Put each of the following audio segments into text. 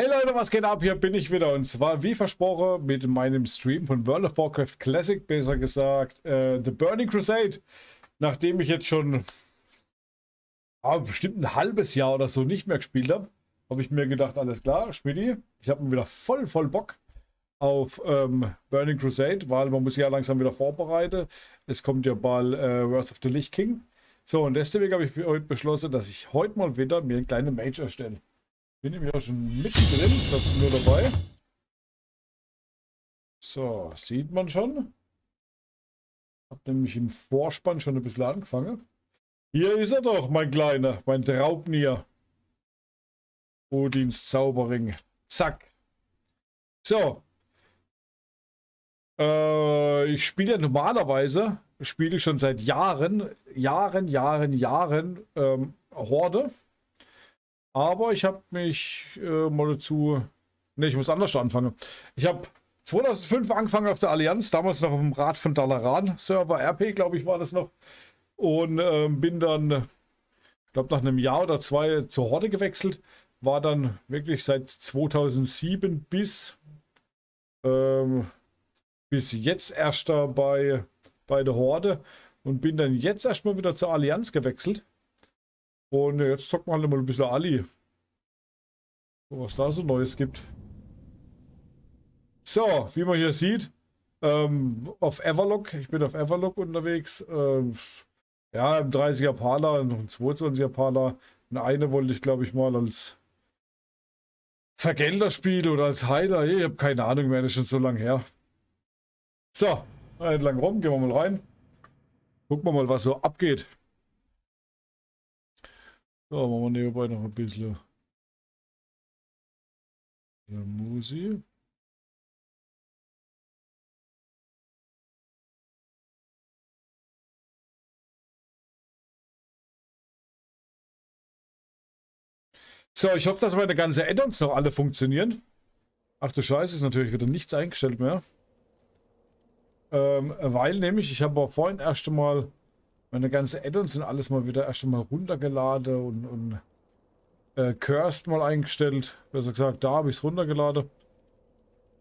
Hey Leute, was geht ab? Hier bin ich wieder und zwar wie versprochen mit meinem Stream von World of Warcraft Classic, besser gesagt äh, The Burning Crusade. Nachdem ich jetzt schon ah, bestimmt ein halbes Jahr oder so nicht mehr gespielt habe, habe ich mir gedacht, alles klar, Schmidti, ich habe wieder voll, voll Bock auf ähm, Burning Crusade, weil man muss ja langsam wieder vorbereiten. Es kommt ja bald äh, Wrath of the Lich King. So, und deswegen habe ich heute beschlossen, dass ich heute mal wieder mir einen kleinen Mage erstelle. Bin nämlich auch schon mittendrin, das nur dabei. So, sieht man schon. Hab nämlich im Vorspann schon ein bisschen angefangen. Hier ist er doch, mein Kleiner, mein Traubnier. Odins Zauberring. Zack. So. Äh, ich spiele ja normalerweise, spiele ich schon seit Jahren, Jahren, Jahren, Jahren ähm, Horde. Aber ich habe mich äh, mal dazu. Ne, ich muss anders anfangen. Ich habe 2005 angefangen auf der Allianz, damals noch auf dem Rat von Dalaran, Server RP, glaube ich, war das noch. Und äh, bin dann, ich glaube, nach einem Jahr oder zwei zur Horde gewechselt. War dann wirklich seit 2007 bis, ähm, bis jetzt erst da bei, bei der Horde und bin dann jetzt erstmal wieder zur Allianz gewechselt. Und jetzt zocken wir mal ein bisschen Ali. Was da so Neues gibt. So, wie man hier sieht, ähm, auf Everlock, ich bin auf Everlock unterwegs. Ähm, ja, im 30er Pala und im 22er Pala. Eine wollte ich, glaube ich, mal als Vergelder spielen oder als Heiler. Ich habe keine Ahnung mehr, das ist schon so lange her. So, entlang rum, gehen wir mal rein. Gucken wir mal, was so abgeht. So, machen wir nebenbei noch ein bisschen Musi. So, ich hoffe, dass meine ganzen Addons noch alle funktionieren. Ach du Scheiße, ist natürlich wieder nichts eingestellt mehr. Ähm, weil nämlich, ich habe vorhin erst einmal meine ganze Addons sind alles mal wieder erst einmal runtergeladen und, und äh, Cursed mal eingestellt. Besser gesagt, da habe ich es runtergeladen.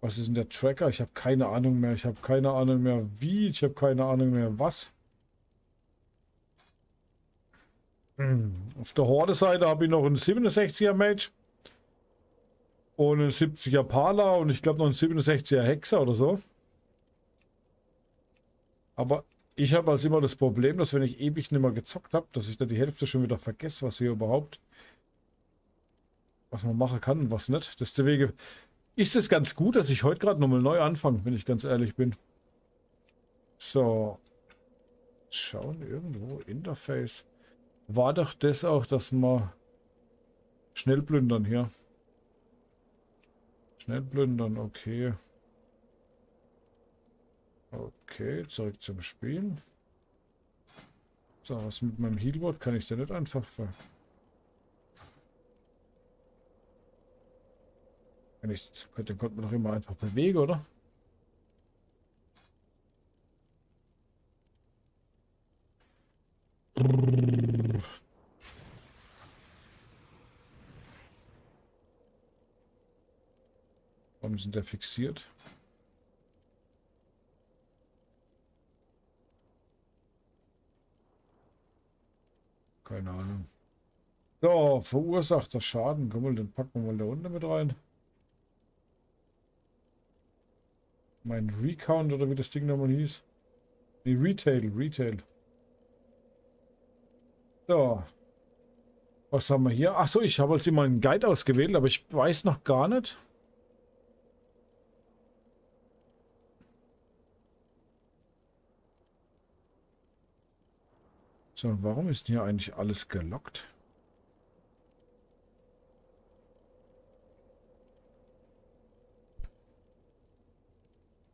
Was ist denn der Tracker? Ich habe keine Ahnung mehr. Ich habe keine Ahnung mehr wie. Ich habe keine Ahnung mehr was. Hm. Auf der Horde-Seite habe ich noch einen 67er Mage. Und einen 70er Pala und ich glaube noch einen 67er Hexer oder so. Aber ich habe als immer das Problem, dass wenn ich ewig nicht mehr gezockt habe, dass ich da die Hälfte schon wieder vergesse, was hier überhaupt, was man machen kann und was nicht. Deswegen ist es ganz gut, dass ich heute gerade nochmal neu anfange, wenn ich ganz ehrlich bin. So. Schauen irgendwo, Interface. War doch das auch, dass wir schnell plündern hier. Schnell plündern, okay. Okay, zurück zum Spiel. So, was mit meinem Healboard kann ich denn nicht einfach ver... Kann ich, den konnte man doch immer einfach bewegen, oder? Warum sind der fixiert? Keine Ahnung. So, verursachter Schaden. Komm mal, den packen wir mal da unten mit rein. Mein Recount oder wie das Ding nochmal hieß. Nee, Retail, Retail. So. Was haben wir hier? Achso, ich habe jetzt immer einen Guide ausgewählt, aber ich weiß noch gar nicht. So, warum ist hier eigentlich alles gelockt?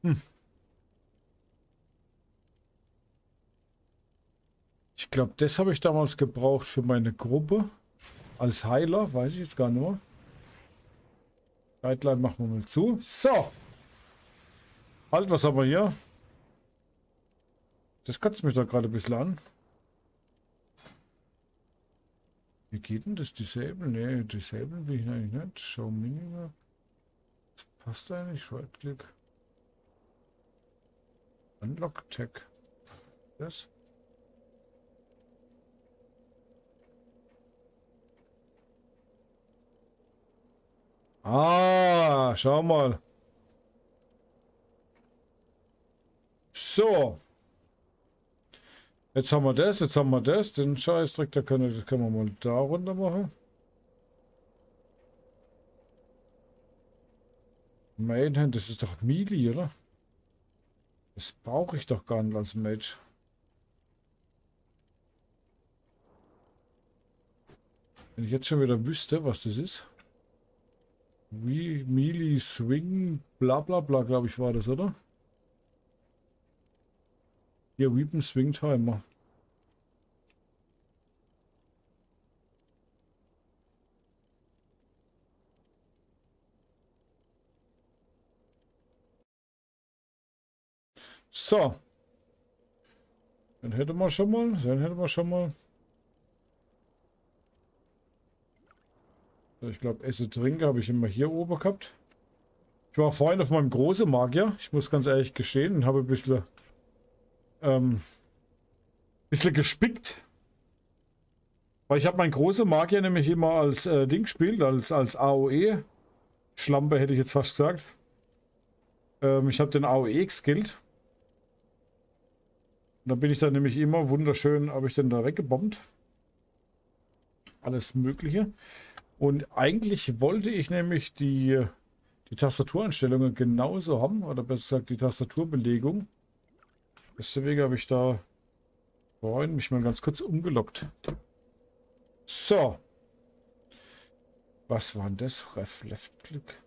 Hm. Ich glaube, das habe ich damals gebraucht für meine Gruppe. Als Heiler, weiß ich jetzt gar nicht mehr. Guideline machen wir mal zu. So. Halt, was haben wir hier? Das kotzt mich da gerade ein bisschen an. Wie geht denn das Disable? Ne, Disable will ich eigentlich nicht. Show Minimap. Passt eigentlich. Right-Click. Unlock Tag. Das? Ah, schau mal. So. Jetzt haben wir das, jetzt haben wir das. Den Scheißdreck, da können, das können wir mal da runter machen. Mainhand, das ist doch Melee, oder? Das brauche ich doch gar nicht als Mage. Wenn ich jetzt schon wieder wüsste, was das ist. Wie Melee Swing, bla bla bla, glaube ich, war das, oder? Hier, Weapon Swing Timer. So. Dann hätten wir schon mal, dann hätten wir schon mal. Ich glaube, Esse Trinke habe ich immer hier oben gehabt. Ich war vorhin auf meinem großen Magier. Ich muss ganz ehrlich gestehen und habe ein bisschen, ähm, bisschen gespickt. Weil ich habe meinen großen Magier nämlich immer als äh, Ding gespielt, als, als AOE. Schlampe hätte ich jetzt fast gesagt. Ähm, ich habe den AOE geskillt. Da bin ich dann nämlich immer wunderschön, habe ich dann da weggebombt. Alles Mögliche. Und eigentlich wollte ich nämlich die, die Tastatureinstellungen genauso haben, oder besser gesagt die Tastaturbelegung. Deswegen habe ich da vorhin mich mal ganz kurz umgelockt. So. Was war denn das? Ref, Left Click.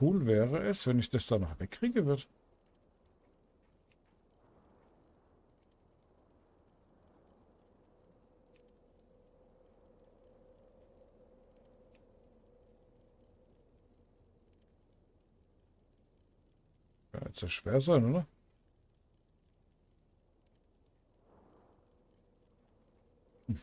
Cool wäre es, wenn ich das da noch wegkriege wird. Wird ja schwer sein, oder?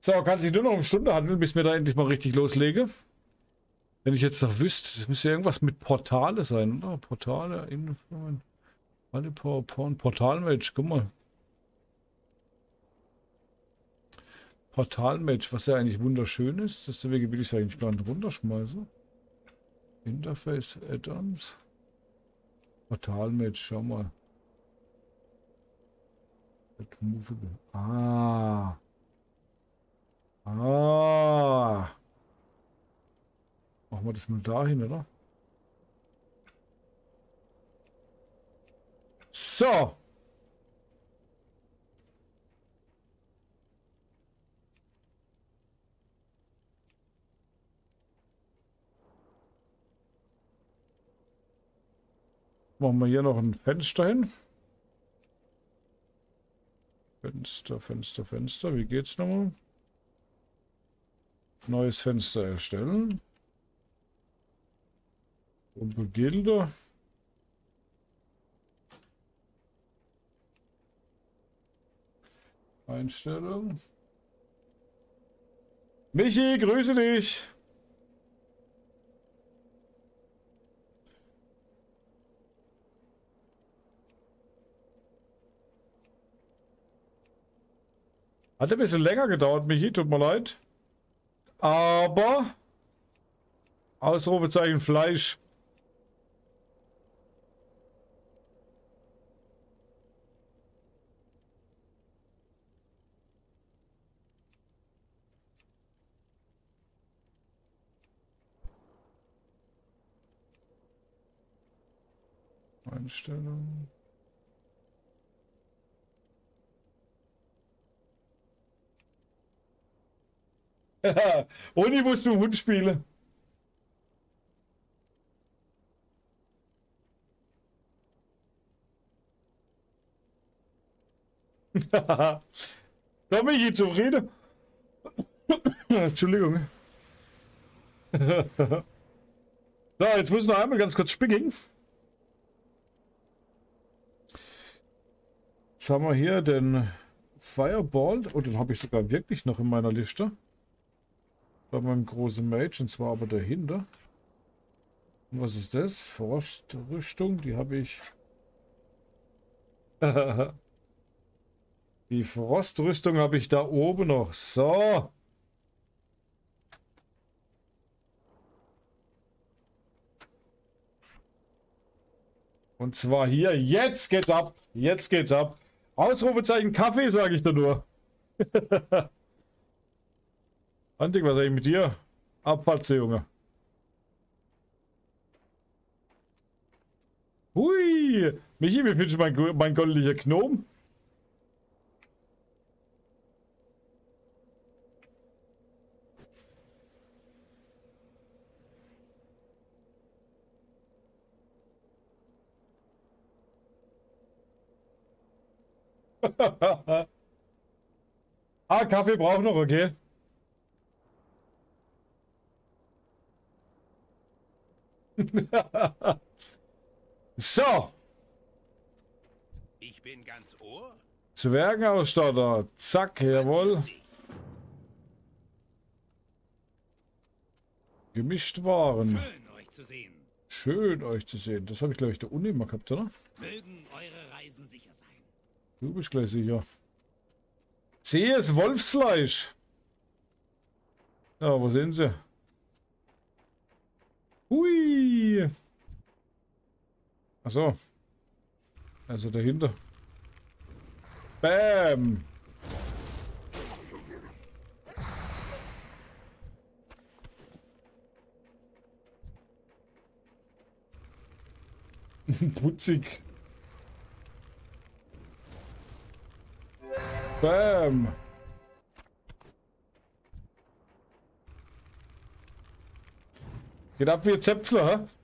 so, kann sich nur noch eine Stunde handeln, bis mir da endlich mal richtig loslege. Wenn ich jetzt noch wüsste, das müsste ja irgendwas mit Portale sein, oder? Portale, alle Portal-Match, guck mal. Portal-Match, was ja eigentlich wunderschön ist. Deswegen will ich es eigentlich gar nicht runterschmeißen. Interface Add-ons. Portal-Match, schau mal. Ah. Ah. Machen wir das mal dahin, oder? So. Machen wir hier noch ein Fenster hin. Fenster, Fenster, Fenster. Wie geht's nochmal? Neues Fenster erstellen. Und Gilde. Einstellung. Michi, grüße dich. Hat ein bisschen länger gedauert, Michi, tut mir leid. Aber Ausrufezeichen Fleisch. Einstellung. Uni muss mit dem Hund spielen. Komm ich hier zufrieden? Entschuldigung. so, jetzt müssen wir einmal ganz kurz spicken. Jetzt haben wir hier den Fireball. Oh, den habe ich sogar wirklich noch in meiner Liste. Wir einen großen Mage, und zwar aber dahinter. Und was ist das? Frostrüstung, die habe ich... die Frostrüstung habe ich da oben noch. So. Und zwar hier, jetzt geht's ab. Jetzt geht's ab. Ausrufezeichen Kaffee, sage ich da nur. Antik, was ich mit dir? Abfatze, Junge. Hui! Michi, wie findest du mein, mein goldlicher Gnome? ah, Kaffee braucht noch, okay. so. Ich bin ganz Ohr. Zwergenausstatter. Zack, jawohl. Gemischt Waren. Schön, euch zu sehen. Schön, euch zu sehen. Das habe ich, glaube ich, der Uni mal gehabt, oder? Mögen eure Reisen sicher sein. Du bist gleich sicher. Zähes Wolfsfleisch. Ja, wo sind sie? Hui. Achso. Also dahinter. Bam. Putzig. Bam. Geht ab wie Zäpfler, hä?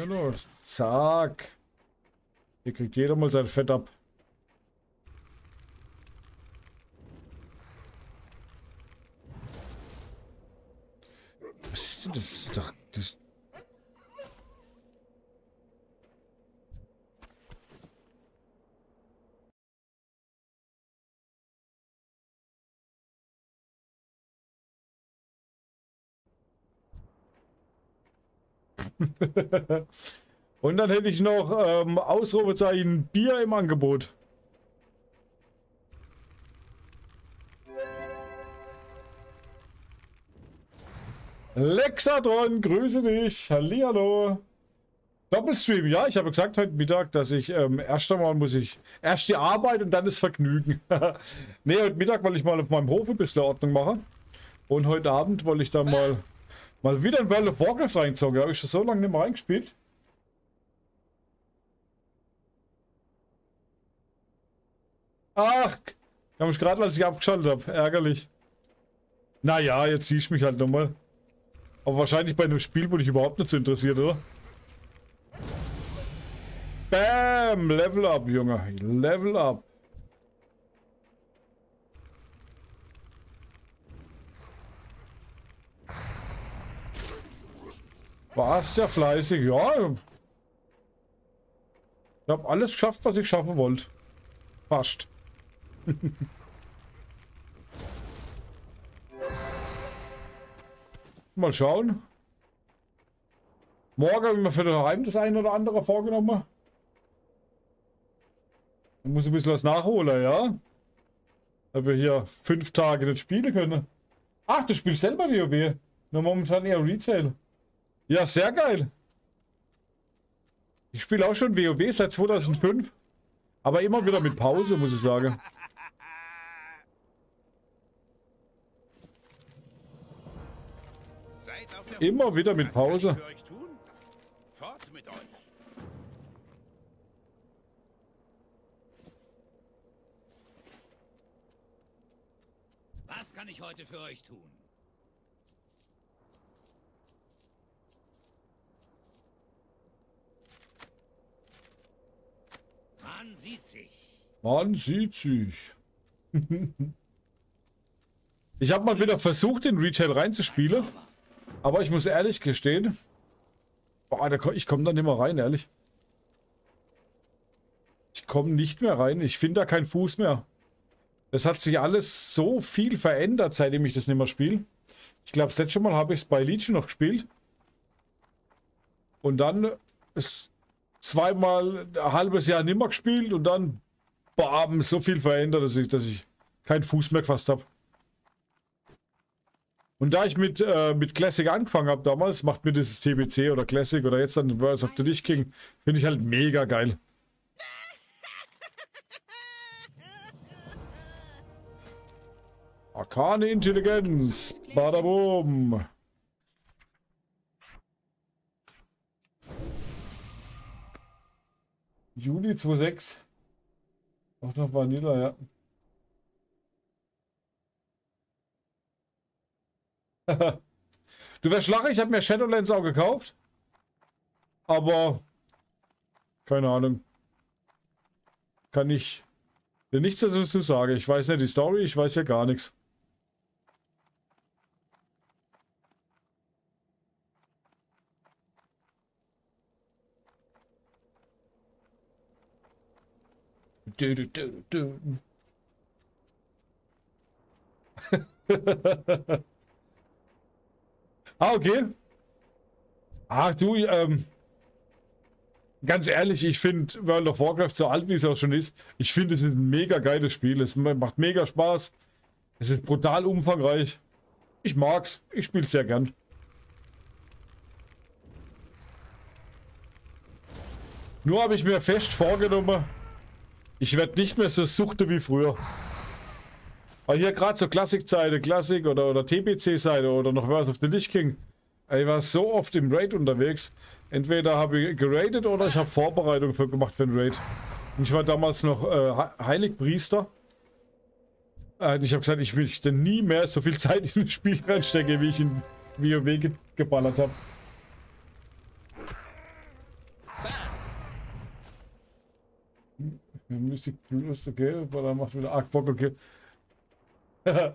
Hier los? Zack. Hier kriegt jeder mal sein Fett ab. Was ist denn das? Das ist doch... Das Und dann hätte ich noch ähm, Ausrufezeichen Bier im Angebot. Lexatron, grüße dich. Hallihallo. Doppelstream, ja, ich habe gesagt heute Mittag, dass ich ähm, erst einmal muss ich erst die Arbeit und dann das Vergnügen. ne, heute Mittag wollte ich mal auf meinem Hof ein bisschen Ordnung machen. Und heute Abend wollte ich dann mal mal wieder in World of Warcraft reinzogen. Habe ich schon so lange nicht mehr reingespielt. Ach, ich habe mich gerade, als ich abgeschaltet habe. Ärgerlich. Naja, jetzt siehst du mich halt nochmal. Aber wahrscheinlich bei einem Spiel, wo dich überhaupt nicht so interessiert, oder? Bam! Level up, Junge. Level up. Warst ja fleißig, ja. Ich habe alles geschafft, was ich schaffen wollte. Fast. Mal schauen. Morgen habe ich mir für daheim das eine oder andere vorgenommen. Ich muss ein bisschen was nachholen, ja? Weil wir hier fünf Tage nicht spielen können. Ach, du spielst selber WoW. Nur momentan eher Retail. Ja, sehr geil. Ich spiele auch schon WoW seit 2005. Aber immer wieder mit Pause, muss ich sagen. Immer wieder mit Pause. Was kann ich heute für euch tun? Man sieht sich. Man sieht sich. ich habe mal wieder versucht, in Retail reinzuspielen. Aber ich muss ehrlich gestehen, boah, ich komme da nicht mehr rein, ehrlich. Ich komme nicht mehr rein. Ich finde da keinen Fuß mehr. Das hat sich alles so viel verändert, seitdem ich das nicht mehr spiele. Ich glaube, das letzte Mal habe ich es bei Legion noch gespielt. Und dann ist zweimal ein halbes Jahr nicht mehr gespielt und dann bam, so viel verändert, dass ich, dass ich keinen Fuß mehr gefasst habe. Und da ich mit, äh, mit Classic angefangen habe damals, macht mir dieses TBC oder Classic oder jetzt dann Words of the Lich King, finde ich halt mega geil. Arkane Intelligenz. Badaboom. Juli 26. Auch noch Vanilla, ja. du wärst lache, ich habe mir Shadowlands auch gekauft. Aber keine Ahnung. Kann ich dir nichts dazu sagen. Ich weiß nicht die Story, ich weiß ja gar nichts. Du, du, du, du. ah, okay. Ach du, ähm, ganz ehrlich, ich finde World of Warcraft so alt wie es auch schon ist, ich finde es ist ein mega geiles Spiel. Es macht mega Spaß. Es ist brutal umfangreich. Ich mag's. Ich spiele sehr gern. Nur habe ich mir fest vorgenommen, ich werde nicht mehr so suchte wie früher. Aber hier gerade so Klassikseite, Klassik oder, oder TPC-Seite oder noch World of the Lich King. Ich war so oft im Raid unterwegs. Entweder habe ich geradet oder ich habe Vorbereitung für gemacht für den Raid. Und ich war damals noch äh, He- Heiligpriester. Äh, ich habe gesagt, ich will nie mehr so viel Zeit in ein Spiel reinstecke, wie ich in WoW ge geballert habe. Mystic Plus, okay, aber dann macht wieder arg Bock, okay.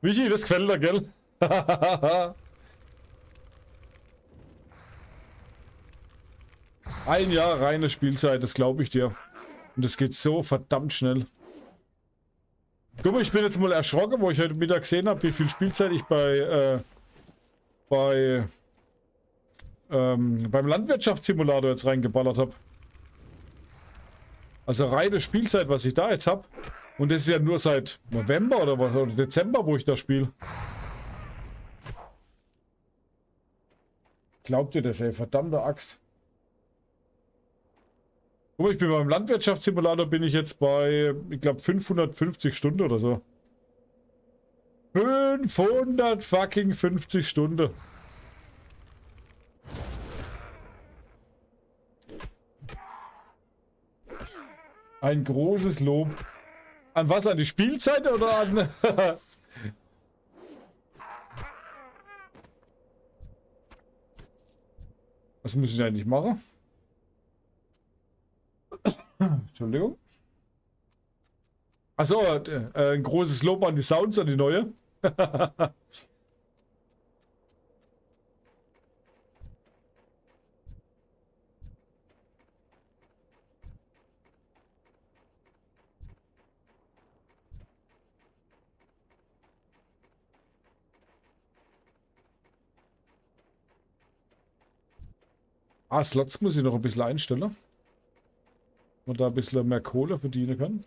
Michi, das gefällt dir, gell? Ein Jahr reine Spielzeit, das glaube ich dir. Und das geht so verdammt schnell. Guck mal, ich bin jetzt mal erschrocken, wo ich heute Mittag gesehen habe, wie viel Spielzeit ich bei, äh, bei ähm, beim Landwirtschaftssimulator jetzt reingeballert habe. Also reine Spielzeit, was ich da jetzt habe. Und das ist ja nur seit November oder, was, oder Dezember, wo ich da spiele. Glaubt ihr das, ey? Verdammte Axt. Guck mal, ich bin beim Landwirtschaftssimulator, bin ich jetzt bei, ich glaube, 550 Stunden oder so. 500 fucking 50 Stunden. Ein großes Lob. An was? An die Spielzeit oder an... was muss ich eigentlich machen? Entschuldigung. Achso, äh, ein großes Lob an die Sounds, an die neue. Ah, Slots muss ich noch ein bisschen einstellen. Und da ein bisschen mehr Kohle verdienen kann.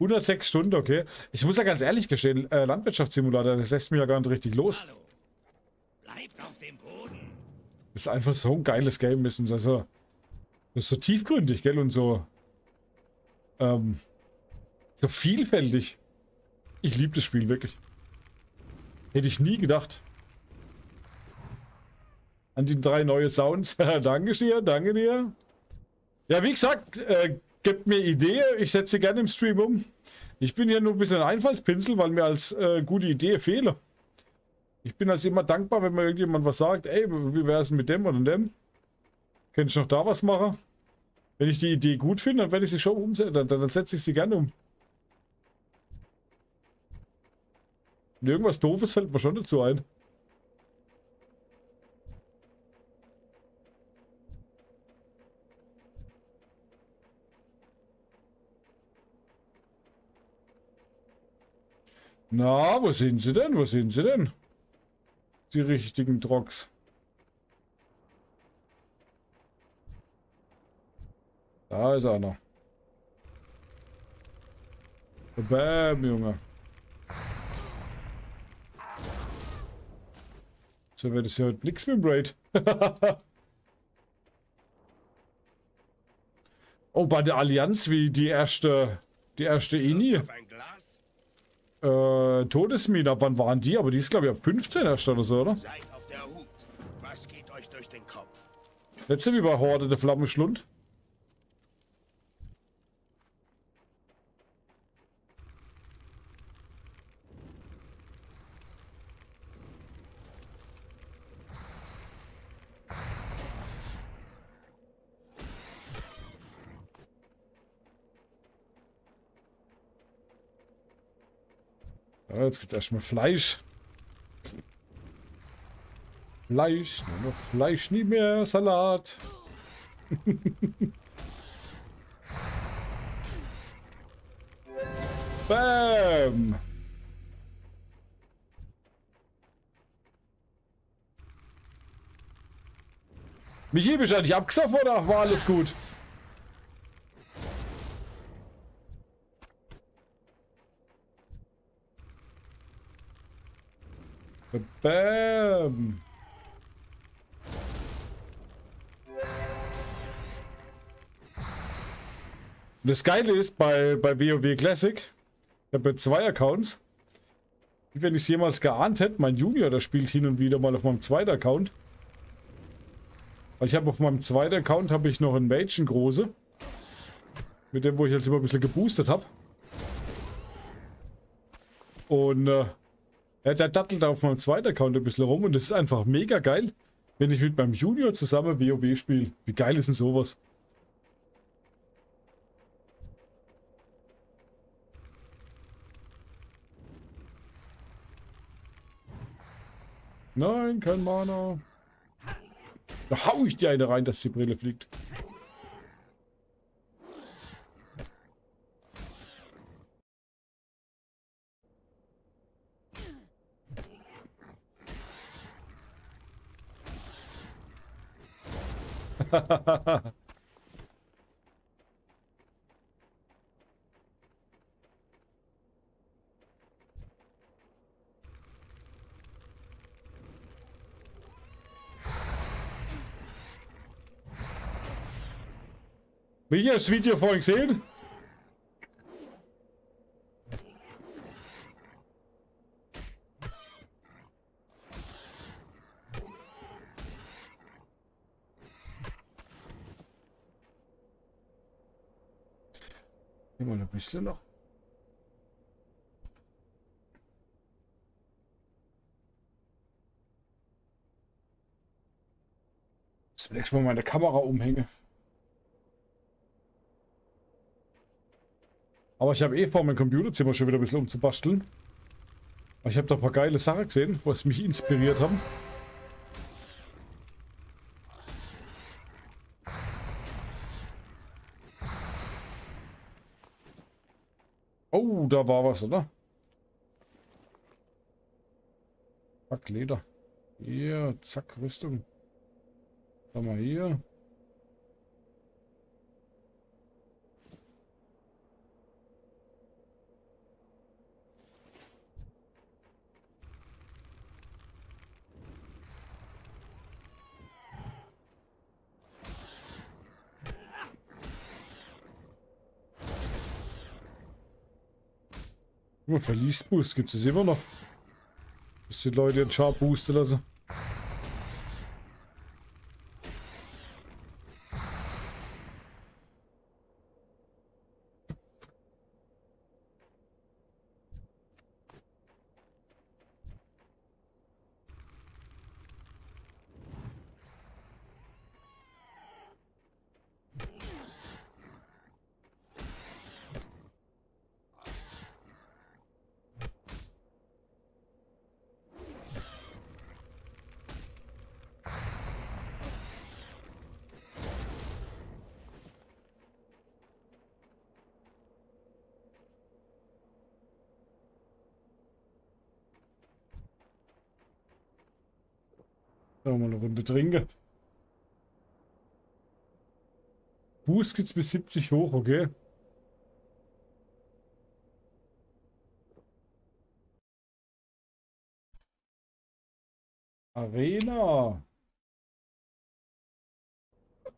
...106 Stunden, okay. Ich muss ja ganz ehrlich gestehen, äh, Landwirtschaftssimulator, das lässt mich ja gar nicht richtig los. Hallo. Bleibt auf dem Boden. Das ist einfach so ein geiles Game, ist also... Das ist so tiefgründig, gell, und so... ähm, so vielfältig. Ich liebe das Spiel wirklich. Hätte ich nie gedacht. An die drei neue Sounds. danke dir, danke dir. Ja, wie gesagt, äh, gebt mir Idee. Ich setze sie gerne im Stream um. Ich bin hier nur ein bisschen Einfallspinsel, weil mir als äh, gute Idee fehle. Ich bin als immer dankbar, wenn mir irgendjemand was sagt. Ey, wie wäre es mit dem oder dem? Könnte ich noch da was machen? Wenn ich die Idee gut finde, dann werde ich sie schon umsetzen. Dann, dann setze ich sie gerne um. Irgendwas Doofes fällt mir schon dazu ein. Na, wo sind sie denn? Wo sind sie denn? Die richtigen Drogs. Da ist einer. Bam, Junge. So wird es ja heute nichts mit dem Raid. oh, bei der Allianz wie die erste, die erste Ini. Äh, Todesmine, ab wann waren die? Aber die ist glaube ich ab 15 erst oder so, oder? Seid auf der Hut. Was geht euch durch den Kopf? Letzte wie bei Horde der Flammenschlund. Ja, jetzt gibt es erstmal Fleisch. Fleisch, nur noch Fleisch, nie mehr Salat. Bam! Michi, bist du eigentlich abgesoffen oder war alles gut? Bam. Das Geile ist bei, bei WoW Classic, ich habe zwei Accounts. Wenn ich es jemals geahnt hätte, mein Junior, der spielt hin und wieder mal auf meinem zweiten Account. Ich habe auf meinem zweiten Account habe ich noch einen Mädchen große. Mit dem, wo ich jetzt immer ein bisschen geboostet habe. Und äh, ja, der dattelt auf meinem zweiten Account ein bisschen rum und das ist einfach mega geil, wenn ich mit meinem Junior zusammen WoW spiele. Wie geil ist denn sowas? Nein, kein Mana. Da hau ich dir eine rein, dass die Brille fliegt. Wie ihr das Video vorhin gesehen? Immer ein bisschen noch. Das nächste Mal meine Kamera umhänge. Aber ich habe eh vor, mein Computerzimmer schon wieder ein bisschen umzubasteln. Ich habe da ein paar geile Sachen gesehen, was mich inspiriert haben. Oh, da war was, oder? Zack, Leder. Hier, zack, Rüstung. Schau mal hier. Guck mal, Verlies Boost gibt es immer noch. Dass die Leute den Char boosten lassen. Ja, mal eine Runde trinken. Boost geht's bis 70 hoch, okay? Arena.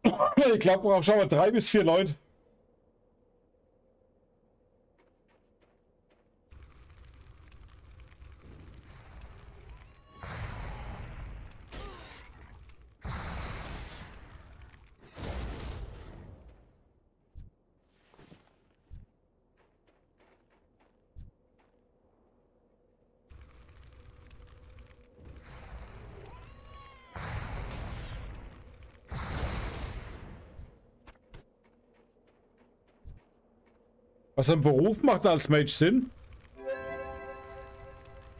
Ich glaube, wir brauchen drei bis vier Leute. Was ein Beruf macht als Mage Sinn?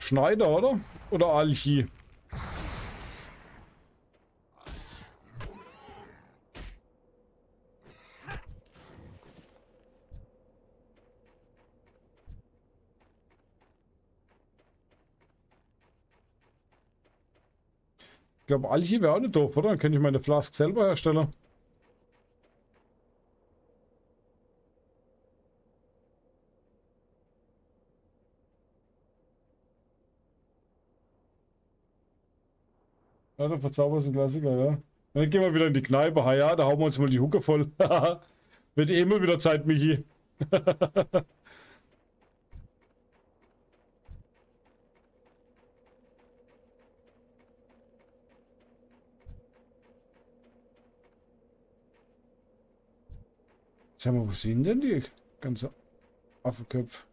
Schneider, oder? Oder Alchi? Ich glaube, Alchi wäre auch nicht doof, oder? Dann könnte ich meine Flask selber herstellen. Ja, der Verzauber ist ein Klassiker, ja. Dann gehen wir wieder in die Kneipe. Ha ja, da hauen wir uns mal die Hucke voll. Wird eh immer wieder Zeit, Michi. Sag mal, wo sind denn die ganzen Affenköpfe?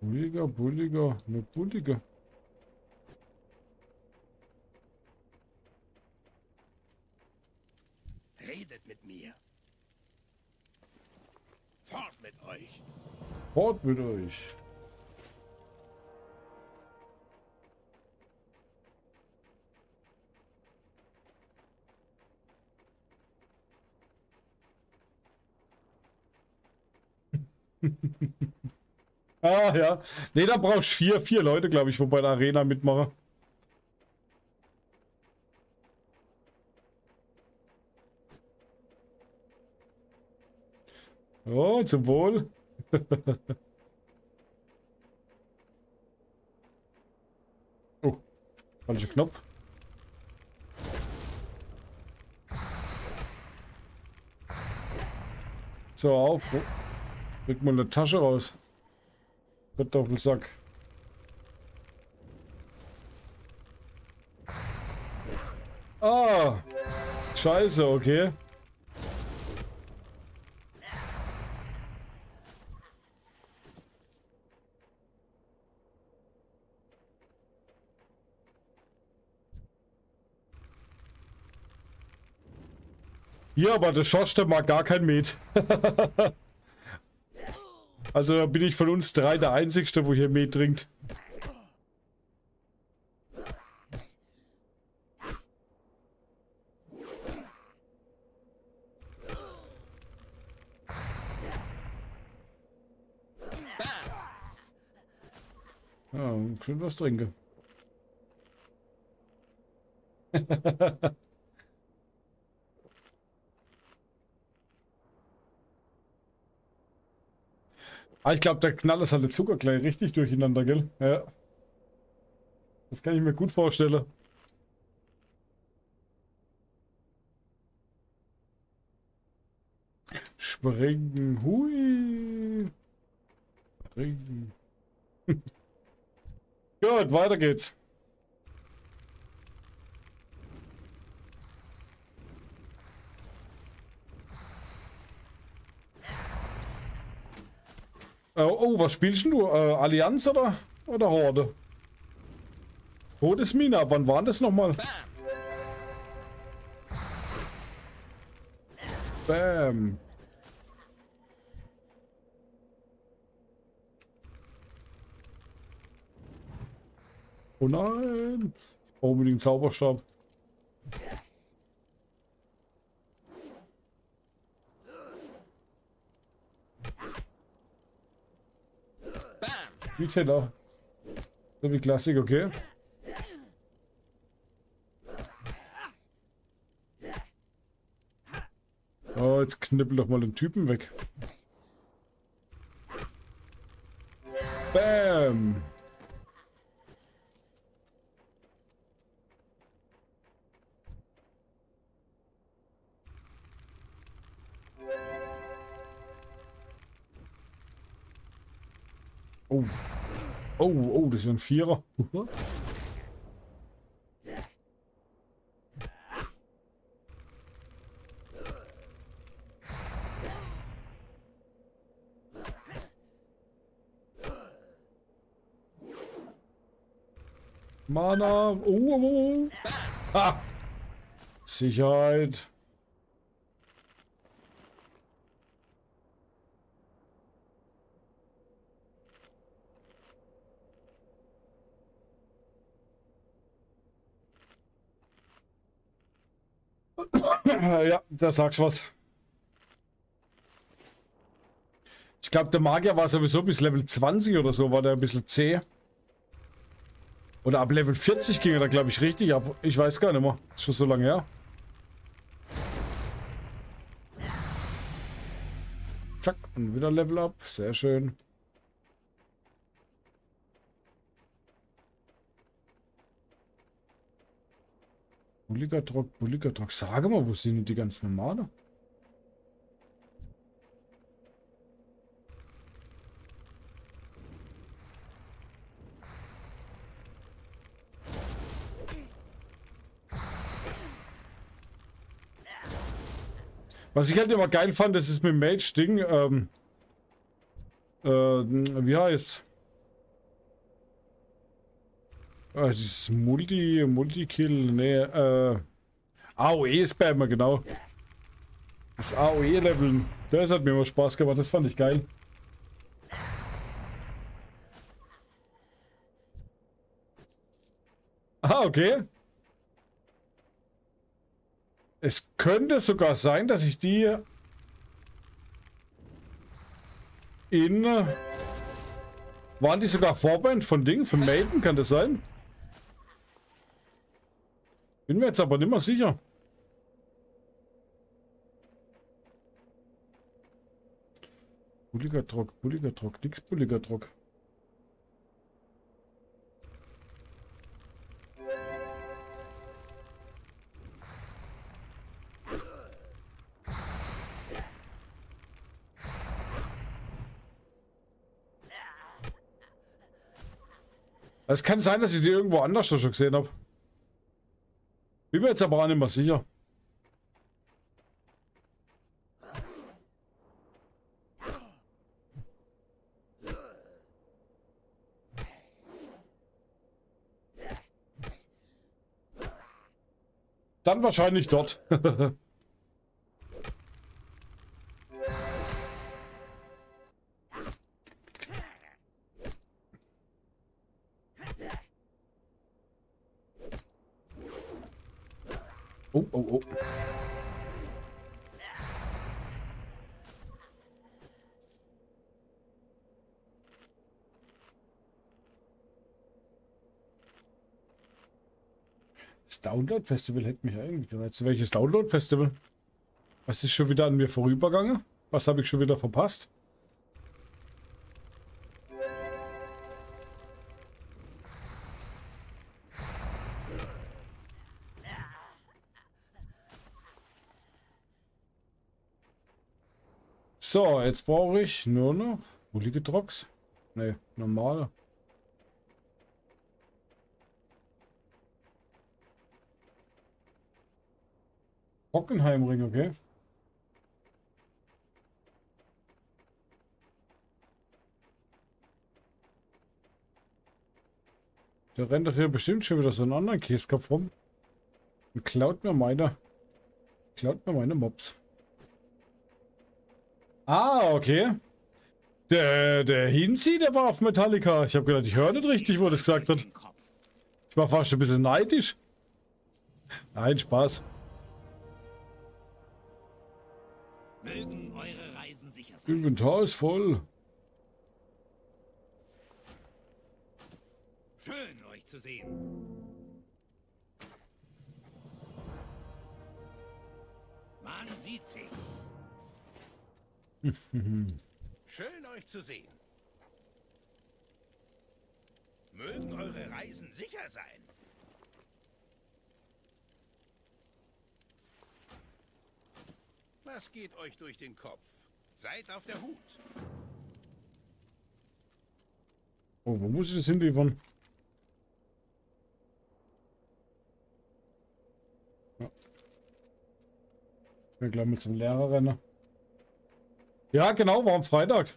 Bulliger, bulliger, ne bulliger. Redet mit mir. Fort mit euch. Fort mit euch. Ah, ja. Ne, da brauchst du vier, vier Leute, glaube ich, wo bei der Arena mitmachen. Oh, zum Wohl. oh, falscher Knopf. So, auf. Leg mal eine Tasche raus. Kartoffelsack. Ah, scheiße, okay. Ja, aber der Schorste mag gar kein Met. Also da bin ich von uns drei der Einzigste, wo hier Met trinkt. Ja, schön was trinken. Ah, ich glaube, der Knall ist halt der Zucker gleich richtig durcheinander, gell? Ja. Das kann ich mir gut vorstellen. Springen. Hui. Springen. Gut, weiter geht's. Oh, was spielst du? Äh, Allianz oder, oder Horde? Todesmine, wann war das nochmal? Bam. Oh nein. Ich brauche unbedingt Zauberstab. Wie Teller. So wie Klassik, okay. Oh, jetzt knippel doch mal den Typen weg. Bam. Oh. Oh, oh, das ist ein Vierer. Mana. Oh, oh, oh. Ah. Sicherheit. Ja, da sagst du was. Ich glaube, der Magier war sowieso bis Level 20 oder so, war der ein bisschen zäh. Oder ab Level 40 ging er da, glaube ich, richtig ab. Ich weiß gar nicht mehr. Ist schon so lange her. Zack, und wieder Level up. Sehr schön. Bulliger Druck. Sage mal, wo sind die ganzen Male? Was ich halt immer geil fand, das ist mit dem Mage-Ding, ähm, äh, wie heißt Ah, das ist Multi, Multi-Kill, ne, äh, AOE-Spammer, genau. Das AOE-Leveln, das hat mir immer Spaß gemacht, das fand ich geil. Ah, okay. Es könnte sogar sein, dass ich die in... Waren die sogar Vorband von Ding, von Maiden? Kann das sein? Bin mir jetzt aber nicht mehr sicher. Bulliger Druck, bulliger Druck, nix bulliger Druck. Es kann sein, dass ich die irgendwo anders schon gesehen habe. Bin mir jetzt aber auch nicht mehr sicher. Dann wahrscheinlich dort. Download-Festival hätte mich gereizt. Welches Download-Festival? Was ist schon wieder an mir vorübergegangen? Was habe ich schon wieder verpasst? So, jetzt brauche ich nur noch. Wo liegt Drox? Ne, normale. Hockenheimring, okay. Der rennt doch hier bestimmt schon wieder so einen anderen Käskopf rum. Und klaut mir meine. Klaut mir meine Mobs. Ah, okay. Der, der Hinzi, der war auf Metallica. Ich habe gedacht, ich höre nicht richtig, wo das gesagt hat. Ich war fast ein bisschen neidisch. Nein, Spaß. Inventar ist voll. Schön, euch zu sehen. Man sieht sich. Schön, euch zu sehen. Mögen eure Reisen sicher sein. Was geht euch durch den Kopf? Seid auf der Hut. Oh, wo muss ich das hinliefern? Ja. Ich will gleich mit zum Lehrer rennen. Ja, genau, war am Freitag.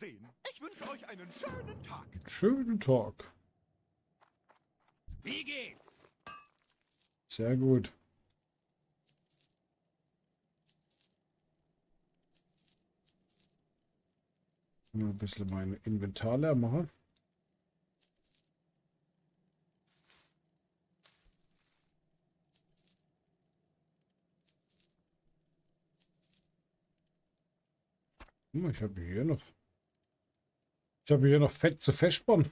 Freude, euch zu sehen. Ich wünsche euch einen schönen Tag. Schönen Tag. Wie geht's? Sehr gut. Nur ein bisschen mein Inventar leer machen. Hm, Ich habe hier noch. Ich habe hier noch Fett zu festbauen.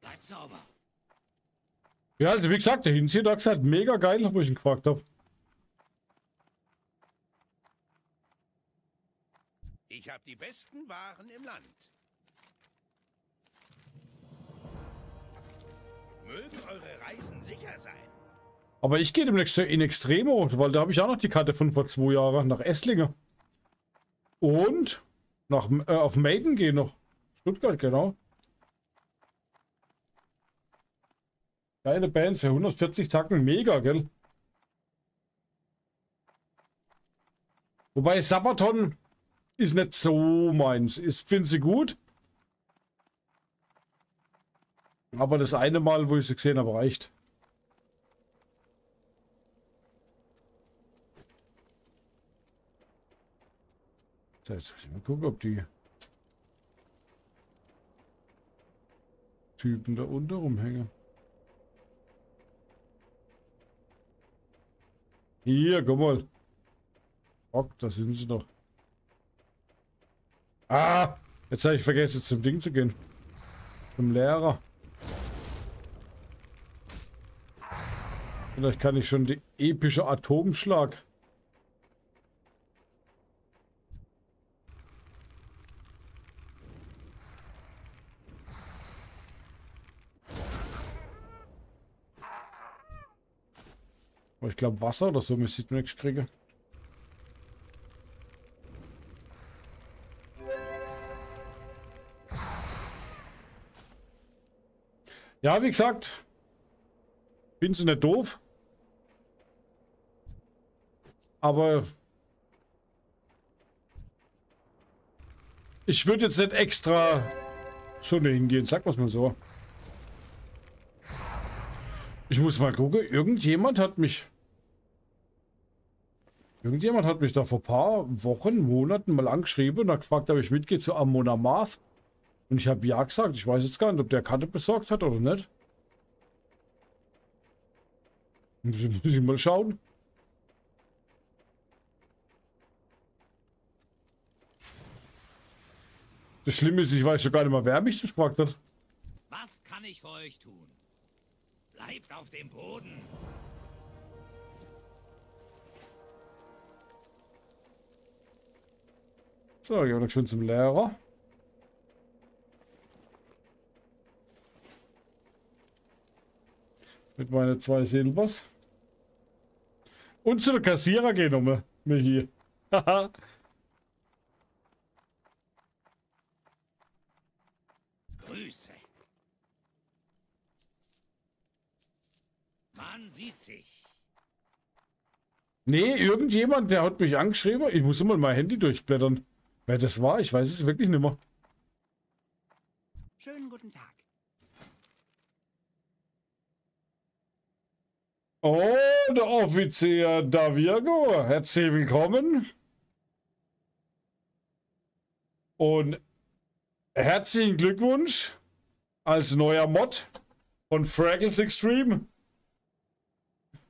Bleibt sauber. Ja, also wie gesagt, der Hinzieh da gesagt, mega geil, wo ich ihn gefragt habe. Ich habe die besten Waren im Land. Mögen eure Reisen sicher sein. Aber ich gehe demnächst in Extremo, weil da habe ich auch noch die Karte von vor zwei Jahren nach Esslinge. Und nach, äh, auf Maiden gehen noch. Stuttgart, genau. Geile Bands, ja, 140 Tacken, mega, gell? Wobei Sabaton ist nicht so meins. Ich finde sie gut. Aber das eine Mal, wo ich sie gesehen habe, reicht. So, Jetzt muss ich mal gucken, ob die Typen da unten rumhängen. Hier, guck mal. Rock, da sind sie doch. Ah! Jetzt habe ich vergessen, zum Ding zu gehen. Zum Lehrer. Vielleicht kann ich schon die epische Atomschlag. Aber ich glaube Wasser oder so müsste ich nichts kriegen. Ja, wie gesagt, bin sie nicht doof. Aber Ich würde jetzt nicht extra zu hingehen, sag was mal so. Ich muss mal gucken, irgendjemand hat mich... Irgendjemand hat mich da vor paar Wochen, Monaten mal angeschrieben und hat gefragt, ob ich mitgehe zu Amona Marth. Und ich habe ja gesagt. Ich weiß jetzt gar nicht, ob der Karte besorgt hat oder nicht. Muss ich, muss ich mal schauen. Das Schlimme ist, ich weiß schon gar nicht mehr, wer mich das gefragt hat. Was kann ich für euch tun? Bleibt auf dem Boden. So, gehen wir doch schon zum Lehrer. Mit meinen zwei Silbers. Und zu der Kassierer gehen wir hier. Haha. Grüße. Man sieht sich. Nee, irgendjemand, der hat mich angeschrieben. Ich muss immer mein Handy durchblättern. Wer das war, ich weiß es wirklich nicht mehr. Schönen guten Tag. Oh, der Offizier Daviago. Herzlich willkommen. Und herzlichen Glückwunsch als neuer Mod von Fraggles Extreme.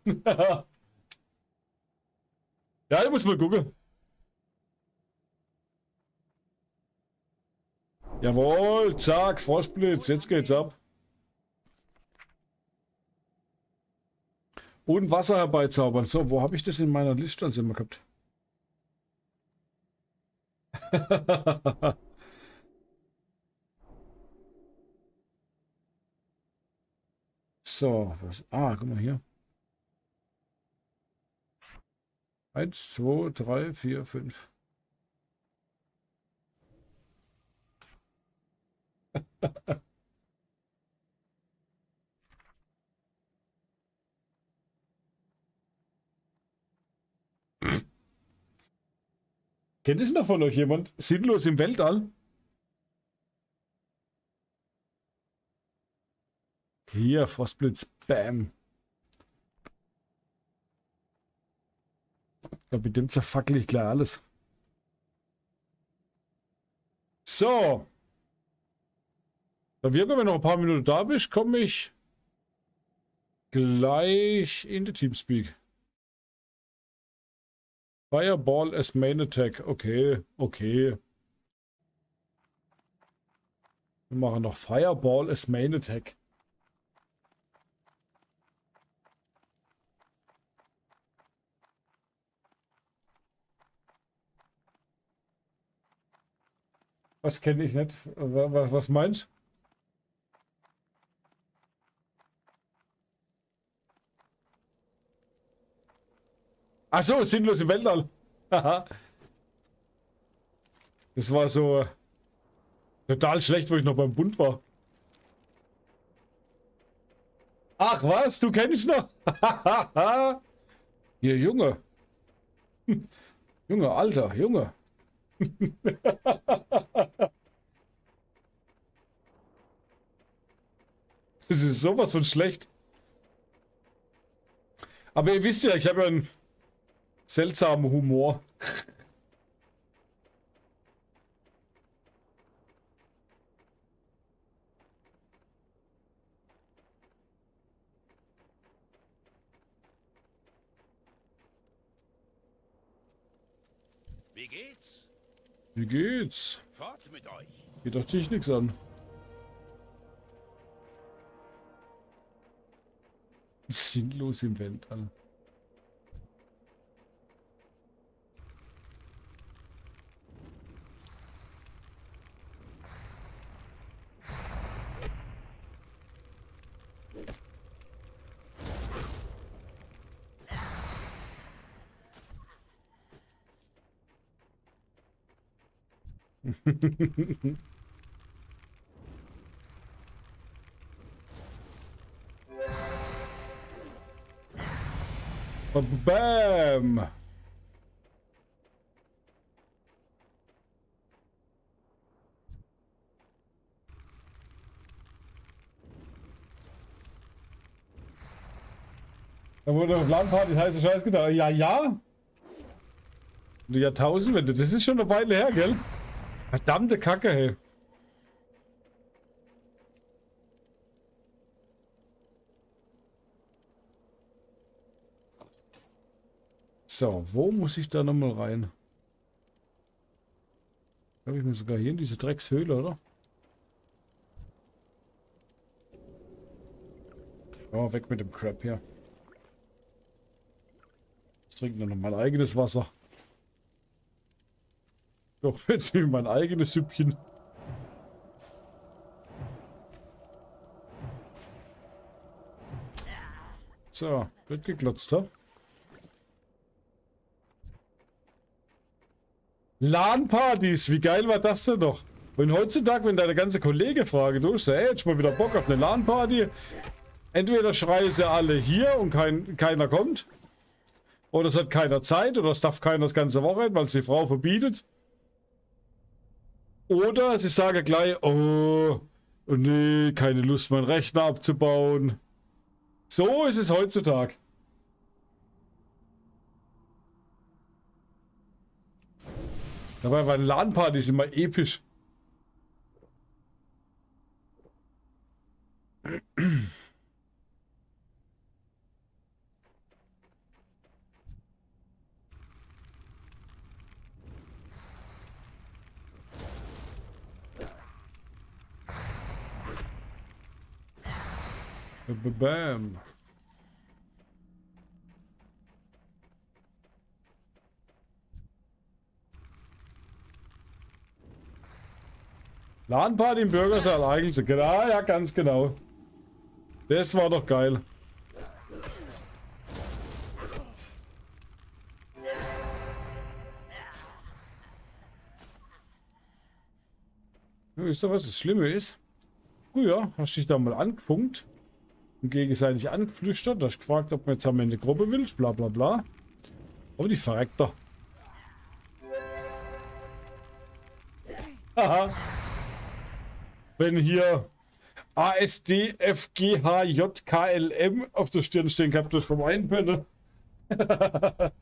ja, ich muss mal gucken. Jawohl, zack, Froschblitz, jetzt geht's ab. Und Wasser herbeizaubern. So, wo habe ich das in meiner Liste als immer gehabt? so, was? Ah, guck mal hier. Eins, zwei, drei, vier, fünf. Kennt es noch von euch jemand? Sinnlos im Weltall? Hier, Frostblitz, bam. Glaube, mit dem zerfackel ich gleich alles. So. Da wir, wenn noch ein paar Minuten da bist, komme ich gleich in die Teamspeak. Fireball as Main Attack. Okay, okay. Wir machen noch Fireball as Main Attack. Was kenne ich nicht? Was, was meinst Ach so, sinnlos im Weltall. Haha. das war so total schlecht, wo ich noch beim Bund war. Ach was, du kennst noch? Hier, Junge. Junge, Alter, Junge. Das ist sowas von schlecht. Aber ihr wisst ja, ich habe ja einen seltsamen Humor. Wie geht's? Wie geht's? Fort mit euch. Geht doch dich nichts an. Sinnlos im Weltall. Bam! Da wurde auf LAN-Partys heiße Scheiß gedacht. Ja, ja. Die Jahrtausendwende, das ist schon eine Weile her, gell? Verdammte Kacke, hey. So, wo muss ich da nochmal rein? Glaube, ich muss sogar hier in diese Dreckshöhle, oder? Oh, weg mit dem Crap hier. Ich trinke nur noch mein eigenes Wasser. Doch, jetzt nehme ich mein eigenes Süppchen. So, wird geklotzt, hab. LAN-Partys, wie geil war das denn doch? Und heutzutage, wenn deine ganze Kollege fragt, du sagst, hey, jetzt mal wieder Bock auf eine LAN-Party. Entweder schreien sie alle hier und kein, keiner kommt. Oder es hat keiner Zeit oder es darf keiner das ganze Wochenende, weil es die Frau verbietet. Oder sie sagen gleich, oh, nee, keine Lust, meinen Rechner abzubauen. So ist es heutzutage. Dabei waren LAN-Partys immer episch. Bam. LAN-Party im Bürgersaal. Genau, ja, ganz genau. Das war doch geil. Wisst ihr, was das Schlimme ist? Früher hast du dich da mal angefunkt gegenseitig angeflüstert. Hast gefragt, ob man jetzt am Ende Gruppe will, bla bla bla. Aber die verreckt. Haha. Wenn hier ASDFGHJKLM auf der Stirn stehen gehabt, das vom Einpennen.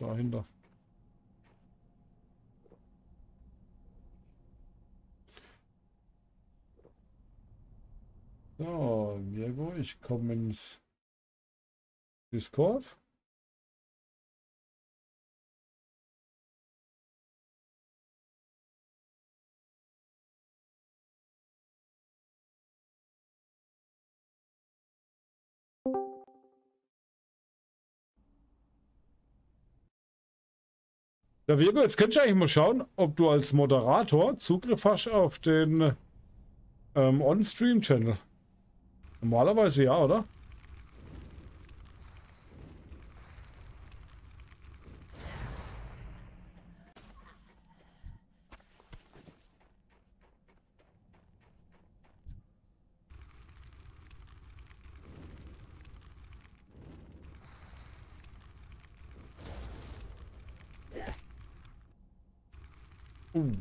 Dahinter. So, Virgo, ich komme ins Discord. Ja, Virgo, jetzt könntest du eigentlich mal schauen, ob du als Moderator Zugriff hast auf den ähm, On-Stream-Channel. Normalerweise ja, oder? Uh.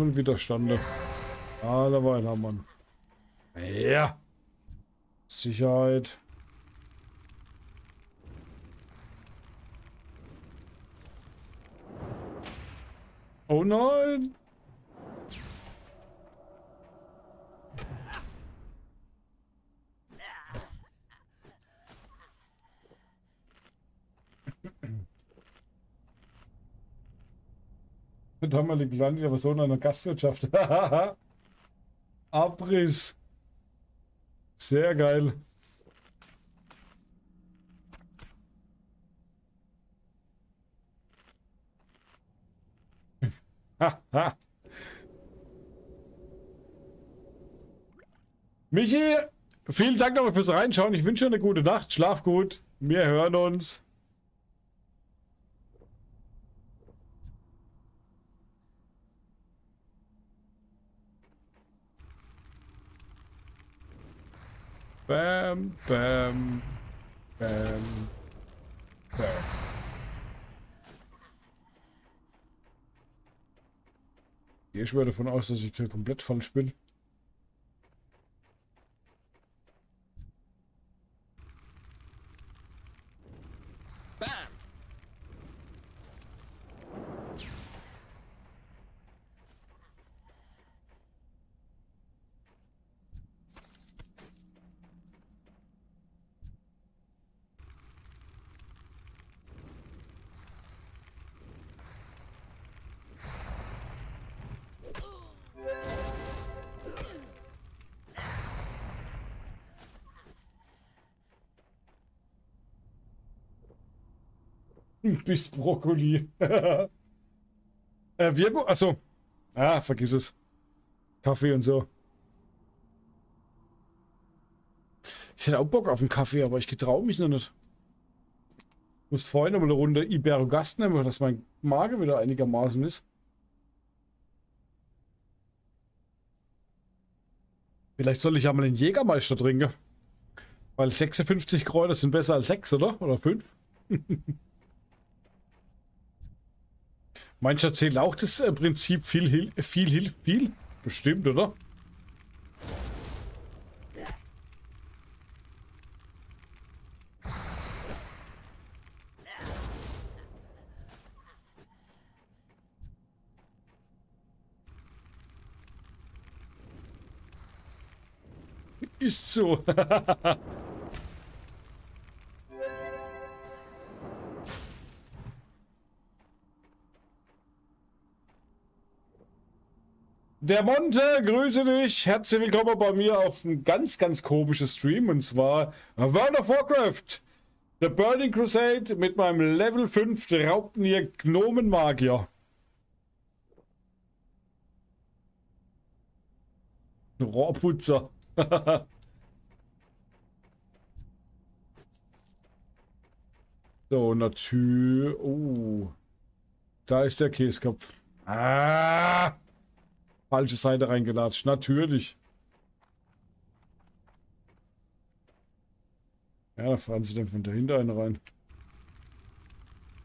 Zweimal Widerstande. Allerweil haben wir. Ja. Sicherheit. Oh nein. Da haben wir gelandet, aber so in einer Gastwirtschaft. Abriss. Sehr geil. Michi, vielen Dank nochmal fürs Reinschauen. Ich wünsche dir eine gute Nacht. Schlaf gut. Wir hören uns. Bam, bam, bam, bam. Ich schwöre davon aus, dass ich hier komplett falsch bin. Bis Brokkoli. äh, wir, achso. Ah, vergiss es. Kaffee und so. Ich hätte auch Bock auf einen Kaffee, aber ich getraue mich noch nicht. Muss vorhin noch eine Runde Iberogast nehmen, dass mein Magen wieder einigermaßen ist. Vielleicht soll ich ja mal den Jägermeister trinken. Weil 56 Kräuter sind besser als 6, oder? Oder 5? Du, erzählt auch das äh, Prinzip viel, viel hilft viel? Bestimmt, oder? Ist so. Der Monte, grüße dich. Herzlich willkommen bei mir auf ein ganz, ganz komisches Stream. Und zwar World of Warcraft. The Burning Crusade mit meinem Level 5 Raubnier Gnomenmagier. Rohrputzer. so, natürlich. Oh. Da ist der Käskopf. Ah! Falsche Seite reingelatscht. Natürlich. Ja, da fahren sie dann von dahinter einen rein.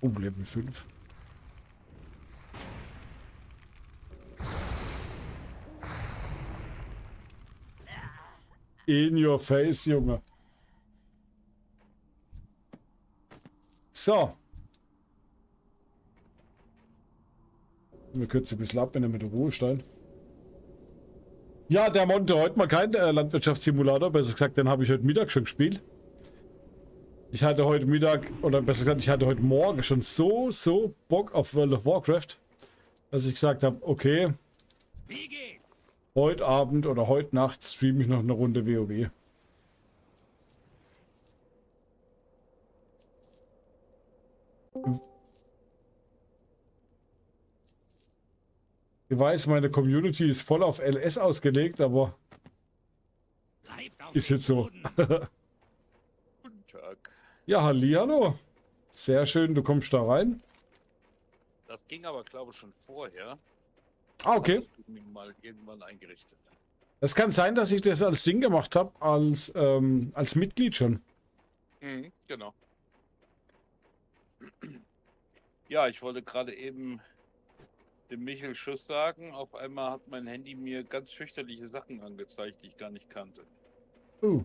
Oh, Level 5. In your face, Junge. So. Wir kürzen ein bisschen ab, wenn er mit der Ruhestein. Ja, der Monte heute mal kein äh, Landwirtschaftssimulator. Besser gesagt, den habe ich heute Mittag schon gespielt. Ich hatte heute Mittag, oder besser gesagt, ich hatte heute Morgen schon so, so Bock auf World of Warcraft, dass ich gesagt habe, okay, Wie geht's? heute Abend oder heute Nacht streame ich noch eine Runde WoW. Ich weiß, meine Community ist voll auf LS ausgelegt, aber ist jetzt so. Guten Tag. Ja, hallo. Sehr schön, du kommst da rein. Das ging aber, glaube ich, schon vorher. Ah, okay. Das mir mal irgendwann eingerichtet. Es kann sein, dass ich das als Ding gemacht habe, als, ähm, als Mitglied schon. Mhm, genau. Ja, ich wollte gerade eben dem Michel Schuss sagen. Auf einmal hat mein Handy mir ganz fürchterliche Sachen angezeigt, die ich gar nicht kannte. Uh,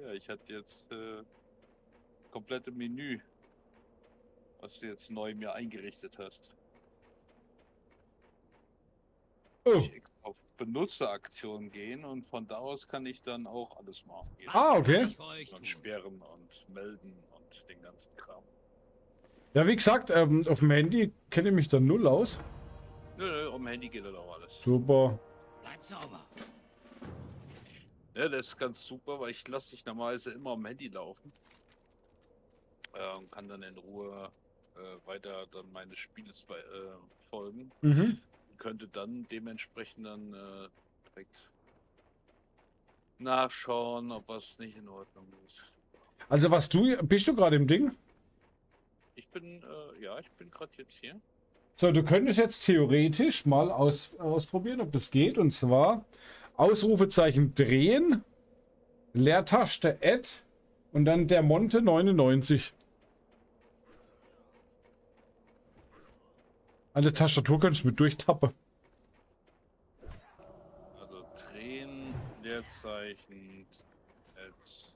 Ja, ich hatte jetzt äh, komplette Menü, was du jetzt neu mir eingerichtet hast. oh. Ich auf Benutzeraktion gehen und von da aus kann ich dann auch alles machen. Gehen Ah, okay. Und sperren und melden und den ganzen Kram. Ja, wie gesagt, ähm, auf dem Handy kenne ich mich da null aus. Nö, nö, um Handy geht das auch alles. Super. Bleibt sauber. Ja, das ist ganz super, weil ich lasse dich normalerweise immer am Handy laufen. Äh, und kann dann in Ruhe äh, weiter dann meine Spiele äh, folgen. Mhm. Könnte dann dementsprechend dann äh, direkt nachschauen, ob was nicht in Ordnung ist. Also was du, bist du gerade im Ding? Ich bin, äh, ja, ich bin gerade jetzt hier. So, du könntest jetzt theoretisch mal aus, ausprobieren, ob das geht. Und zwar Ausrufezeichen drehen, Leertaste Add und dann der Monte 99. An der Tastatur kannst du mit durchtappen. Also drehen, Leerzeichen, Ads.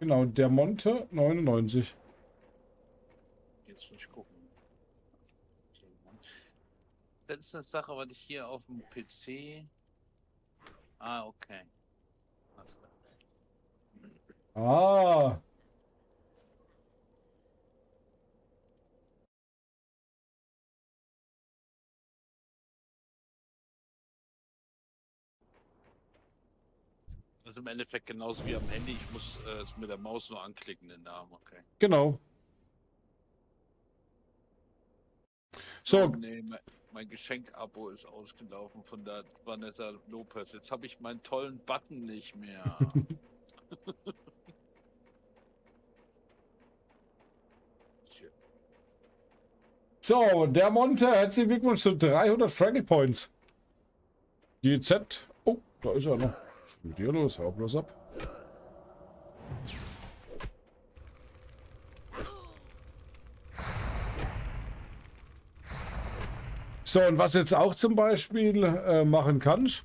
Genau, der Monte 99. Jetzt muss ich gucken. Das ist eine Sache, was ich hier auf dem PC. Ah, okay. Ah. Also im Endeffekt genauso wie am Handy. Ich muss äh, es mit der Maus nur anklicken, den Namen, okay. Genau. So, Nee, mein, Geschenk-Abo ist ausgelaufen von der Vanessa Lopez. Jetzt habe ich meinen tollen Button nicht mehr. So, der Monte, herzlichen Glückwunsch zu 300 Fraggle Points. GZ. Oh, da ist er noch. Was ist mit dir los? Hör bloß ab. So, und was jetzt auch zum Beispiel äh, machen kannst.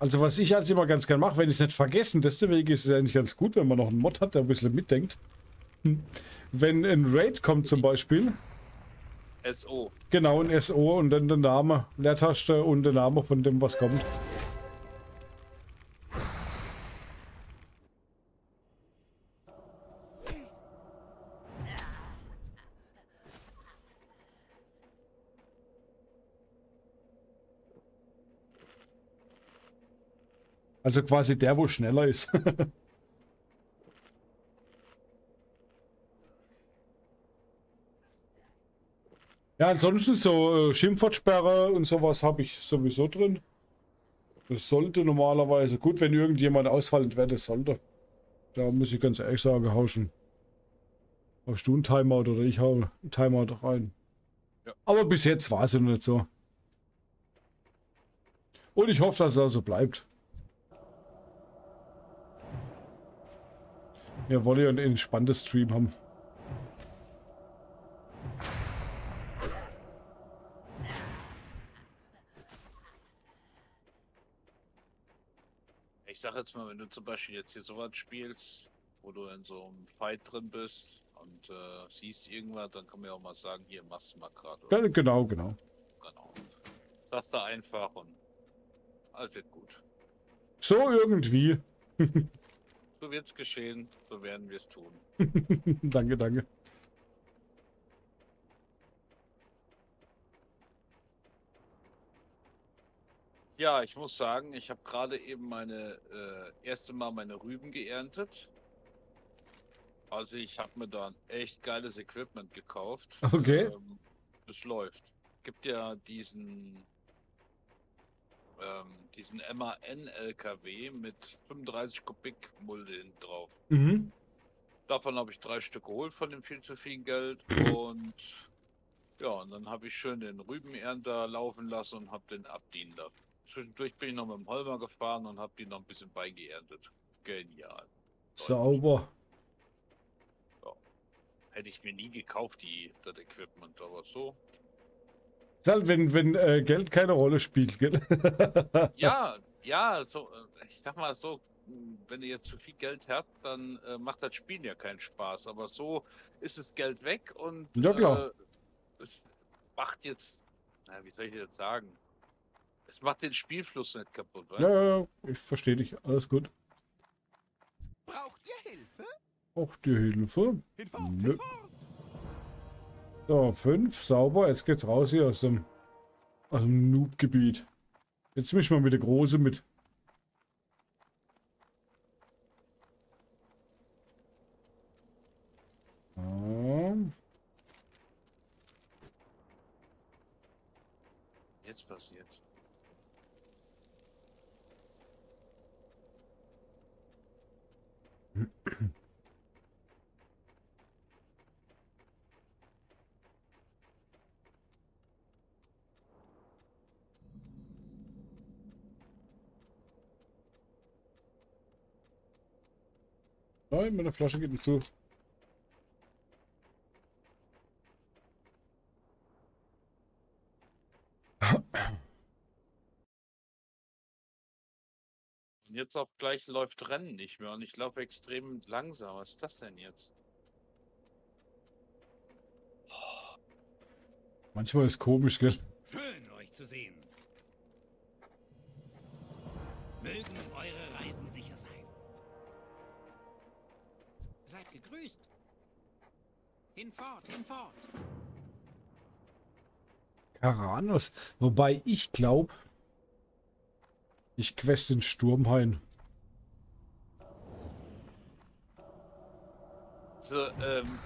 Also was ich als immer ganz gern mache, wenn ich es nicht vergessen, deswegen ist es eigentlich ganz gut, wenn man noch einen Mod hat, der ein bisschen mitdenkt. Hm. Wenn ein Raid kommt zum Beispiel, SO. genau ein SO und dann der Name, Leertaste und der Name von dem, was kommt. Also quasi der, wo schneller ist. ja, ansonsten so äh, Schimpfwortsperre und sowas habe ich sowieso drin. Das sollte normalerweise, gut, wenn irgendjemand ausfallend wäre, das sollte. Da muss ich ganz ehrlich sagen, hauschen. Hast du einen Timeout oder ich habe einen Timeout rein. Ja. Aber bis jetzt war es ja nicht so. Und ich hoffe, dass das so bleibt. Wir wollen ja ein entspanntes Stream haben. Ich sag jetzt mal, wenn du zum Beispiel jetzt hier sowas spielst, wo du in so einem Fight drin bist und äh, siehst irgendwas, dann kann man ja auch mal sagen, hier machst du mal gerade. Genau, genau. Genau. Sagst du einfach und alles wird gut. So irgendwie. So wird's geschehen, so werden wir es tun. danke, danke. Ja, ich muss sagen, ich habe gerade eben meine äh, erste Mal meine Rüben geerntet. Also ich habe mir da ein echt geiles Equipment gekauft. Okay. Ähm, es läuft. Gibt ja diesen ähm, diesen MAN LKW mit 35 Kubik Mulde hinten drauf. Mhm. Davon habe ich drei Stück geholt von dem viel zu viel Geld und ja, und dann habe ich schön den Rübenernter laufen lassen und habe den abdienen lassen. Zwischendurch bin ich noch mit dem Holmer gefahren und habe die noch ein bisschen beigeerntet. Genial. Sauber. Hätte ich mir nie gekauft, die, das Equipment, aber so. Ist halt, wenn, wenn äh, Geld keine Rolle spielt, gell? Ja, ja, so, äh, ich sag mal so, wenn jetzt zu viel Geld hast, dann äh, macht das Spielen ja keinen Spaß. Aber so ist das Geld weg und Ja, klar. Äh, es macht jetzt, na, wie soll ich jetzt sagen? Es macht den Spielfluss nicht kaputt, weißt ja, ja, ich verstehe dich. Alles gut. Braucht ihr Hilfe? Auch die Hilfe. Hinfort, Nö. hinfort! So, fünf, sauber. Jetzt geht's raus hier aus dem, aus dem Noob-Gebiet. Jetzt mischen wir mit der Große mit. Ah, Jetzt passiert. Nein, meine Flasche geht nicht zu. Und jetzt auf gleich läuft Rennen nicht mehr und ich laufe extrem langsam. Was ist das denn jetzt? Manchmal ist komisch, gell? Schön, euch zu sehen. Mögen eure Reisen Seid gegrüßt. Hinfort, hinfort. Karanos. Wobei ich glaube, ich quest den Sturmhain. So, ähm,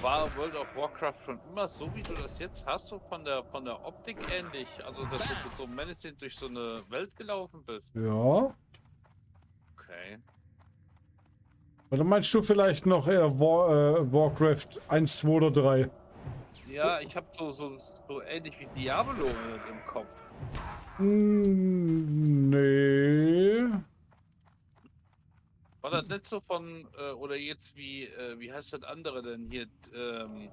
war World of Warcraft schon immer so, wie du das jetzt hast, so von der von der Optik ähnlich? Also, dass du mit so einem Menacing durch so eine Welt gelaufen bist? Ja. Okay. Oder meinst du vielleicht noch eher War, äh, Warcraft 1, 2 oder 3? Ja, ich habe so, so, so ähnlich wie Diablo im Kopf. Hm, nee. War das nicht so von, äh, oder jetzt wie, äh, wie heißt das andere denn hier, ähm,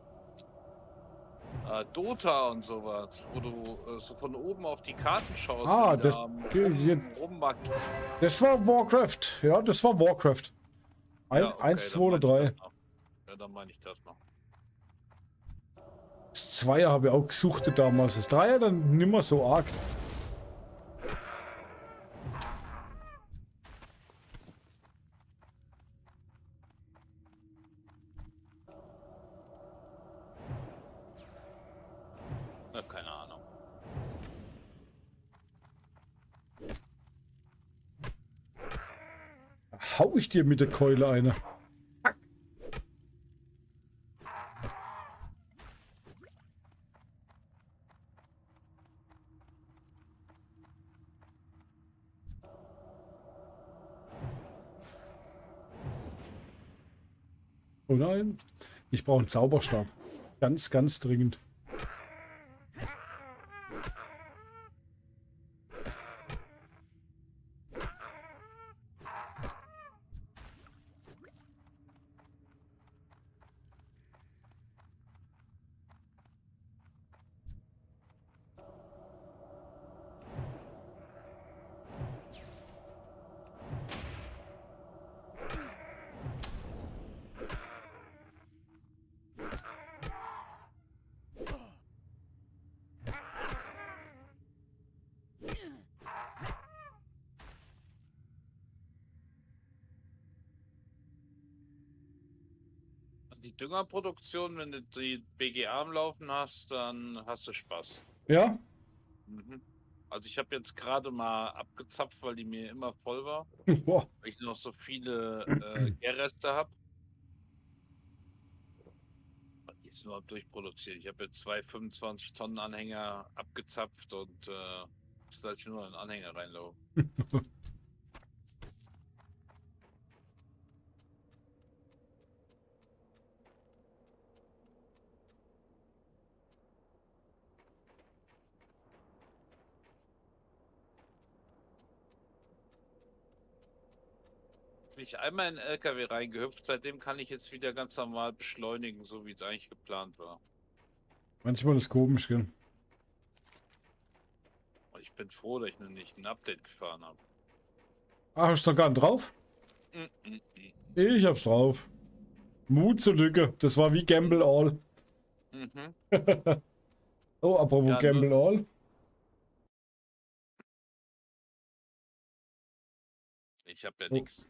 äh, Dota und sowas, wo du äh, so von oben auf die Karten schaust. Ah, das- da oben markiert. Das war Warcraft. Ja, das war Warcraft. Ein, Ja, okay, 1, dann 2 oder meine ich 3. das noch. Ja, dann meine ich das noch. Das 2 habe ich auch gesucht damals. Das 3 dann nimmer so arg. Ja, keine Ahnung. Hau ich dir mit der Keule eine. Oh nein, ich brauche einen Zauberstab. Ganz, ganz dringend. Düngerproduktion, wenn du die BGA am Laufen hast, dann hast du Spaß. Ja? Mhm. Also ich habe jetzt gerade mal abgezapft, weil die mir immer voll war, Boah. weil ich noch so viele äh, Gärreste habe. Die ist nur durchproduziert. Ich habe jetzt zwei 25 Tonnen Anhänger abgezapft und äh, ich nur einen Anhänger reinlaufen. ich einmal in den LKW reingehüpft, seitdem kann ich jetzt wieder ganz normal beschleunigen, so wie es eigentlich geplant war. Manchmal ist komisch, gell? Ich bin froh, dass ich noch nicht ein Update gefahren habe. Hast du noch gar nicht drauf? Mm, mm, mm. Ich hab's drauf. Mut zur Lücke. Das war wie Gamble All. Mhm. Oh, apropos Ja, Gamble All. Ich habe ja Oh. nichts.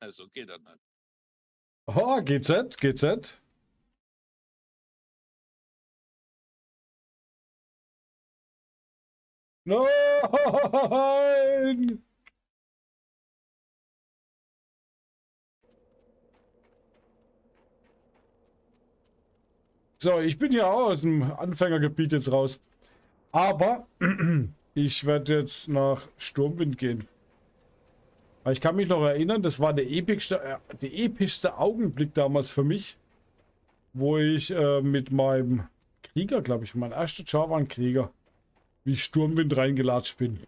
Also geht das nicht. Aha, GZ, GZ. Nein! So, ich bin ja auch aus dem Anfängergebiet jetzt raus. Aber ich werde jetzt nach Sturmwind gehen. Aber ich kann mich noch erinnern, das war der epischste, äh, der epischste Augenblick damals für mich, wo ich äh, mit meinem Krieger, glaube ich, mein erster Javan-Krieger, wie ich Sturmwind reingelatscht bin.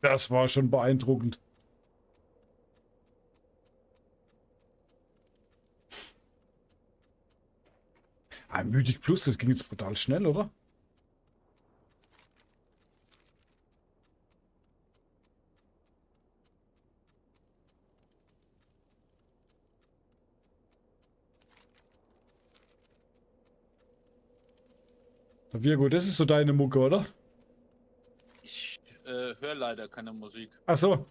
Das war schon beeindruckend. Ah, Mythic Plus, das ging jetzt brutal schnell, oder? Virgo, das ist so deine Mucke, oder? Ich äh, höre leider keine Musik. Ach so.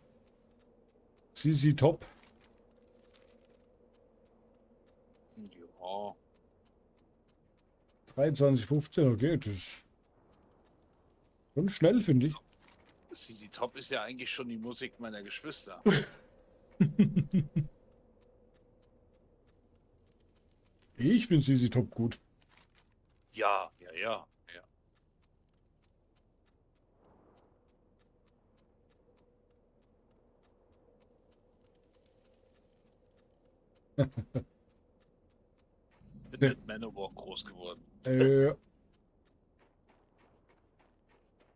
CC Top. Ja. 23,15, okay, das ist schon schnell, finde ich. CC Top ist ja eigentlich schon die Musik meiner Geschwister. Ich finde CC Top gut. ja, ja, ja. Bin mit Manowar groß geworden. Äh,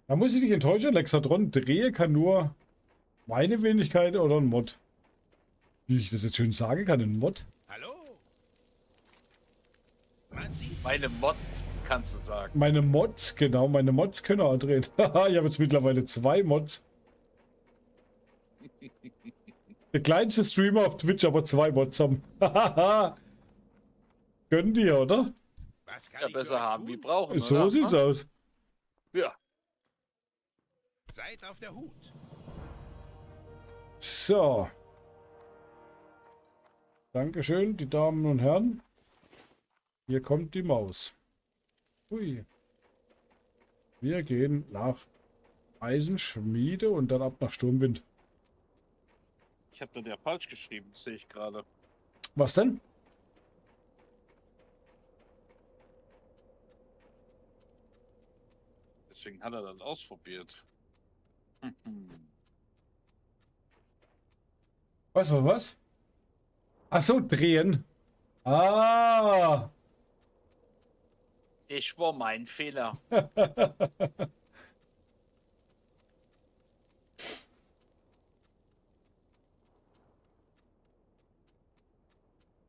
da muss ich dich enttäuschen, Lexatron. Drehe kann nur meine Wenigkeit oder ein Mod. Wie ich das jetzt schön sagen kann, ein Mod. Hallo? Man sieht Meine Mods, kannst du sagen. Meine Mods, genau, meine Mods können auch drehen. Haha, ich habe jetzt mittlerweile zwei Mods. Der kleinste Streamer auf Twitch, aber zwei Mods haben. Gönnen dir, oder? Was kann Ja, besser haben wie brauchen. So oder? sieht's aus. Ja. Seid auf der Hut. So. Dankeschön, die Damen und Herren. Hier kommt die Maus. Hui. Wir gehen nach Eisenschmiede und dann ab nach Sturmwind. Ich habe das ja falsch geschrieben, sehe ich gerade. Was denn? Deswegen hat er das ausprobiert. Was, was, was? Ach so, drehen. Ah. Ich war mein Fehler.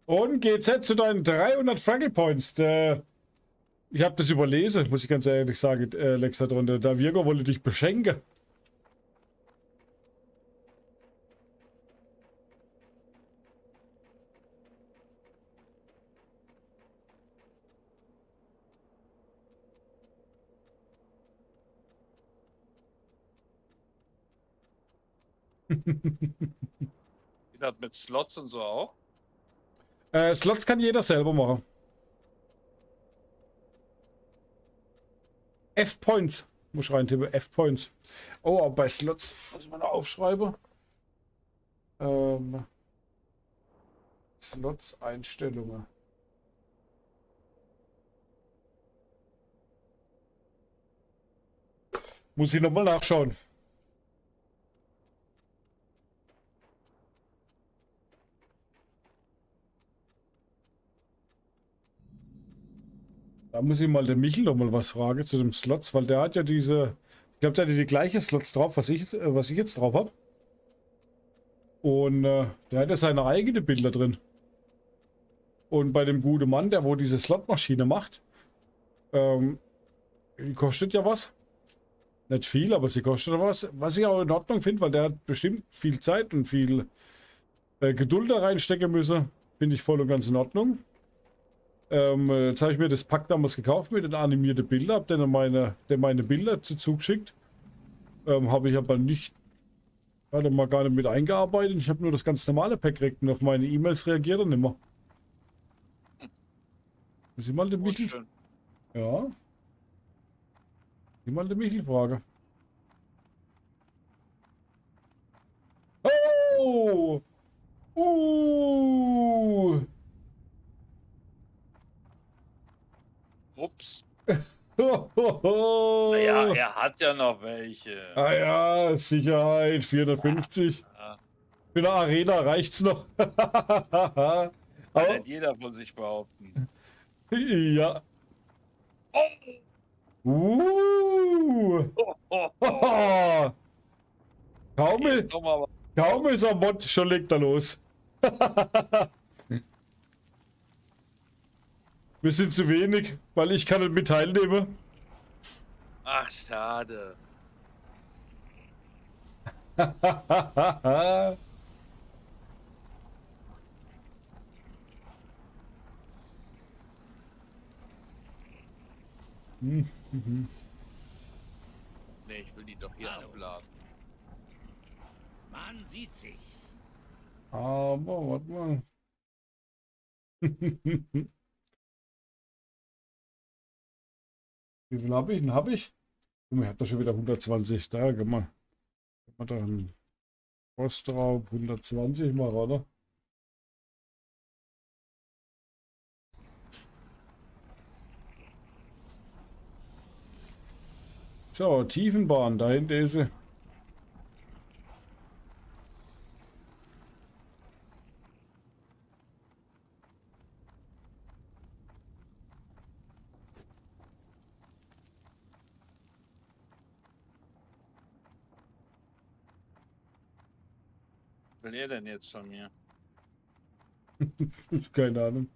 Und GZ zu deinen 300 Fraggle Points. Der, ich habe das überlesen, muss ich ganz ehrlich sagen, äh, Lexatron. Der, der Virgo wollte dich beschenken. Geht das mit Slots und so auch? Äh, Slots kann jeder selber machen. F-Points. Muss ich reintippen. F-Points. Oh, aber bei Slots. Muss ich mal noch aufschreiben. Ähm, Slots Einstellungen. Muss ich nochmal nachschauen. Da muss ich mal den Michel noch mal was fragen zu dem Slots, weil der hat ja diese, ich glaube, der hat die gleiche Slots drauf, was ich, jetzt- äh, was ich jetzt drauf habe. Und äh, der hat ja seine eigene Bilder drin. Und bei dem guten Mann, der wo diese Slotmaschine macht, ähm, die kostet ja was. Nicht viel, aber sie kostet was. Was ich auch in Ordnung finde, weil der hat bestimmt viel Zeit und viel äh, Geduld da reinstecken müssen. Finde ich voll und ganz in Ordnung. Ähm, äh, jetzt habe ich mir das Pack damals gekauft mit den animierten Bildern, habe dann meine, der meine Bilder zu zugeschickt. Ähm, habe ich aber nicht, hatte mal gar nicht mit eingearbeitet. Ich habe nur das ganz normale Pack gekriegt und auf meine E-Mails reagiert er nicht mehr. Muss ich mal den Oh, Michel, schön. ja. Ich mal den Michel fragen. Oh! Uh! Ups. Naja, er hat ja noch welche. Ah ja, Sicherheit, 450. Ja, Für eine Arena reicht's noch. kann jeder von sich behaupten. ja. Oh, Uh. oh, oh, oh. Kaum, ist, kaum ist er Mod, schon legt er los. Wir sind zu wenig, weil ich kann nicht mit teilnehmen. Ach, schade. Hm, mhm. Nee, ich will die doch hier Hallo. abladen. Man sieht sich. Aber, warte mal. Wie viel habe ich? Einen habe ich? Ich habe da schon wieder 120 da. Guck mal. Kann man da einen Postraub 120 machen, oder? So, Tiefenbahn, da hinten ist sie. Er denn jetzt von mir? Keine Ahnung.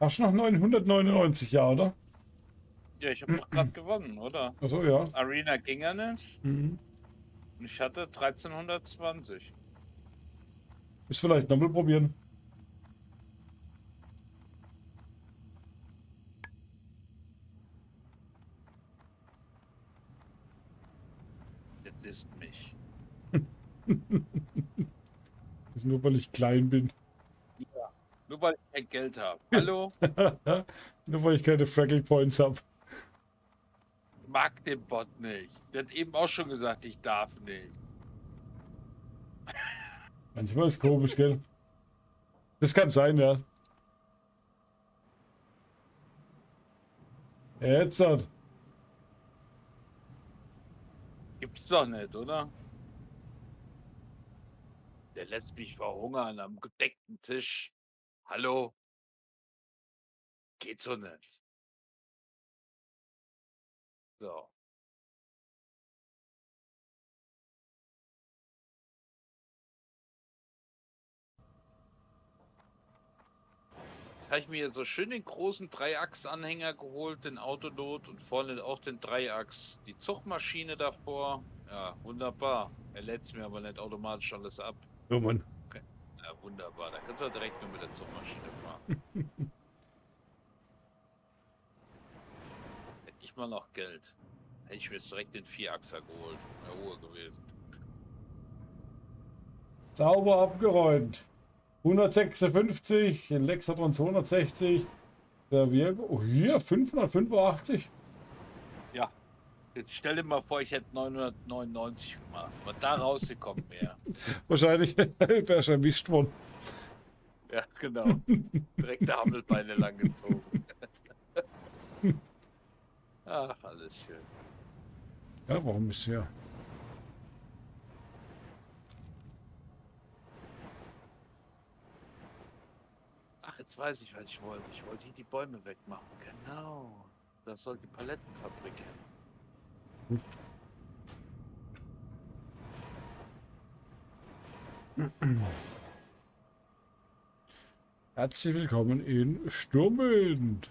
Hast du noch 999, ja, oder? Ja, ich habe doch gerade gewonnen, oder? Achso, ja. Arena ging ja nicht. Mhm. Und ich hatte 1320. Ist vielleicht nochmal probieren. Das ist mich. Das ist nur, weil ich klein bin. Nur weil ich kein Geld habe. Hallo? nur weil ich keine Fraggle Points habe. Ich mag den Bot nicht. Der hat eben auch schon gesagt, ich darf nicht. Manchmal ist komisch, gell? Das kann sein, ja. Jetzt. Gibt's doch nicht, oder? Der lässt mich verhungern am gedeckten Tisch. Hallo? Geht so nicht. So. Jetzt habe ich mir so schön den großen Dreiachs-Anhänger geholt, den Autolot und vorne auch den Dreiachs, die Zuchtmaschine davor. Ja, wunderbar. Er lädt mir aber nicht automatisch alles ab. Oh Mann. Ja, wunderbar. Da kannst du direkt nur mit der Zuchtmaschine fahren. Hätte ich mal noch Geld. Hätte ich mir jetzt direkt den Vierachser geholt. Wäre Ruhe gewesen. Sauber abgeräumt. 156, den Lexatron 260. Der Virgo. Oh, hier 585. Jetzt stell dir mal vor, ich hätte 999 gemacht. Was da rausgekommen wäre. Wahrscheinlich wäre schon erwischt worden. Ja, genau. Direkt der Hammelbeine lang gezogen. Ach, alles schön. Ja, warum ist hier? Ach, jetzt weiß ich, was ich wollte. Ich wollte hier die Bäume wegmachen. Genau. Das soll die Palettenfabrik hin. Herzlich willkommen in Sturmwind.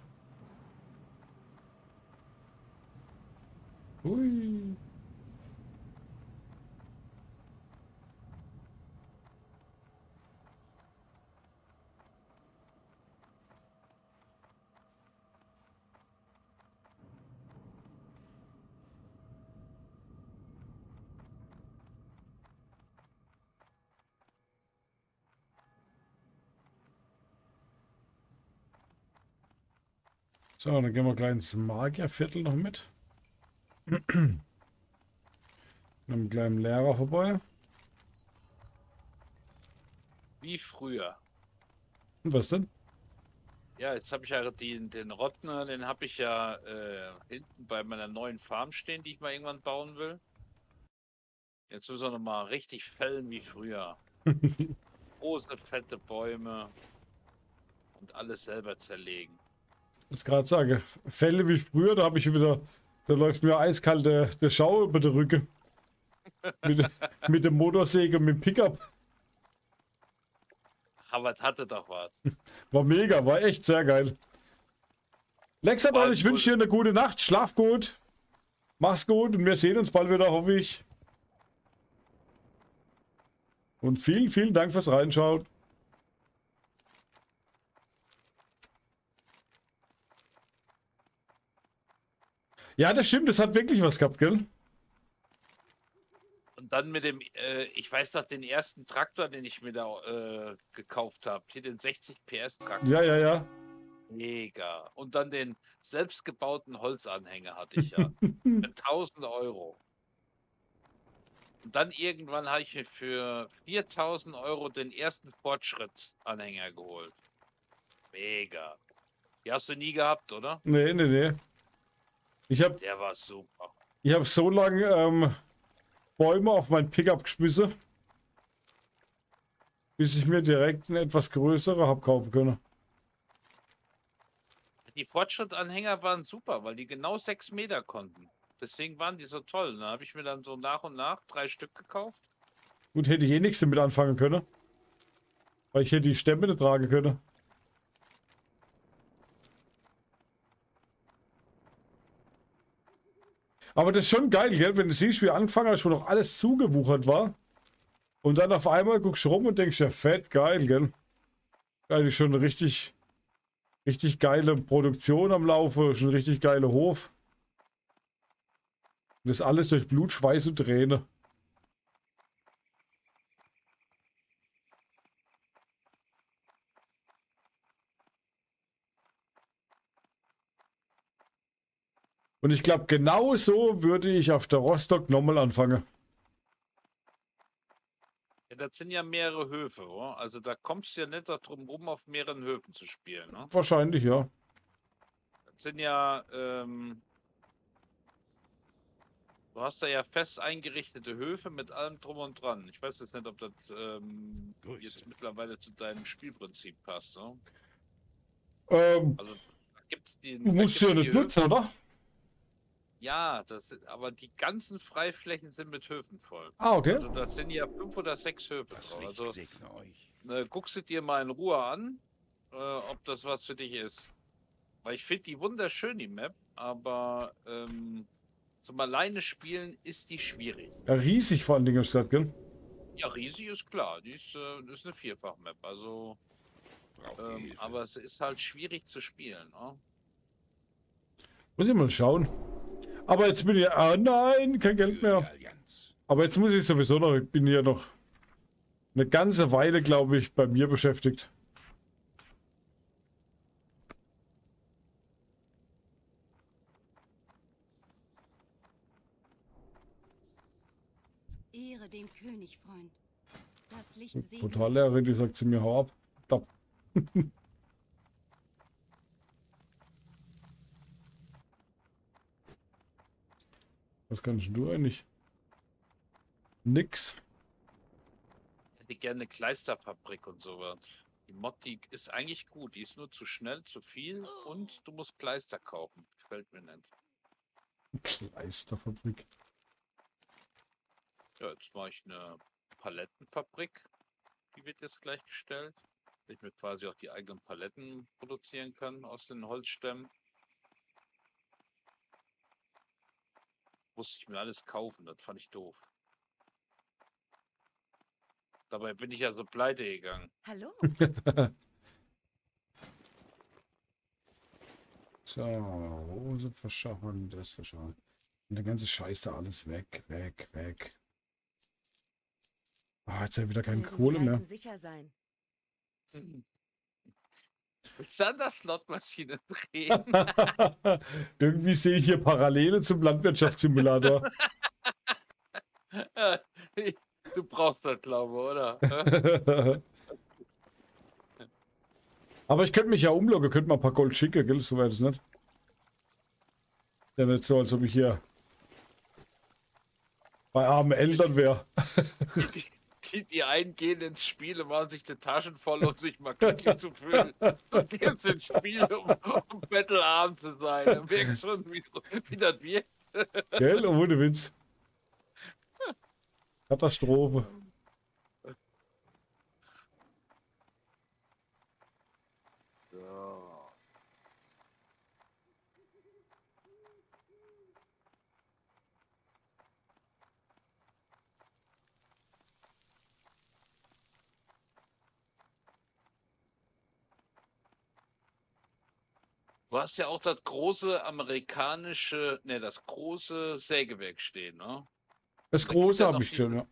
Hui. So, dann gehen wir gleich ins Magierviertel noch mit. Mit einem kleinen Lehrer vorbei. Wie früher. Was denn? Ja, jetzt habe ich ja den, den Rottner, den habe ich ja äh, hinten bei meiner neuen Farm stehen, die ich mal irgendwann bauen will. Jetzt müssen wir noch mal richtig fällen wie früher. Große, fette Bäume und alles selber zerlegen. Jetzt gerade sage, Fälle wie früher, da habe ich wieder, da läuft mir eiskalt der, der Schau über den Rücken. mit, mit dem Motorsäge und mit dem Pickup. Aber es hatte doch was. War mega, war echt sehr geil. Lexadon, ich wünsche dir eine gute Nacht. Schlaf gut. Mach's gut und wir sehen uns bald wieder, hoffe ich. Und vielen, vielen Dank fürs Reinschauen. Ja, das stimmt, das hat wirklich was gehabt, gell? Und dann mit dem, äh, ich weiß noch, den ersten Traktor, den ich mir da äh, gekauft habe. Hier den 60 PS Traktor. Ja, ja, ja. Mega. Und dann den selbstgebauten Holzanhänger hatte ich ja. Mit 1000 Euro. Und dann irgendwann habe ich mir für 4000 Euro den ersten Fortschritt-Anhänger geholt. Mega. Die hast du nie gehabt, oder? Nee, nee, nee. Ich habe Der war super. ich hab so lange ähm, Bäume auf mein Pickup geschmissen, bis ich mir direkt eine etwas größere habe kaufen können. Die Fortschritt-Anhänger waren super, weil die genau 6 Meter konnten. Deswegen waren die so toll. Da habe ich mir dann so nach und nach drei Stück gekauft. Gut, hätte ich eh nichts damit anfangen können. Weil ich hätte die Stämme nicht tragen können. Aber das ist schon geil, gell? Wenn du siehst, wie angefangen hast, wo noch alles zugewuchert war. Und dann auf einmal guckst du rum und denkst, ja, fett, geil, gell? Eigentlich schon eine richtig, richtig geile Produktion am Laufe, schon richtig geiler Hof. Und das alles durch Blut, Schweiß und Träne. Und ich glaube, genau so würde ich auf der Rostock nochmal anfangen. Ja, das sind ja mehrere Höfe, oder? Also da kommst du ja nicht darum rum, auf mehreren Höfen zu spielen. Ne? Wahrscheinlich, ja. Das sind ja, ähm, du hast da ja fest eingerichtete Höfe mit allem drum und dran. Ich weiß jetzt nicht, ob das ähm, jetzt mittlerweile zu deinem Spielprinzip passt. Ne? Ähm, Also da gibt's die. du da musst gibt's ja nicht nutzen, oder? Ja, das sind, aber die ganzen Freiflächen sind mit Höfen voll. Ah, okay. Also das sind ja fünf oder sechs Höfe. Das drauf. Licht Also segne euch. äh, guckst du dir mal in Ruhe an, äh, ob das was für dich ist. Weil ich finde die wunderschön, die Map, aber ähm, zum alleine spielen ist die schwierig. Ja, riesig vor allen Dingen, gesagt, gell? Ja, riesig ist klar, die ist, äh, das ist eine Vierfach-Map, also, ähm, aber es ist halt schwierig zu spielen. Ne? Muss ich mal schauen. Aber jetzt bin ich. Ah, nein, kein Geld mehr. Aber jetzt muss ich sowieso noch. Ich bin ja noch eine ganze Weile, glaube ich, bei mir beschäftigt. Ehre den König, Freund. Das Licht segne Totallehrerin, die sagt zu mir, hau ab. Da. Was kannst du eigentlich? Nix. Ich hätte gerne eine Kleisterfabrik und sowas. Die Mod, die ist eigentlich gut, die ist nur zu schnell, zu viel und du musst Kleister kaufen. Gefällt mir nicht. Kleisterfabrik. Ja, jetzt mache ich eine Palettenfabrik. Die wird jetzt gleich gestellt. Ich mir quasi auch die eigenen Paletten produzieren kann aus den Holzstämmen. Musste ich mir alles kaufen, das fand ich doof. Dabei bin ich ja so pleite gegangen. Hallo, So, Hose verschaffen, das verschaffen. Und der ganze Scheiß da alles weg, weg, weg. Ah, jetzt hat er wieder keine Kohle mehr. Sicher sein. Willst du an der Slotmaschine drehen? Irgendwie sehe ich hier Parallele zum Landwirtschaftssimulator. du brauchst das, glaube ich, oder? Aber ich könnte mich ja umloggen, könnte mal ein paar Gold schicken, gell? So wäre das nicht. Ja, nicht so, als ob ich hier bei armen Eltern wäre. Die, die, die einen gehen ins Spiel und machen sich die Taschen voll, um sich mal glücklich zu fühlen. Und gehen ins Spiel, um, um bettelarm zu sein. Du merkst schon, wie, wie das wirkt. Gell? Ohne Witz. Katastrophe. Du hast ja auch das große amerikanische, ne, das große Sägewerk stehen, ne? Das Da große ja habe ich schon, ja.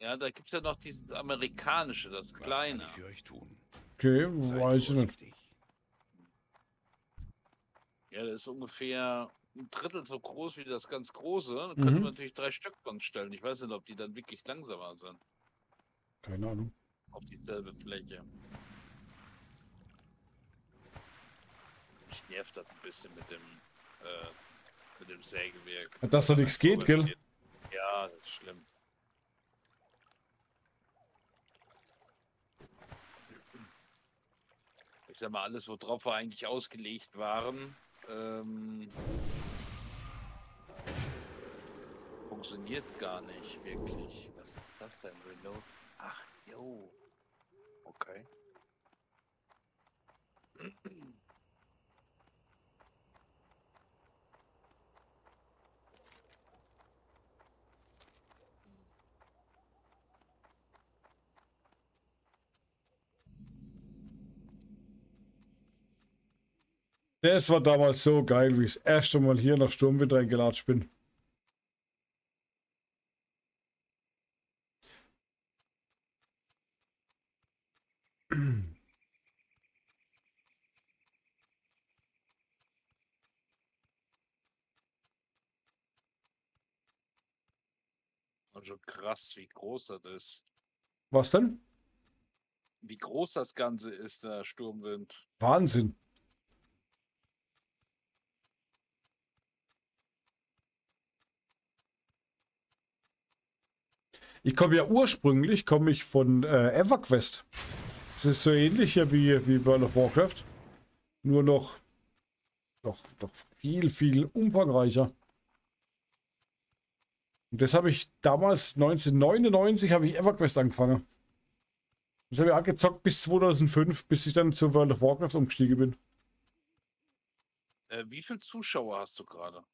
Ja, da gibt es ja noch dieses amerikanische, das Was kleine. kann ich für euch tun? Okay, Seid weiß ich nicht. Ja, das ist ungefähr ein Drittel so groß wie das ganz große. Da könnte Mhm. man natürlich drei Stück von stellen. Ich weiß nicht, ob die dann wirklich langsamer sind. Keine Ahnung. Auf dieselbe Fläche. Mich nervt das ein bisschen mit dem, äh, mit dem Sägewerk. Dass da nichts geht, gell? Ja, das ist schlimm. Ich sag mal, alles, worauf wir eigentlich ausgelegt waren, ähm, funktioniert gar nicht wirklich. Was ist das denn? Reload? Ach, jo. Okay. Das war damals so geil, wie ich das erste Mal hier nach Sturmwind reingelatscht bin. Also krass, wie groß das ist. Was denn? Wie groß das Ganze ist, der Sturmwind. Wahnsinn. Ich komme ja ursprünglich komme ich von äh, EverQuest. Das ist so ähnlich ja wie, wie World of Warcraft. Nur noch, noch, noch viel, viel umfangreicher. Und das habe ich damals 1999 habe ich EverQuest angefangen. Das habe ich angezockt bis 2005, bis ich dann zu World of Warcraft umgestiegen bin. Äh, wie viele Zuschauer hast du gerade?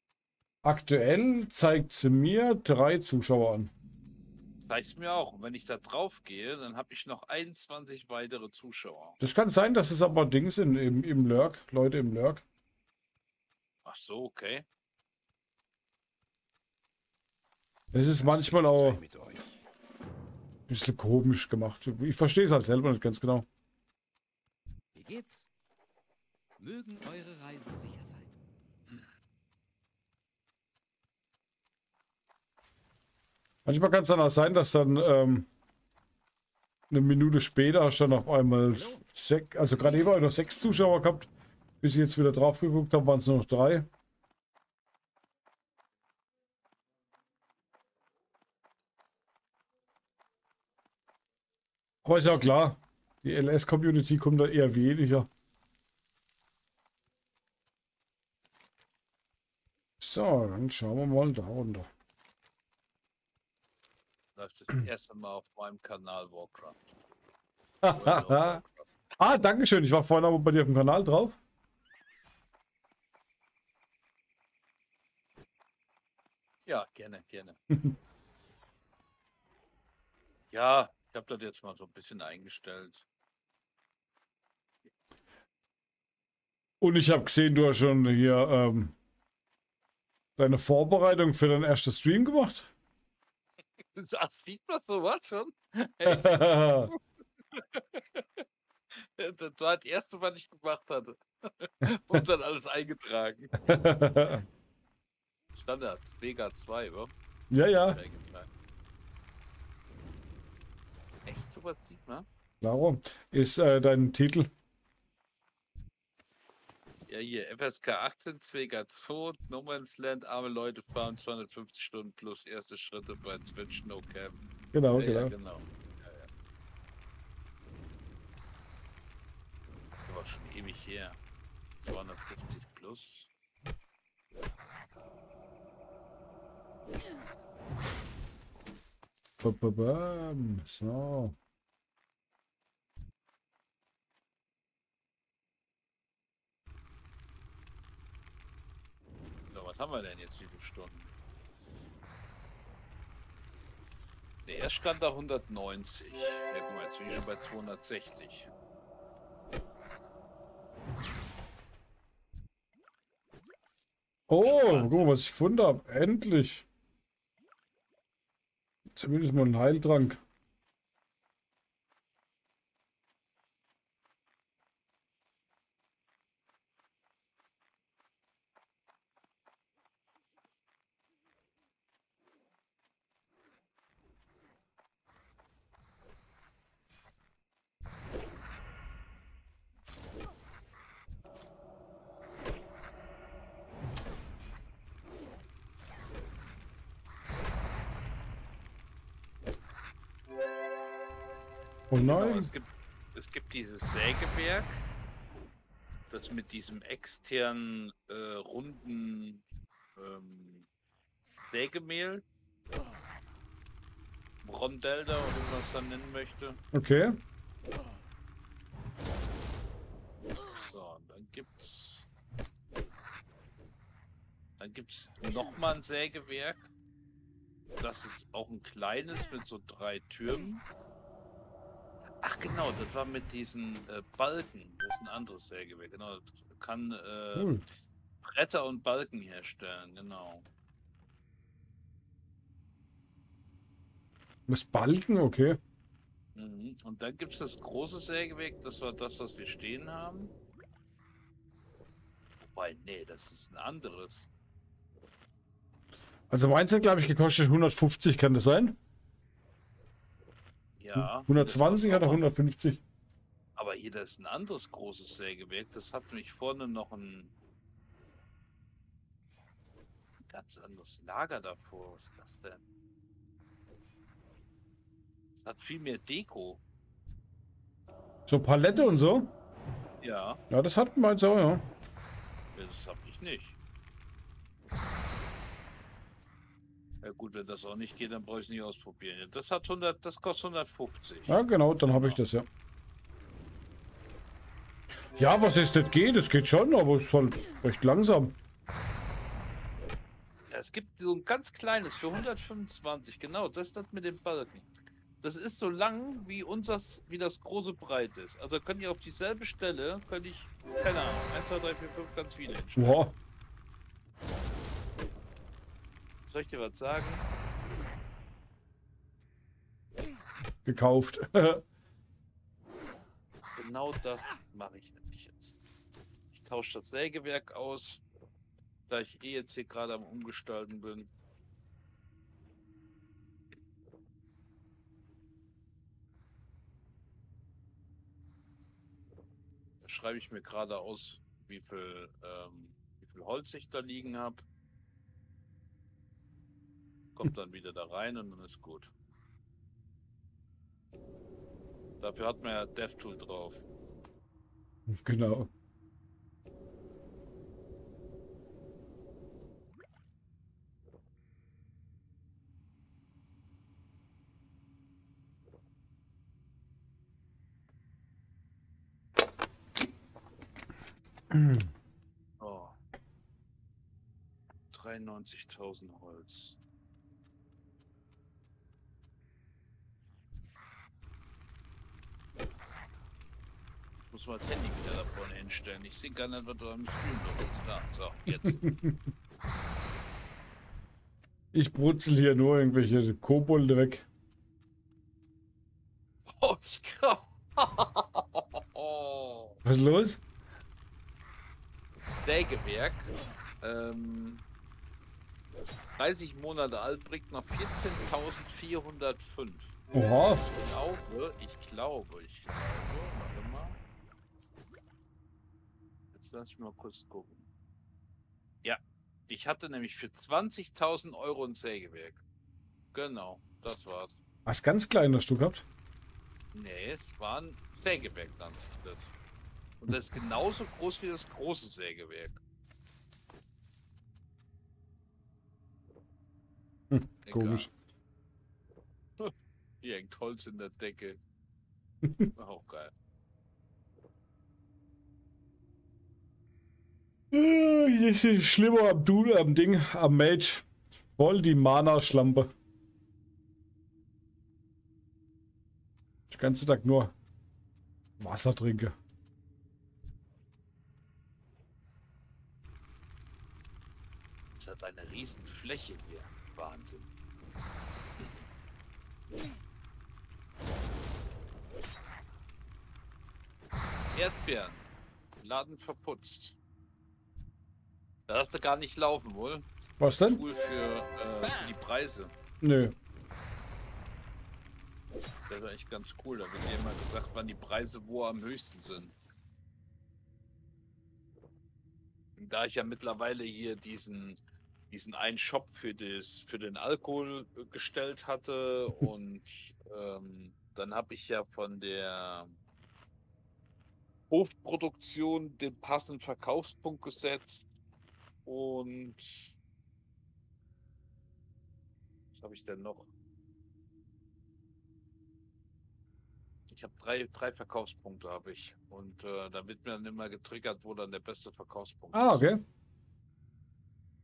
Aktuell zeigt sie mir drei Zuschauer an. Zeig's mir auch. Und wenn ich da drauf gehe, dann habe ich noch 21 weitere Zuschauer. Das kann sein, dass es aber Dings sind im, im Lurk, Leute im Lurk. Ach so, okay. Es ist manchmal Sei auch ein mit euch. bisschen komisch gemacht. Ich verstehe es halt selber nicht ganz genau. Wie geht's? Mögen eure Reisen sicher sein. Manchmal kann es dann auch sein, dass dann ähm, eine Minute später dann auf einmal sechs, also gerade eben noch sechs Zuschauer gehabt. Bis ich jetzt wieder drauf geguckt habe, waren es nur noch drei. Aber ist ja klar, die LS-Community kommt da eher weniger. So, dann schauen wir mal da runter. Läuft das erste Mal auf meinem Kanal Warcraft. Warcraft. ah, danke schön. Ich war vorhin aber bei dir auf dem Kanal drauf. Ja, gerne, gerne. ja, ich habe das jetzt mal so ein bisschen eingestellt. Und ich habe gesehen, du hast schon hier ähm, deine Vorbereitung für dein erstes Stream gemacht. Ach, sieht man sowas schon? ja, Das war das erste, was ich gemacht hatte. Und dann alles eingetragen. Standard, Vega 2, wa? ja, Eingetragen. Echt, sowas sieht man? darum ist äh, dein Titel. Ja, hier, FSK 18, Vega 2, No Man's Land, arme Leute fahren 250 Stunden plus erste Schritte bei Twitch, No Cam. Genau, ja, ja, genau. genau. Ja, ja. Das war schon ewig her. 250 plus. Ba-ba-bam. So. So, was haben wir denn jetzt, wie viele Stunden? Der erst stand da 190. Ja, guck mal, jetzt bin ich schon bei 260. Oh, guck mal, was ich gefunden habe. Endlich. Zumindest mal ein Heiltrank. Oh Genau, nein. es, gibt, es gibt dieses Sägewerk, das mit diesem externen äh, runden ähm, Sägemehl, Rondell da oder wie man es dann nennen möchte. Okay. So, und dann gibt's dann gibt's noch mal ein Sägewerk. Das ist auch ein kleines mit so drei Türmen. Ach genau, das war mit diesen äh, Balken. Das ist ein anderes Sägewerk. Genau, das kann äh, Cool. Bretter und Balken herstellen. Genau. Das Balken, okay. Mhm. Und dann gibt es das große Sägewerk. Das war das, was wir stehen haben. Wobei, nee, das ist ein anderes. Also meins hat, glaube ich, gekostet 150, kann das sein? Ja. 120 das oder war- 150? Aber hier, das ist ein anderes großes Sägewerk. Das hat nämlich vorne noch ein ganz anderes Lager davor. Was ist das denn? Das hat viel mehr Deko. So Palette und so? Ja, Ja, das hat meins auch, ja. ja, das habe ich nicht. Ja gut, wenn das auch nicht geht, dann brauche ich es nicht ausprobieren. Das hat 100, das kostet 150. Ja, genau, dann habe ich das, ja. Ja, was ist das geht? Es geht schon, aber es ist halt recht langsam. Ja, es gibt so ein ganz kleines für 125, genau, das ist das mit den Balken. Das ist so lang, wie unseres, wie das große breit ist. Also könnt ihr auf dieselbe Stelle, könnte ich, keine Ahnung, 1, 2, 3, 4, 5 ganz viele hinstellen. Boah, Soll ich dir was sagen? gekauft. Genau das mache ich nämlich jetzt. Ich tausche das Sägewerk aus, da ich eh jetzt hier gerade am Umgestalten bin. Da schreibe ich mir gerade aus, wie viel, ähm, wie viel Holz ich da liegen habe. Kommt dann wieder da rein und dann ist gut. Dafür hat man ja DevTool drauf. genau. Oh. 93.000 Holz. Muss mal das Handy wieder da vorne hinstellen. Ich sehe gar nicht, was du am bist. Da, so, jetzt. Ich brutzel hier nur irgendwelche Kobolde weg. oh, ich glaube. Was ist los? Sägewerk. Ähm, 30 Monate alt, bringt noch 14.405. Oha. Ich glaube, ich glaube, ich glaube, lass ich mal kurz gucken. Ja, ich hatte nämlich für 20.000 Euro ein Sägewerk. Genau, das war's. Was ganz kleines Stück habt? Nee, es war ein Sägewerk, nannte das. Und das ist genauso groß wie das große Sägewerk. Hm, komisch. Hier hängt Holz in der Decke. Auch geil. Schlimmer am Du, am Ding, am Mage. Voll die Mana-Schlampe. Den ganzen Tag nur Wasser trinke. Das hat eine riesen Fläche hier. Wahnsinn. Erdbeeren. Laden verputzt. Da hast du gar nicht laufen, wohl? Was denn? Cool für, äh, für die Preise. Nö. Das ist eigentlich ganz cool. Da wird dir immer gesagt, wann die Preise wo am höchsten sind. Und da ich ja mittlerweile hier diesen, diesen einen Shop für, das, für den Alkohol gestellt hatte und ähm, dann habe ich ja von der Hofproduktion den passenden Verkaufspunkt gesetzt und was habe ich denn noch? Ich habe drei, drei Verkaufspunkte habe ich und äh, da wird mir dann immer getriggert, wo dann der beste Verkaufspunkt Ah, ist. okay.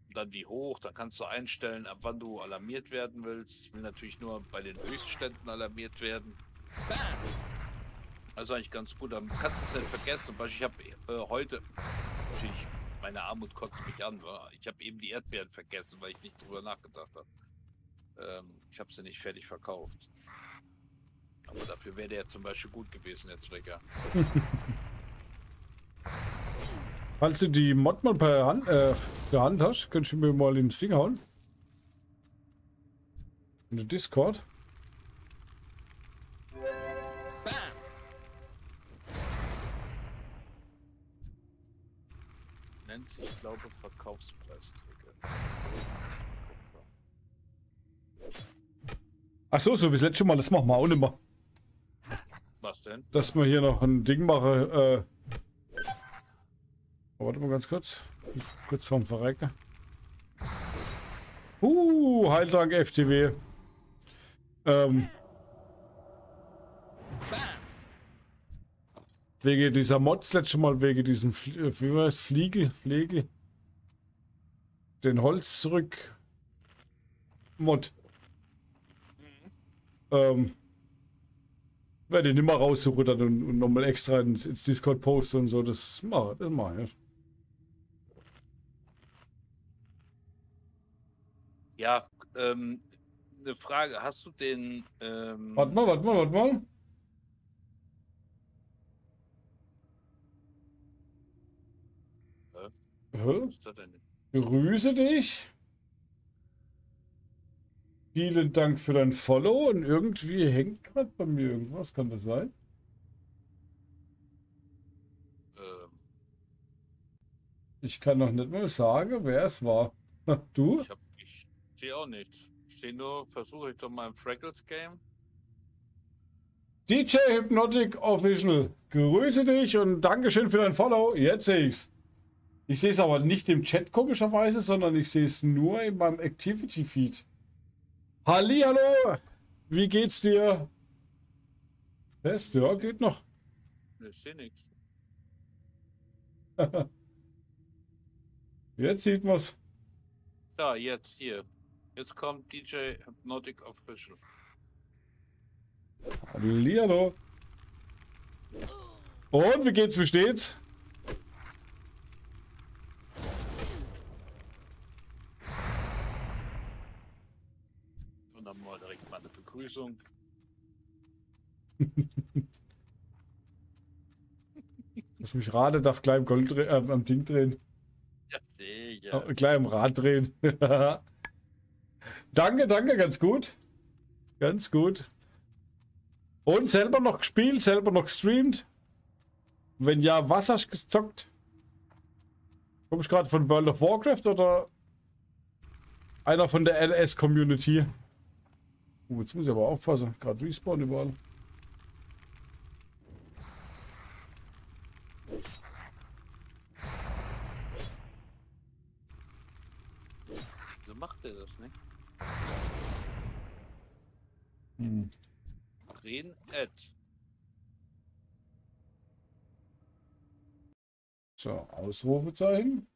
Und dann wie hoch, dann kannst du einstellen, ab wann du alarmiert werden willst. Ich will natürlich nur bei den Höchstständen alarmiert werden. Also eigentlich ganz gut. Dann kannst du es nicht vergessen. Zum Beispiel, ich habe äh, heute, meine Armut kotzt mich an, ich habe eben die Erdbeeren vergessen, weil ich nicht drüber nachgedacht habe. Ähm, ich habe sie nicht fertig verkauft. Aber dafür wäre der zum Beispiel gut gewesen, der Trigger. Falls du die Mod mal per Hand, äh, der Hand hast, könntest du mir mal ins Ding hauen. In der Discord. Glaube, Verkaufspreisträger. Ach so, so wie das letzte Mal, das machen wir auch nicht mehr. Was denn? Dass wir hier noch ein Ding machen. Äh, oh, warte mal ganz kurz. Kurz vorm Verrecken. Uh, Heiltrank FTW. Ähm, wegen dieser Mods letzte Mal, wegen diesem Fl äh, wie war das? Fliegel, Flegel. Den Holz zurück. Mod. Ähm, werde ich nicht mal raussuchen dann und, und nochmal extra ins, ins Discord posten und so. Das mache das mach ich. nicht. Ja, ähm, eine Frage. Hast du den. Ähm, Warte mal, warte mal, warte mal. Hä? Was ist das denn? Grüße dich. Vielen Dank für dein Follow und irgendwie hängt gerade bei mir irgendwas. Kann das sein? Ähm, Ich kann noch nicht mal sagen, wer es war. Du? ich hab, ich sehe auch nichts. Ich sehe nur, versuche ich doch mal im Fraggles Game. DJ Hypnotic Official. Grüße dich und Dankeschön für dein Follow. Jetzt sehe ich's. Ich sehe es aber nicht im Chat komischerweise, sondern ich sehe es nur in meinem Activity Feed. Hallihallo! Wie geht's dir? Fest? Ja, geht noch. Ich sehe nichts. Jetzt sieht man's. Da, jetzt hier. Jetzt kommt DJ Hypnotic Official. Hallihallo. Und wie geht's, wie steht's? Und dann mal direkt mal eine Begrüßung. Lass mich raten, darf gleich im Gold äh, am Ding drehen. Ja, sicher. Äh, gleich im Rad drehen. danke, danke, ganz gut. Ganz gut. Und selber noch gespielt, selber noch gestreamt? Wenn ja, was hast du gezockt? Kommst du gerade von World of Warcraft oder einer von der LS-Community? Uh, jetzt muss ich aber aufpassen. Gerade Respawn überall. So macht er das, ne? Hm. Drehen Ed. So, Ausrufezeichen.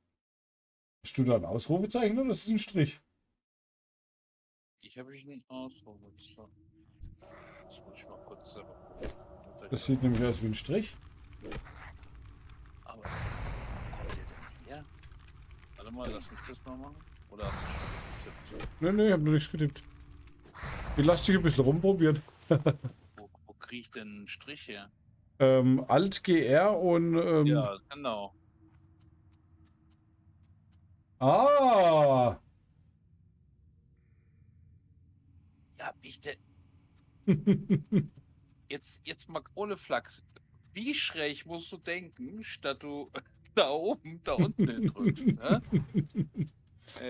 Hast du da ein Ausrufezeichen oder ist es ein Strich? Ich habe ich nicht ausprobiert. So. Das muss ich mal kurz selber gucken. Das sieht nämlich aus wie ein Strich. Aber kommt der denn her? Warte mal, lass mich das mal machen. Oder hast du schon getippt? Nee, nee, ich habe noch nichts getippt. Ich lass dich ein bisschen rumprobieren. Wo, wo krieg ich denn einen Strich her? Ähm, Alt GR und ähm, Ja, genau. Ah! Wie ich denn. Jetzt, jetzt mal ohne Flachs. Wie schräg musst du denken, statt du da oben, da unten hin drückst? Ne?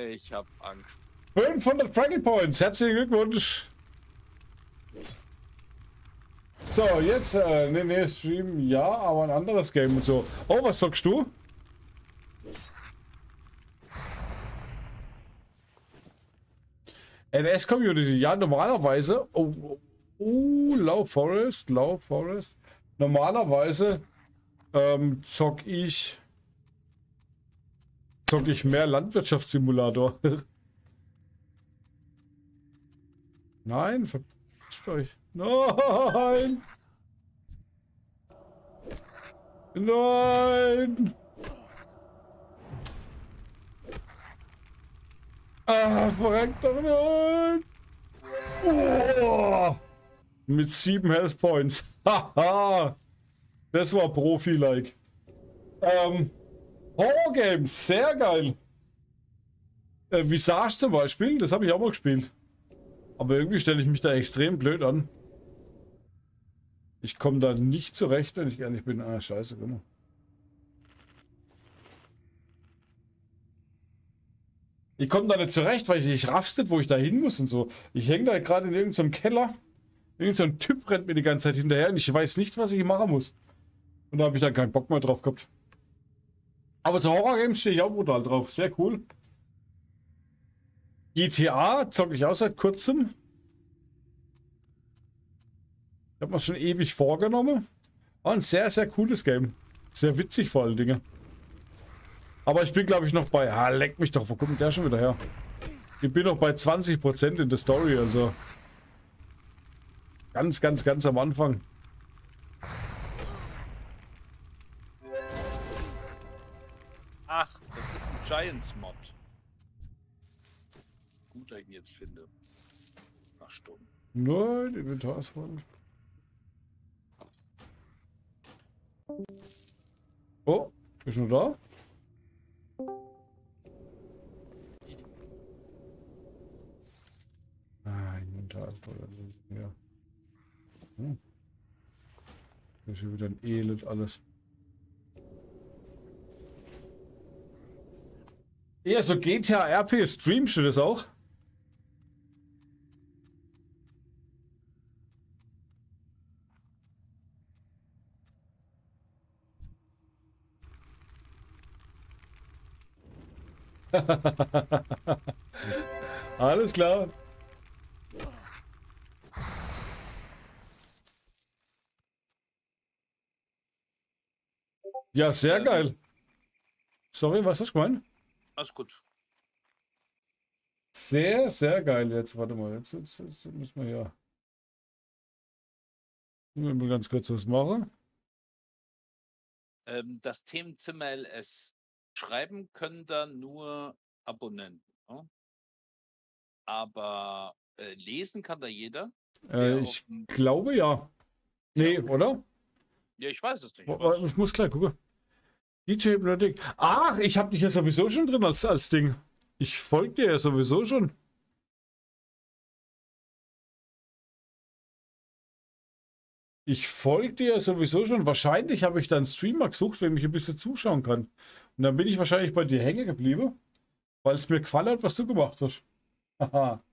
Ich hab Angst. 500 Fraggle Points, herzlichen Glückwunsch. So, jetzt, äh, nee, nee, Stream, ja, aber ein anderes Game und so. Oh, was sagst du? NS Community, ja, normalerweise. Oh, oh, oh, Low Forest, Low Forest. Normalerweise ähm, zock ich. Zock ich mehr Landwirtschaftssimulator. Nein, verpisst euch. Nein! Nein! Ah, verreckt doch nein! Oh, mit sieben Health Points. Haha! das war Profi-like. Ähm, Horror Games, sehr geil. Äh, Visage zum Beispiel, das habe ich auch mal gespielt. Aber irgendwie stelle ich mich da extrem blöd an. Ich komme da nicht zurecht, wenn ich ehrlich bin. Ah, scheiße, genau. Ich komme da nicht zurecht, weil ich nicht raff's nicht, wo ich da hin muss und so. Ich hänge da gerade in irgendeinem Keller. Irgend so ein Typ rennt mir die ganze Zeit hinterher und ich weiß nicht, was ich machen muss. Und da habe ich dann keinen Bock mehr drauf gehabt. Aber so Horror-Games stehe ich auch brutal drauf. Sehr cool. GTA zocke ich auch seit kurzem. Ich habe mir schon ewig vorgenommen. War ein sehr, sehr cooles Game. Sehr witzig vor allen Dingen. Aber ich bin, glaube ich, noch bei... Ah, leck mich doch. Wo kommt der schon wieder her? Ich bin noch bei 20% in der Story, also... Ganz, ganz, ganz am Anfang. Ach, das ist ein Giants-Mod. Gut, dass ich ihn jetzt finde. Nach Stunden. Nein, Inventar ist voll. Oh, bist du da? Ah, Inventar ist voll. Also, ja. Hm. Das ist schon wieder ein Elend alles. Ja, so GTA RP streamst du das auch? Alles klar. Ja, sehr geil. Sorry, was hast du gemeint? Alles gut. Sehr, sehr geil jetzt. Warte mal, jetzt, jetzt, jetzt müssen wir ja. Müssen wir mal ganz kurz was machen. Ähm, das Themenzimmer LS. Schreiben können da nur Abonnenten. Ne? Aber äh, lesen kann da jeder. Äh, ich glaube ja. Nee, oder? ja, ich weiß es nicht. Wa- Ich muss gleich gucken. DJ Hypnotic. Ach, ich habe dich ja sowieso schon drin als, als Ding. Ich folge dir ja sowieso schon. Ich folge dir ja sowieso schon. Wahrscheinlich habe ich dann Streamer gesucht, wenn ich ein bisschen zuschauen kann. Und dann bin ich wahrscheinlich bei dir hängen geblieben, weil es mir gefallen hat, was du gemacht hast. Haha.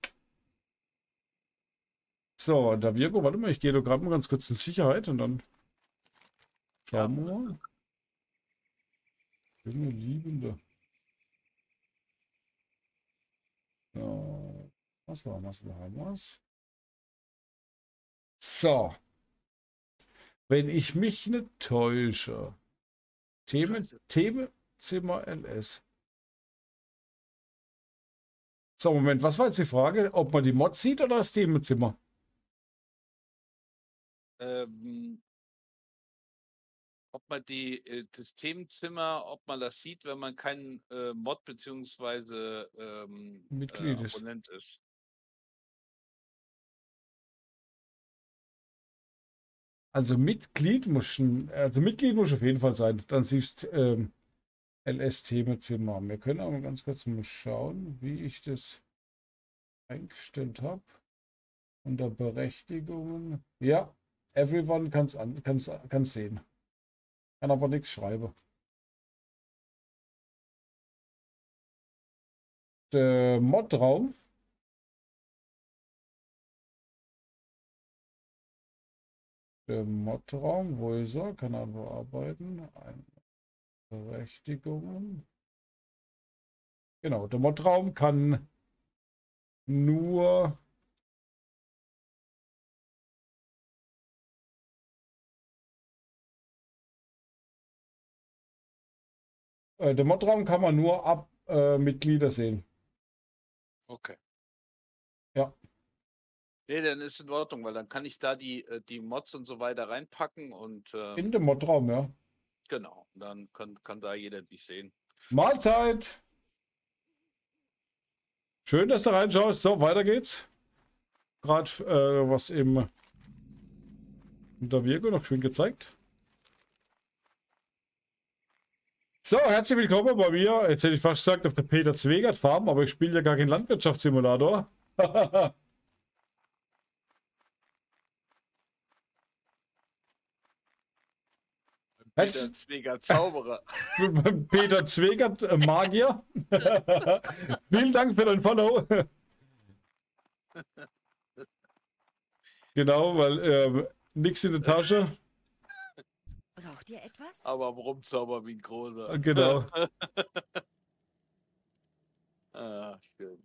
so, da Virgo, warte mal, ich gehe da gerade mal ganz kurz in Sicherheit und dann schauen wir mal. Junge Liebende. So, was war was wir haben was? So. Wenn ich mich nicht täusche. Themen, Scheiße. Themenzimmer LS. So, Moment, was war jetzt die Frage? Ob man die Mod sieht oder das Themenzimmer? Ähm, ob man die äh, Systemzimmer, ob man das sieht, wenn man kein äh, Mod beziehungsweise ähm, Mitglied äh, ist. Abonnent ist. Also Mitglied muss schon, also Mitglied muss auf jeden Fall sein. Dann siehst ähm, LS-Themezimmer. Wir können aber ganz kurz mal schauen, wie ich das eingestellt habe. Unter Berechtigungen. Ja, everyone kann es sehen. Kann aber nichts schreiben. Der Modraum. Der Modraum, wo ist er? Kann er bearbeiten. Ein Berechtigungen. Genau, der Modraum kann nur äh, der Modraum kann man nur ab äh, Mitglieder sehen. Okay. Ja. Nee, dann ist in Ordnung, weil dann kann ich da die, äh, die Mods und so weiter reinpacken und äh, In dem Modraum, ja. Genau, dann kann, kann da jeder die sehen. Mahlzeit! Schön, dass du reinschaust. So, weiter geht's. Gerade äh, was im der Virgo noch schön gezeigt. So, herzlich willkommen bei mir. Jetzt hätte ich fast gesagt auf der Peter Zwegert Farm, aber ich spiele ja gar keinen Landwirtschaftssimulator. Peter Zweger Zauberer. Peter Zwegert äh, Magier. Vielen Dank für dein Follow. genau, weil ähm, nichts in der Tasche. Braucht ihr etwas? aber am Rumzauber wie ein großer. Genau. Ah, schön.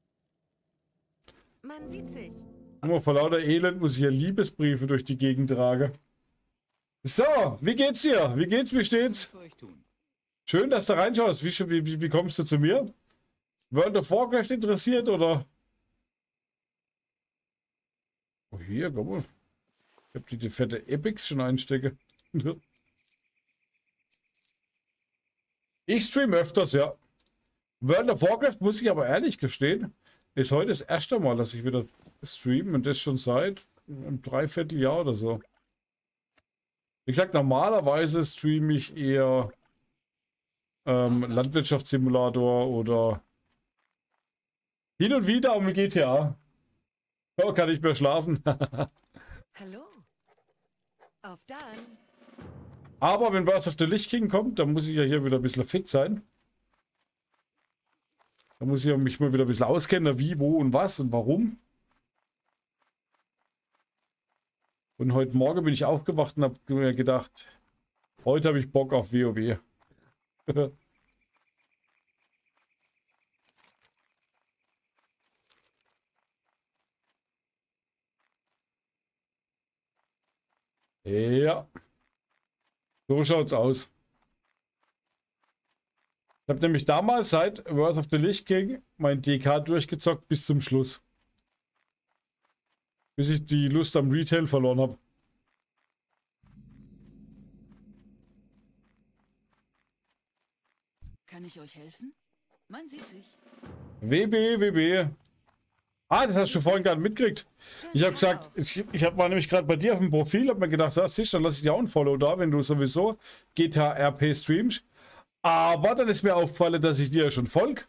Man sieht sich. Immer vor lauter Elend muss ich hier Liebesbriefe durch die Gegend tragen. So, wie geht's dir? Wie geht's? Wie steht's? Schön, dass du reinschaust. Wie, wie, wie, kommst du zu mir? World of Warcraft interessiert oder? Oh, hier, guck mal. Ich hab die, die fette Epics schon einstecke. Ich stream öfters, ja. World of Warcraft muss ich aber ehrlich gestehen, ist heute das erste Mal, dass ich wieder streame und das schon seit einem Dreivierteljahr oder so. Wie gesagt, normalerweise streame ich eher ähm, Landwirtschaftssimulator oder hin und wieder um GTA. Oh, kann ich mehr schlafen. Hallo. Auf dann. Aber wenn was auf der Licht King kommt, dann muss ich ja hier wieder ein bisschen fit sein. Da muss ich mich mal wieder ein bisschen auskennen, wie, wo und was und warum. Und heute Morgen bin ich aufgewacht und habe mir gedacht, heute habe ich Bock auf WoW. ja. So schaut's aus. Ich habe nämlich damals seit World of the Lich King mein DK durchgezockt bis zum Schluss. Bis ich die Lust am Retail verloren habe. Kann ich euch helfen? Man sieht sich. WB, WB. Ah, das hast du vorhin gerade mitgekriegt. Ich habe gesagt, ich, ich hab, war nämlich gerade bei dir auf dem Profil, habe mir gedacht, das ist dann lasse ich dir auch ein Follow da, wenn du sowieso GTA RP streamst. Aber dann ist mir aufgefallen, dass ich dir ja schon folg.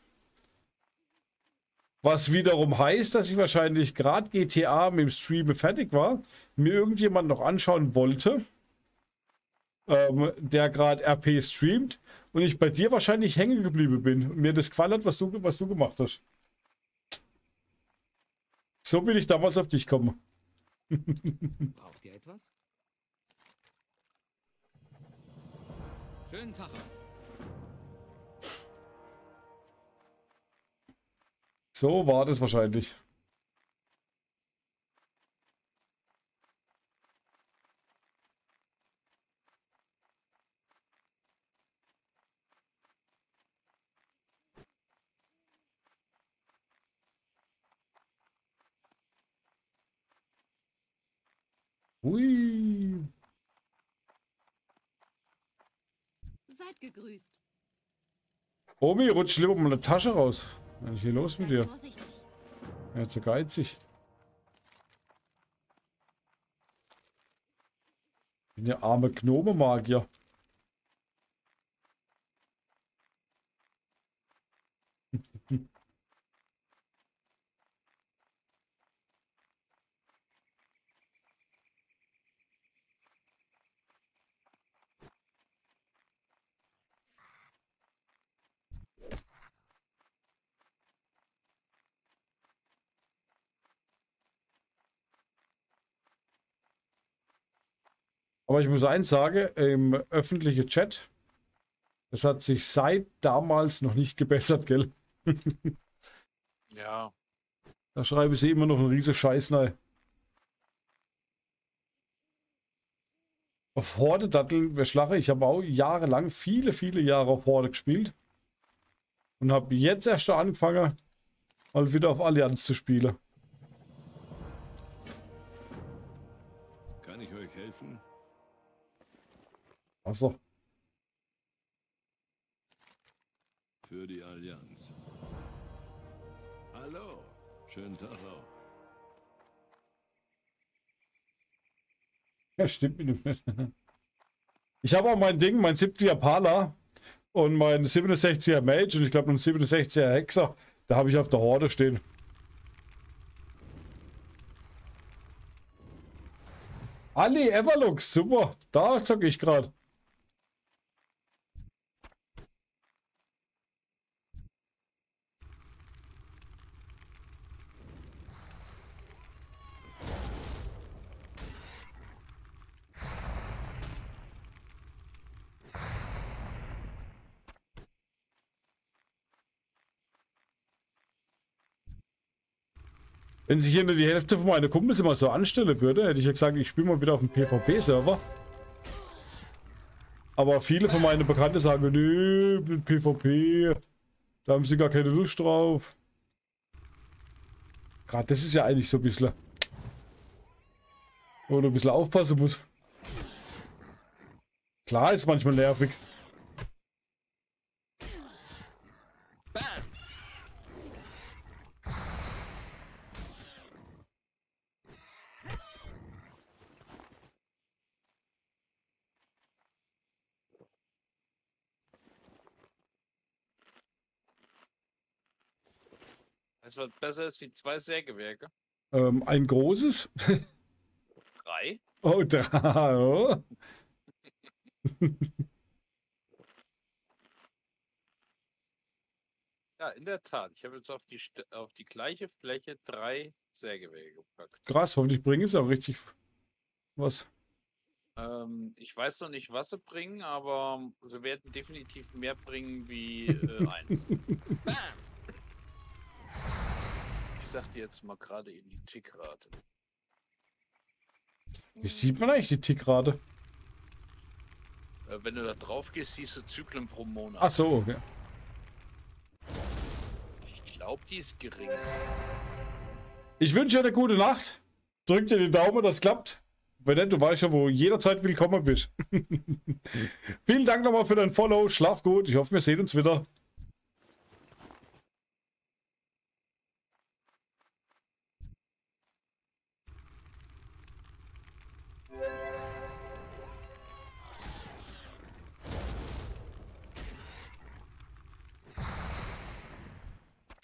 Was wiederum heißt, dass ich wahrscheinlich gerade GTA mit dem Stream fertig war, mir irgendjemand noch anschauen wollte, ähm, der gerade RP streamt und ich bei dir wahrscheinlich hängen geblieben bin und mir das hat, was du, was du gemacht hast. So bin ich damals auf dich gekommen. Braucht ihr etwas? Schönen Tag. So war das wahrscheinlich. Hui. Seid gegrüßt. Omi, rutsch lieber mal eine Tasche raus. Was ist hier los mit dir? vorsichtig. Ja, zu geizig. Bin ja arme Gnome-Magier. Aber ich muss eins sagen, im öffentlichen Chat, das hat sich seit damals noch nicht gebessert, gell? Ja, Da schreibe sie immer noch einen riesen Scheiß rein. Auf Horde Datteln, wer schlache, ich habe auch jahrelang, viele, viele Jahre auf Horde gespielt. Und habe jetzt erst angefangen, mal wieder auf Allianz zu spielen. Wasser. Für die Allianz. Hallo. Schönen Tag auch. Ja, stimmt mit dem. Ich habe auch mein Ding, mein 70er Pala und mein 67er Mage und ich glaube einen 67er Hexer. Da habe ich auf der Horde stehen. Ali Everlux, super. Da zocke ich gerade. Wenn sich hier nur die Hälfte von meinen Kumpels immer so anstellen würde, hätte ich ja gesagt, ich spiele mal wieder auf dem PvP-Server. Aber viele von meinen Bekannten sagen, nö, mit PvP, da haben sie gar keine Lust drauf. Gerade das ist ja eigentlich so ein bisschen. Wo man ein bisschen aufpassen muss. Klar ist manchmal nervig. Es wird besser als wie zwei Sägewerke. Ähm, ein großes. Drei. Oh, drei. Oh. Ja, in der Tat. Ich habe jetzt auf die, auf die gleiche Fläche drei Sägewerke gepackt. Krass, hoffentlich bringen sie auch richtig was. Ähm, ich weiß noch nicht, was sie bringen, aber sie werden definitiv mehr bringen wie äh, eins. Bam! Ich sag dir jetzt mal gerade eben die Tickrate. Wie sieht man eigentlich die Tickrate? Äh, wenn du da drauf gehst, siehst du Zyklen pro Monat. Ach so, okay. Ich glaube, die ist gering. Ich wünsche dir eine gute Nacht. Drück dir den Daumen, das klappt. Wenn nicht, du weißt ja, wo jederzeit willkommen bist. Vielen Dank nochmal für dein Follow. Schlaf gut. Ich hoffe, wir sehen uns wieder.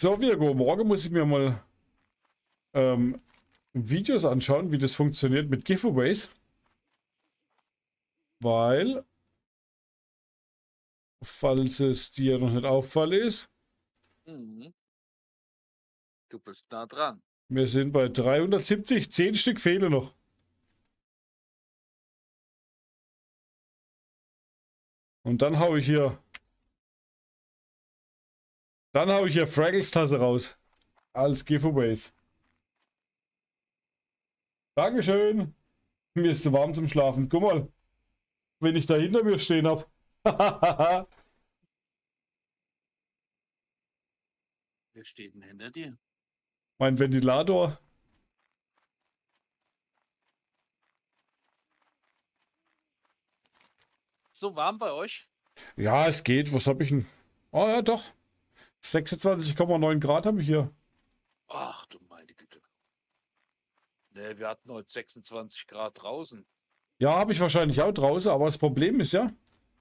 So, Virgo, morgen muss ich mir mal ähm, Videos anschauen, wie das funktioniert mit Giveaways. Weil, falls es dir noch nicht auffallen ist, Mhm. Du bist nah dran. wir sind bei 370, 10 Stück fehlen noch. Und dann hau ich hier. Dann hau ich hier Fraggles Tasse raus. Als Giveaways. Dankeschön. Mir ist zu warm zum Schlafen. Guck mal. Wenn ich da hinter mir stehen hab. Wer steht denn hinter dir? mein Ventilator. So warm bei euch? Ja, es geht. Was habe ich denn? Oh ja, doch. 26,9 Grad habe ich hier. Ach du meine Güte. Ne, wir hatten heute 26 Grad draußen. Ja, habe ich wahrscheinlich auch draußen, aber das Problem ist ja,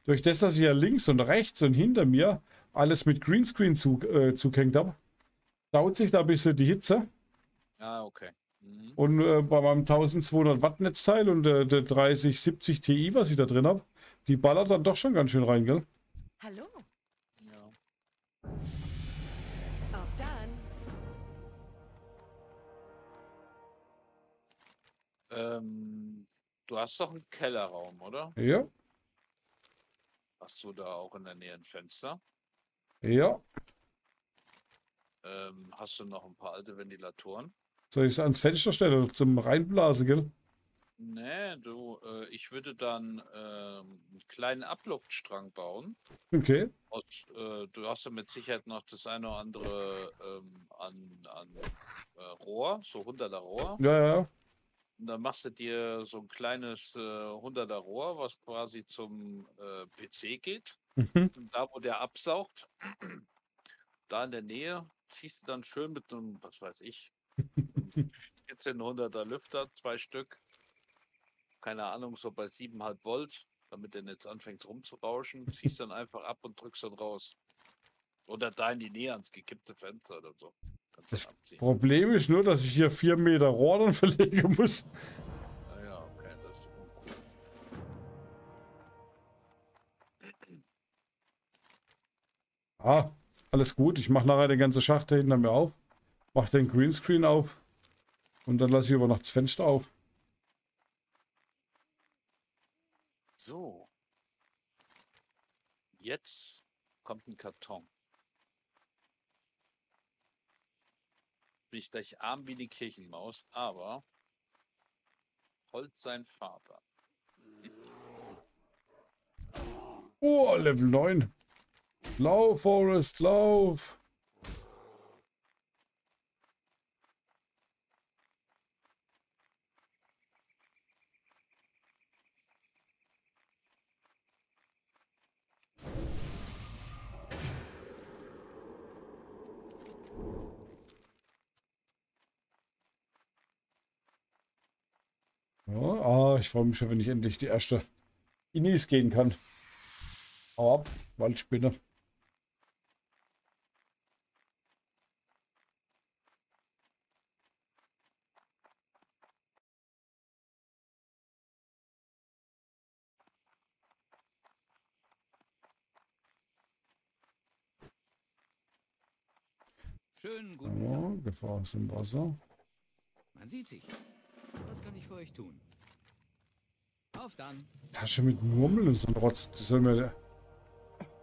durch das, dass ich ja links und rechts und hinter mir alles mit Greenscreen zu, äh, zugehängt habe, staut sich da ein bisschen die Hitze. Ah, okay. Mhm. Und äh, bei meinem 1200 Watt Netzteil und äh, der 3070 Ti, was ich da drin habe, die ballert dann doch schon ganz schön rein, gell? Hallo. Ähm, du hast doch einen Kellerraum, oder? Ja, Hast du da auch in der Nähe ein Fenster? ja. Ähm, hast du noch ein paar alte Ventilatoren? Soll ich es ans Fenster stellen oder zum Reinblasen, gell? Nee, du, äh, ich würde dann ähm, einen kleinen Abluftstrang bauen. Okay. Und, äh, du hast ja mit Sicherheit noch das eine oder andere ähm, an, an äh, Rohr, so 100er Rohr. Ja, ja. Und dann machst du dir so ein kleines äh, 100er Rohr, was quasi zum äh, PC geht. Mhm. Und da, wo der absaugt, da in der Nähe, ziehst du dann schön mit einem, was weiß ich, 1400er Lüfter, zwei Stück. Keine Ahnung, so bei 7,5 Volt, damit der jetzt anfängt rumzurauschen, ziehst dann einfach ab und drückst dann raus. Oder da in die Nähe ans gekippte Fenster oder so. Das. Problem ist nur, dass ich hier vier Meter Rohr dann verlegen muss. Ah ja, okay, das ist uncool. Ah, alles gut. Ich mache nachher den ganzen Schacht da hinter mir auf. Mach den Greenscreen auf. Und dann lasse ich über Nacht das Fenster auf. So. Jetzt kommt ein Karton. Bin ich gleich arm wie die Kirchenmaus, aber Holz sein Vater. Oh, Level 9. Lauf, Forest, lauf. Ja, ah, ich freue mich schon, wenn ich endlich die erste Inis gehen kann. Hau ab, Waldspinne. Schönen guten Tag. Ja, Gefahr ist im Wasser. Man sieht sich. Was kann ich für euch tun? Auf dann. Tasche mit Murmeln und so ein Rotz. Das soll mir der-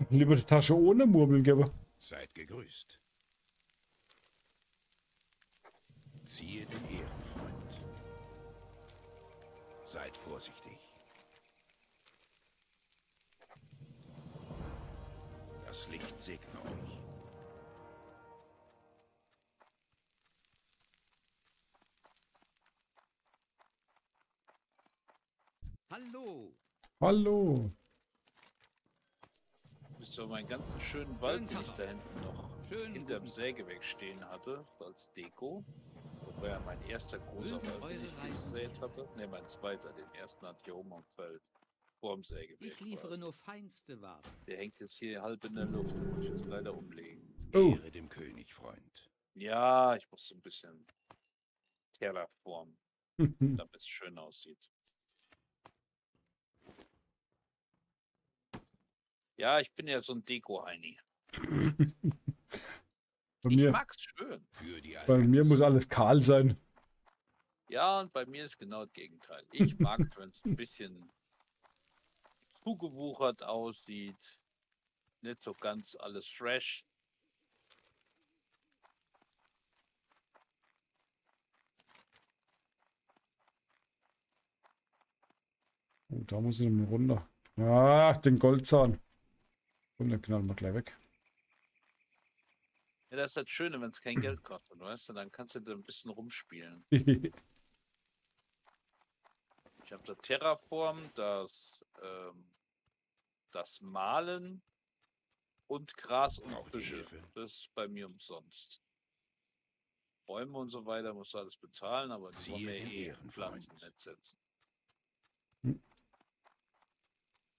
lieber die Tasche ohne Murmeln geben. Seid gegrüßt. Ziehe den Ehrenfreund. Seid vorsichtig. Das Licht segne euch. Hallo. Hallo. Ist so meinen ganzen schönen Wald, den ich da hinten noch Schönen hinterm guten Sägewerk stehen hatte, so als Deko. Das war ja mein erster großer Wald, den ich gesät hatte. Ne, mein zweiter, den ersten hatte ich hier oben am Feld. Vorm Sägewerk. Ich liefere quasi. nur feinste Ware. Der hängt jetzt hier halb in der Luft, den muss ich jetzt leider umlegen. Oh. Ehre dem König, Freund. Ja, ich muss so ein bisschen terraformen, damit es schön aussieht. Ja, ich bin ja so ein Deko-Heini. Bei Ich mir, mag's schön. Für die bei mir muss alles kahl sein. Ja, und bei mir ist genau das Gegenteil. Ich mag, wenn es ein bisschen zugewuchert aussieht. Nicht so ganz alles fresh. Oh, da muss ich noch mal runter. Ah, den Goldzahn. Und den knallen wir gleich weg. Ja, das ist das Schöne, wenn es kein Geld kostet, weißt du? Dann kannst du da ein bisschen rumspielen. Ich habe da Terraform, das ähm, das Malen und Gras und Fische. Hilfe? Das ist bei mir umsonst. Bäume und so weiter musst du alles bezahlen, aber die wollen eh. Pflanzen nicht setzen.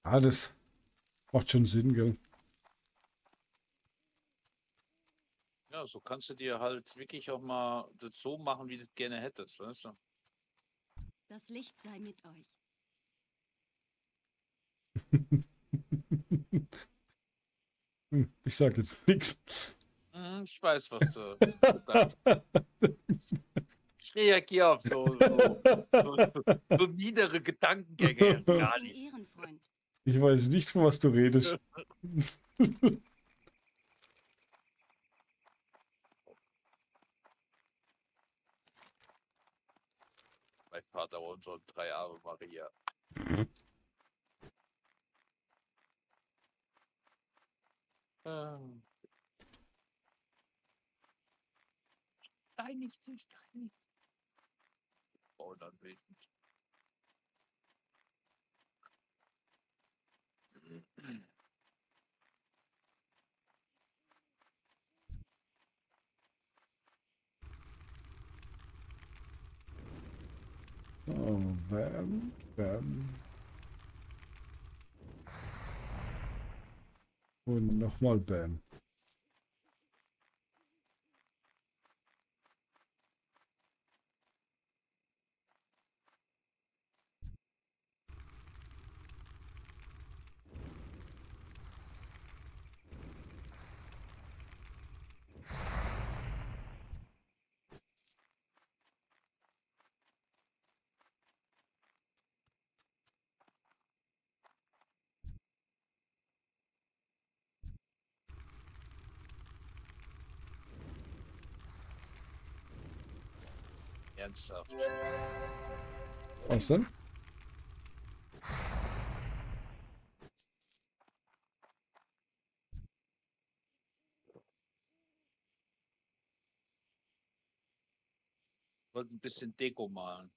Alles. Macht schon Sinn, gell? Ja, so kannst du dir halt wirklich auch mal das so machen, wie du es gerne hättest, weißt du? Das Licht sei mit euch. Hm, Ich sag jetzt nichts. Mhm, ich weiß, was du. ich reagiere auf so, so, so, so niedere Gedankengänge jetzt gar Ein nicht. Ehrenfreund. Ich weiß nicht, von was du redest. Vater und so drei Ave Maria. Ähm. Sei nicht so streng. Oh, dann wütend. Oh, bam, bam. Und nochmal bam. Ernsthaft. Was denn? Ich wollte ein bisschen Deko malen.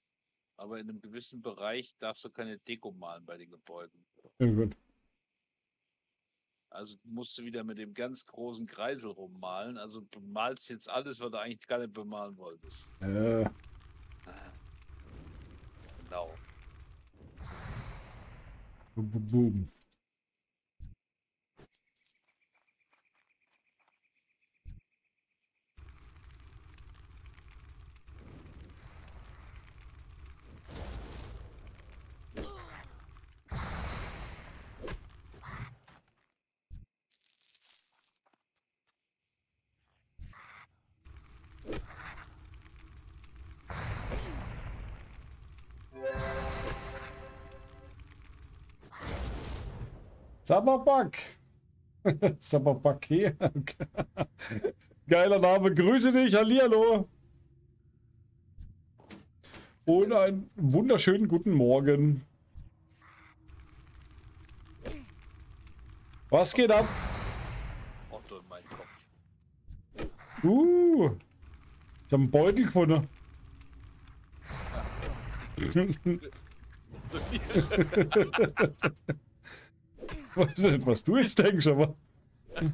Aber in einem gewissen Bereich darfst du keine Deko malen bei den Gebäuden. Ja, gut. Also musst du wieder mit dem ganz großen Kreisel rummalen. Also du malst jetzt alles, was du eigentlich gar nicht bemalen wolltest. Äh, Genau. Boom, Sababak. Sababak hier. Geiler Name. Grüße dich. Hallihallo. Und einen wunderschönen guten Morgen. Was geht ab? Otto in meinen Kopf. Uh, ich habe einen Beutel gefunden. Weiß nicht, was du jetzt denkst, aber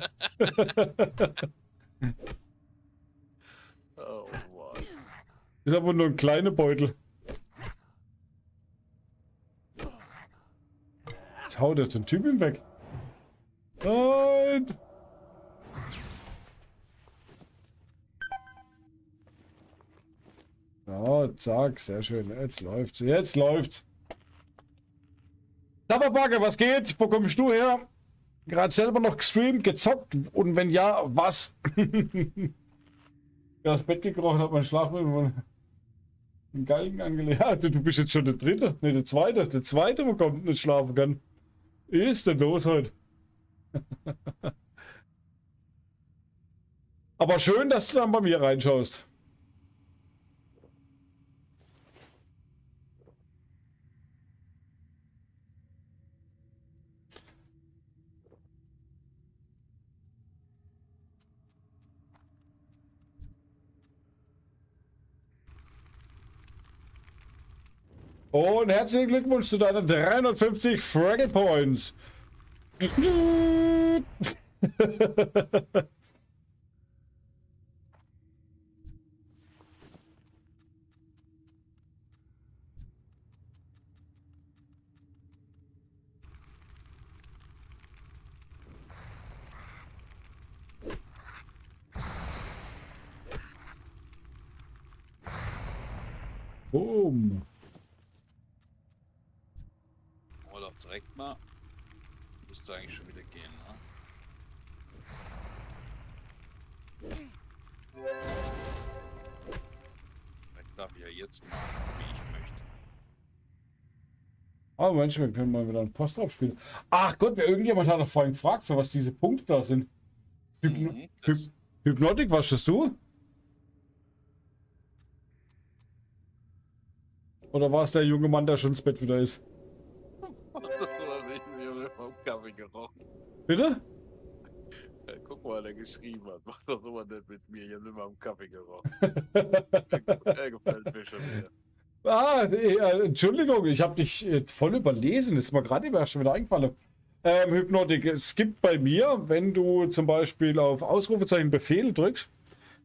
Oh Mann. ist aber nur ein kleiner Beutel. Jetzt haut er den Typen weg. Nein! Ja, zack, sehr schön. Jetzt läuft's. Jetzt läuft's. Dabberbacke, was geht? Wo kommst du her? Gerade selber noch gestreamt, gezockt? Und wenn ja, was? das Bett gekrochen hat mein Schlafmittel den Galgen angelegt. Ja, du, du bist jetzt schon der Dritte. Ne, der Zweite. Der Zweite, wo kommt nicht schlafen kann. Ist denn los heute? Aber schön, dass du dann bei mir reinschaust. Und herzlichen Glückwunsch zu deinen 350 Fraggle Points. Boom. Oder direkt mal. Müsste eigentlich schon wieder gehen, ne? Ich darf ja jetzt machen, wie ich möchte. Ah, Mensch, wir können mal wieder einen Post drauf spielen. Ach Gott, wer irgendjemand hat doch vorhin gefragt, für was diese Punkte da sind. Hypno Mhm, Hyp Hypnotik, was bist du? Oder war es der junge Mann, der schon ins Bett wieder ist? Bitte? Ja, guck mal, der geschrieben hat. Mach doch immer nicht mit mir. Ich hab immer am Kaffee gerochen. er gefällt mir schon wieder. Ah, nee, äh, Entschuldigung, ich habe dich äh, voll überlesen. Ist mir gerade eben schon wieder eingefallen. Ähm, Hypnotik, es gibt bei mir, wenn du zum Beispiel auf Ausrufezeichen Befehle drückst,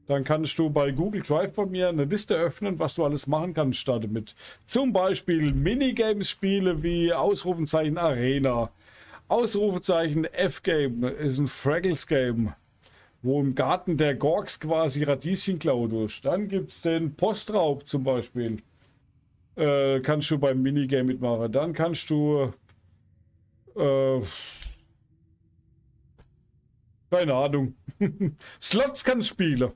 dann kannst du bei Google Drive bei mir eine Liste öffnen, was du alles machen kannst damit. Zum Beispiel Minigames spiele wie Ausrufezeichen Arena. Ausrufezeichen F-Game ist ein Fraggles Game, wo im Garten der Gorks quasi Radieschen klaut wird. Dann gibt es den Postraub zum Beispiel. Äh, kannst du beim Minigame mitmachen. Dann kannst du. Äh, keine Ahnung. Slots kannst spielen.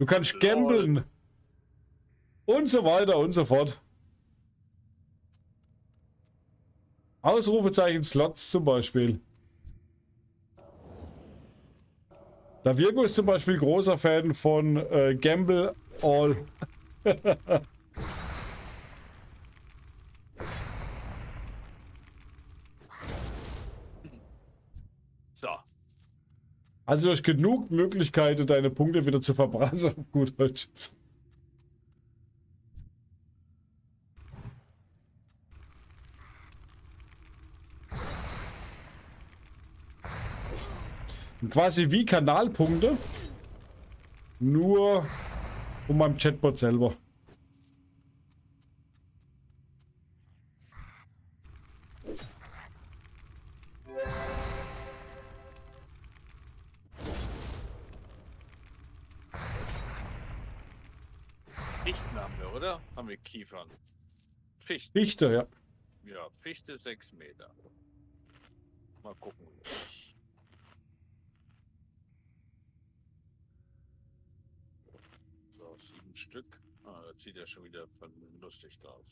Du kannst gamblen. Und so weiter und so fort. Ausrufezeichen Slots zum Beispiel. Der Virgo ist zum Beispiel großer Fan von äh, Gamble All. So. Also du hast genug Möglichkeiten, deine Punkte wieder zu verbrassen. Gut Deutsch. Quasi wie Kanalpunkte. Nur um meinem Chatbot selber. Fichten haben wir, oder? Haben wir Kiefern. Fichten. Dichte, ja. Ja, Fichte 6 Meter. Mal gucken. So, sieben Stück. Ah, da zieht er schon wieder lustig drauf.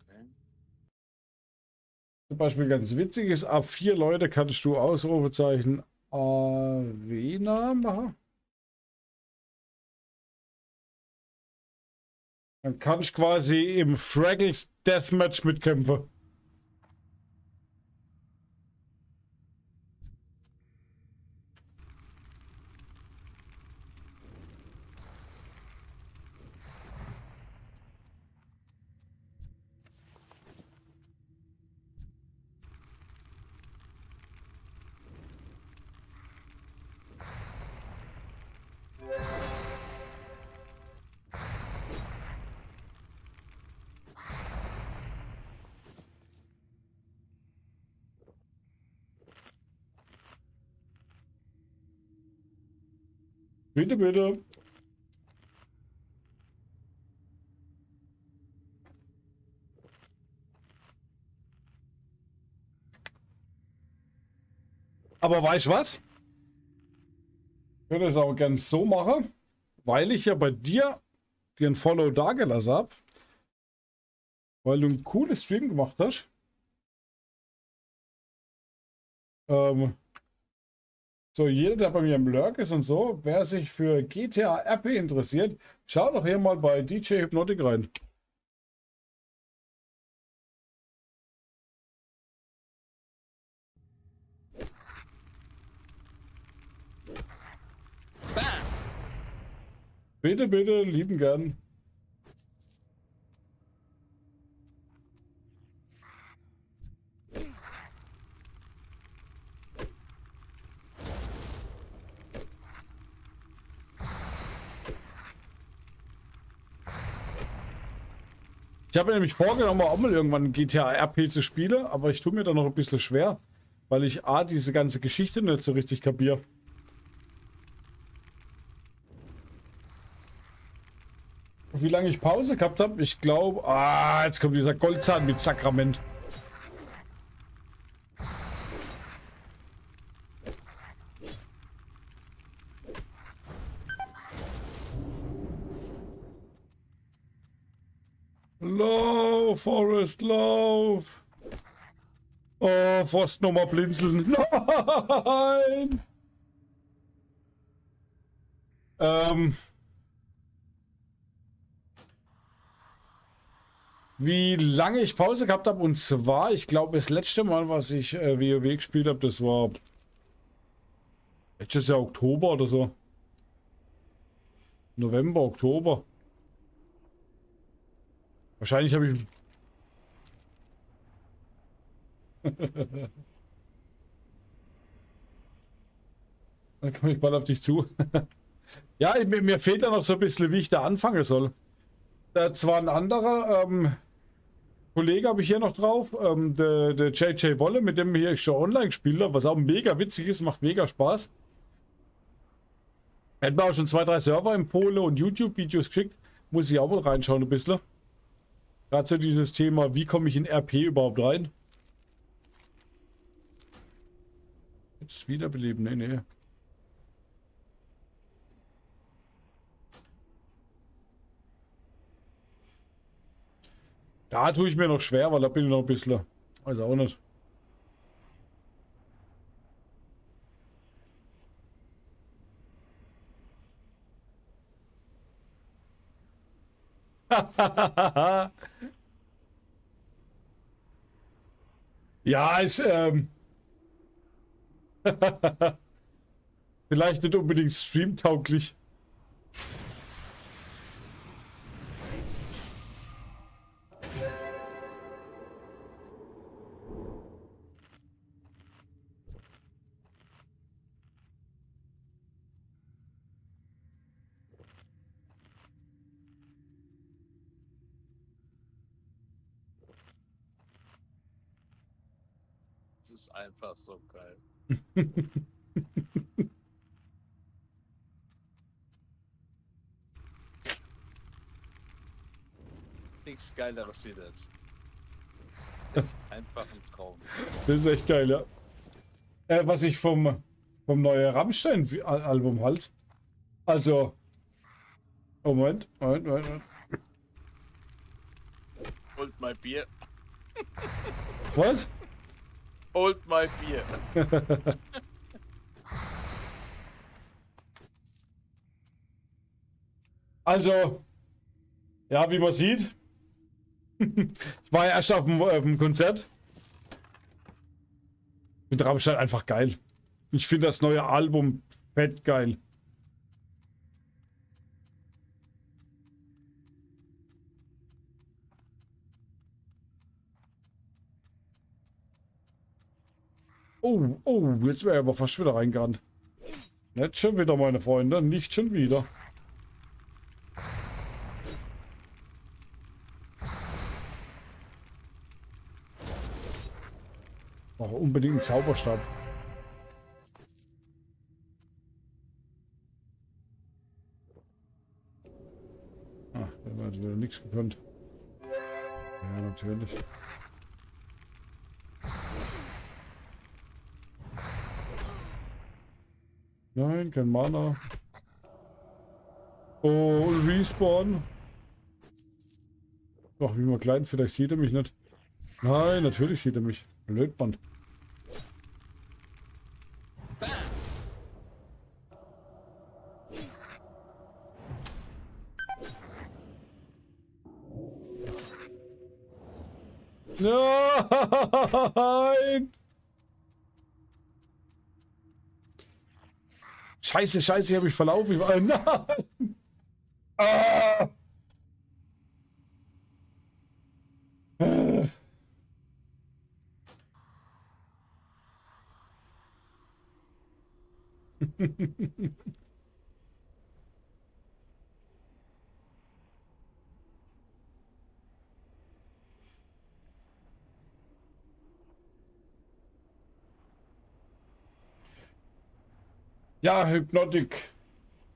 Okay. Zum Beispiel ganz witzig ist, ab vier Leute kannst du Ausrufezeichen Arena machen. Dann kannst du quasi im Fraggles Deathmatch mitkämpfen. Bitte, bitte. Aber weißt was? Ich würde es auch ganz so machen, weil ich ja bei dir ein Follow dagelassen habe. Weil du ein cooles Stream gemacht hast. Ähm, so, jeder, der bei mir im Lurk ist und so, wer sich für GTA RP interessiert, schau doch hier mal bei DJ Hypnotic rein. Bitte, bitte, lieben gern. Ich habe mir nämlich vorgenommen, auch mal irgendwann GTA RP zu spielen, aber ich tue mir da noch ein bisschen schwer, weil ich A, diese ganze Geschichte nicht so richtig kapiere. Wie lange ich Pause gehabt habe? Ich glaube, ah, jetzt kommt dieser Goldzahn mit Sakrament. Lauf, Forest, lauf. Oh, Frost nochmal blinzeln. Nein! Ähm. Wie lange ich Pause gehabt habe, und zwar, ich glaube, das letzte Mal, was ich äh, WoW gespielt habe, das war letztes Jahr Oktober oder so. November, Oktober. Wahrscheinlich habe ich. Dann komme ich bald auf dich zu. ja, mir, mir, fehlt da noch so ein bisschen, wie ich da anfangen soll. Da zwar ein anderer ähm, Kollege habe ich hier noch drauf, ähm, der, der JJ Wolle, mit dem hier ich schon online gespielt was auch mega witzig ist, macht mega Spaß. Hat mir auch schon zwei, drei Server empfohlen und YouTube-Videos geschickt. Muss ich auch mal reinschauen ein bisschen. So dieses Thema, wie komme ich in RP überhaupt rein? Jetzt wiederbeleben, nee, nee. Da tue ich mir noch schwer, weil da bin ich noch ein bisschen. Weiß auch nicht. ja, ist ähm vielleicht nicht unbedingt streamtauglich. Einfach so geil. Nichts geileres wie das. einfach ein Traum. Das ist echt geil, ja. Äh, was ich vom, vom neuen Rammstein-Album halt. Also. Oh, Moment, Moment, Moment. Moment. Holt mein Bier. Was? Hold my beer. also, ja, wie man sieht, ich war ja erst auf dem, auf dem Konzert. Mit Rammstein einfach geil. Ich finde das neue Album fett geil. Oh, oh, jetzt wäre er aber fast wieder reingerannt. Nicht schon wieder, meine Freunde, nicht schon wieder. Brauche unbedingt einen Zauberstab. Ah, da hat wieder nichts gekonnt. Ja, natürlich. Nein, kein Mana. Oh, Respawn. Doch, wie mal klein, vielleicht sieht er mich nicht. Nein, natürlich sieht er mich. Blöd, Mann. Nein! Scheiße, scheiße, ich habe mich verlaufen. Oh nein! Ah! Ja, Hypnotik.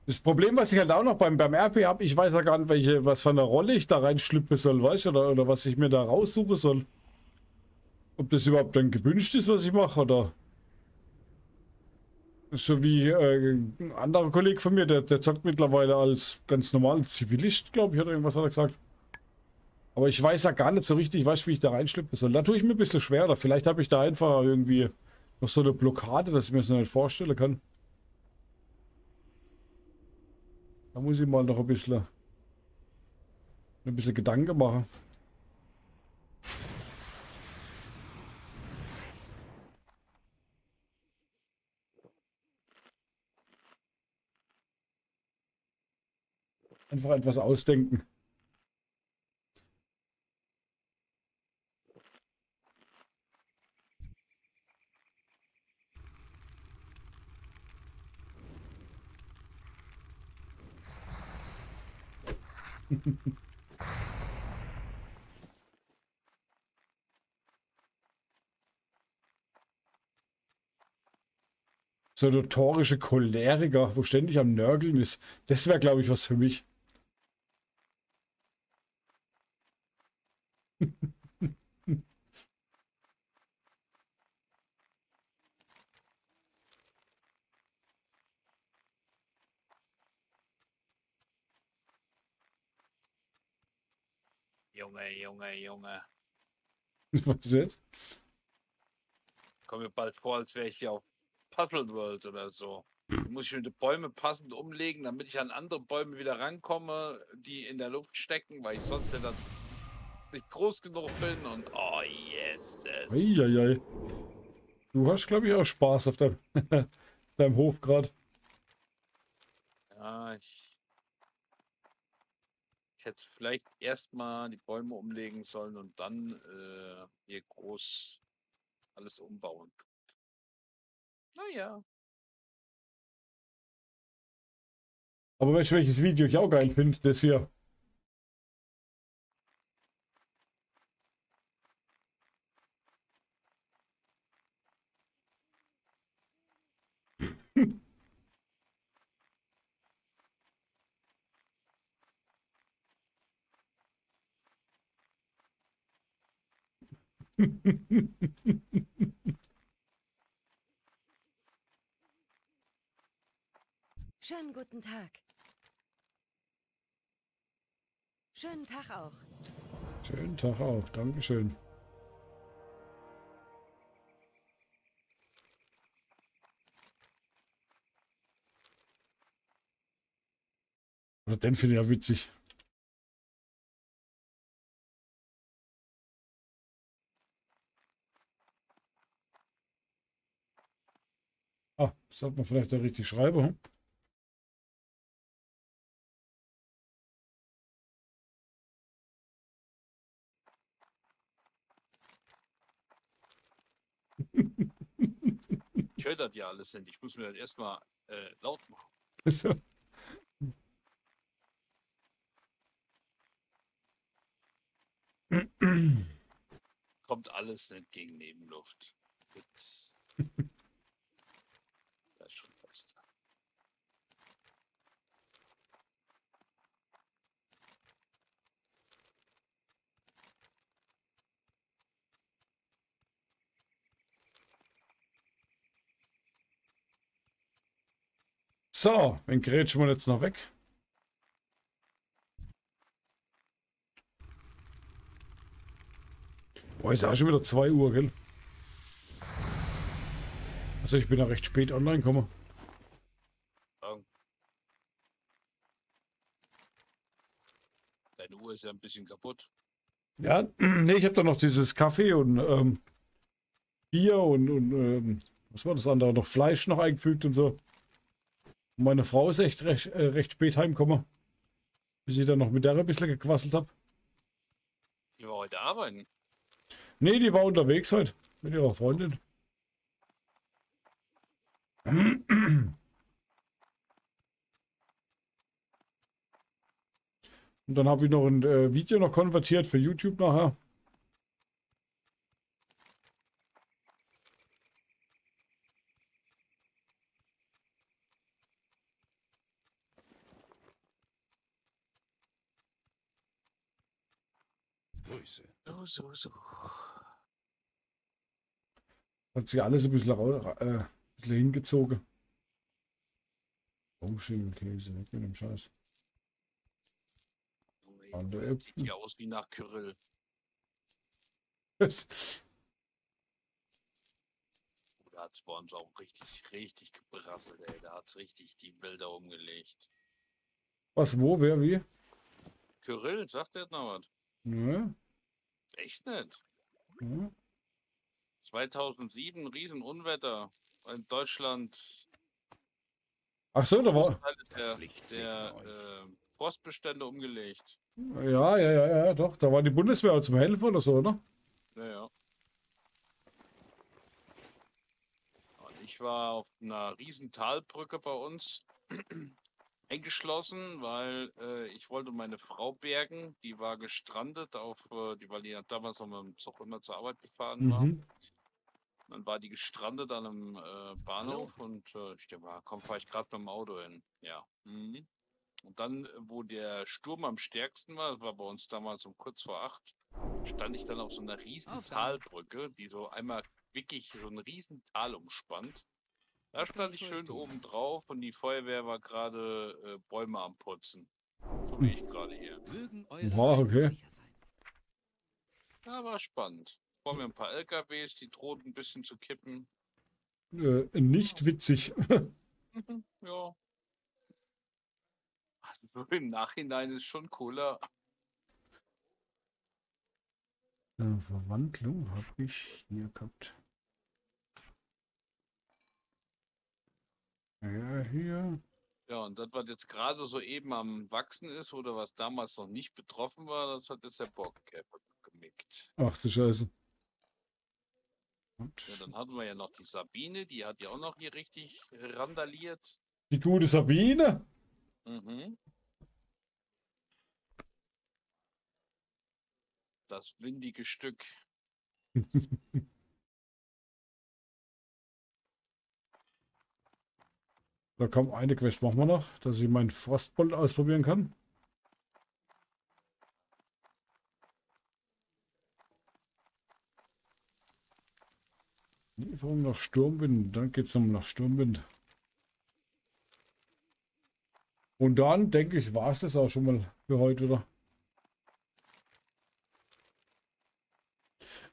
Das Problem, was ich halt auch noch beim, beim RP habe, ich weiß ja gar nicht, welche, was für eine Rolle ich da reinschlüpfe soll, weißt du, oder, oder was ich mir da raussuchen soll. Ob das überhaupt dann gewünscht ist, was ich mache, oder. So wie äh, ein anderer Kollege von mir, der, der zockt mittlerweile als ganz normalen Zivilist, glaube ich, oder irgendwas hat er gesagt. Aber ich weiß ja gar nicht so richtig, weißt, wie ich da reinschlüpfen soll. Da tue ich mir ein bisschen schwer. Oder vielleicht habe ich da einfach irgendwie noch so eine Blockade, dass ich mir das nicht vorstellen kann. Da muss ich mal noch ein bisschen, ein bisschen Gedanken machen. Einfach etwas ausdenken. So notorische Choleriker, wo ständig am Nörgeln ist. Das wäre, glaube ich, was für mich. Junge, Junge. Was ist jetzt? Komme mir bald vor, als wäre ich hier auf Puzzle World oder so. Da muss ich mir die Bäume passend umlegen, damit ich an andere Bäume wieder rankomme, die in der Luft stecken, weil ich sonst ja dann nicht groß genug bin und oh yes. yes. Eieiei. Du hast, glaube ich, auch Spaß auf deinem, deinem Hof gerade. Ja, ich hätte vielleicht erstmal die Bäume umlegen sollen und dann äh, hier groß alles umbauen. Naja. Aber weißt du, welches Video ich auch geil finde? Das hier. Schönen guten Tag. Schönen Tag auch. Schönen Tag auch. Dankeschön. Oder den finde ich ja witzig. Ah, sollte man vielleicht da richtig schreiben. Hm? Ich höre das ja alles nicht. Ich muss mir das erstmal äh, laut machen. So. Kommt alles nicht gegen Nebenluft. Das, das ist schon fest. So, wen grätschen wir jetzt noch weg? Boah, ist ja schon wieder 2 Uhr, gell? Also ich bin ja recht spät online gekommen. Deine Uhr ist ja ein bisschen kaputt. Ja, nee, ich habe da noch dieses Kaffee und ähm, Bier und, und ähm, was war das andere? Noch Fleisch noch eingefügt und so. Und meine Frau ist echt recht, äh, recht spät heimgekommen. Bis ich dann noch mit der ein bisschen gequasselt habe. Die war heute arbeiten. Nee, die war unterwegs heute mit ihrer Freundin. Und dann habe ich noch ein äh, Video noch konvertiert für YouTube nachher. Grüße. So, so. Hat sich alles ein bisschen, äh, ein bisschen hingezogen. Baumschimmelkäse, weg mit dem Scheiß. Andere Sieht Äpfel. hier aus wie nach Kyrill. Da hat's bei uns auch richtig, richtig gebrasselt, ey. Da hat's richtig die Bilder umgelegt. Was, wo, wer, wie? Kyrill, sagt der jetzt noch was? Ja, Echt nicht. ja. 2007 Riesenunwetter in Deutschland. Ach so, da war. Der, der äh, Forstbestände umgelegt. Ja, ja, ja, ja, doch. Da war die Bundeswehr auch zum Helfen oder so, oder? Naja. Und ich war auf einer riesen Talbrücke bei uns eingeschlossen, weil äh, ich wollte meine Frau bergen. Die war gestrandet auf, äh, die, weil die ja damals noch mit dem Zug immer zur Arbeit gefahren war. Mhm. Dann war die gestrandet an einem äh, Bahnhof und äh, ich denke mal, komm, fahre ich gerade mit dem Auto hin. Ja. Mhm. Und dann, wo der Sturm am stärksten war, das war bei uns damals um kurz vor acht, stand ich dann auf so einer riesen dann. Talbrücke, die so einmal wirklich so ein riesen Tal umspannt. Da stand ich schön oben drauf und die Feuerwehr war gerade äh, Bäume am Putzen. So wie ich gerade hier. Mögen eure Wow, Reisen okay. Ja, war spannend. Vor mir ein paar LKWs, die drohten ein bisschen zu kippen. Äh, nicht witzig. Mhm, Ja. Also im Nachhinein ist schon cooler. Äh, Verwandlung habe ich hier gehabt. Ja, hier. Ja, und das, was jetzt gerade so eben am Wachsen ist oder was damals noch nicht betroffen war, das hat jetzt der Borkenkäfer gemickt. Ach du Scheiße. Und Ja, dann hatten wir ja noch die Sabine, die hat ja auch noch hier richtig randaliert. die gute Sabine. Mhm. Das windige Stück. Da kommt eine Quest, machen wir noch, dass ich meinen Frostbolt ausprobieren kann. Lieferung nach Sturmwind, dann geht es nochmal nach Sturmwind. Und dann denke ich, war es das auch schon mal für heute, oder?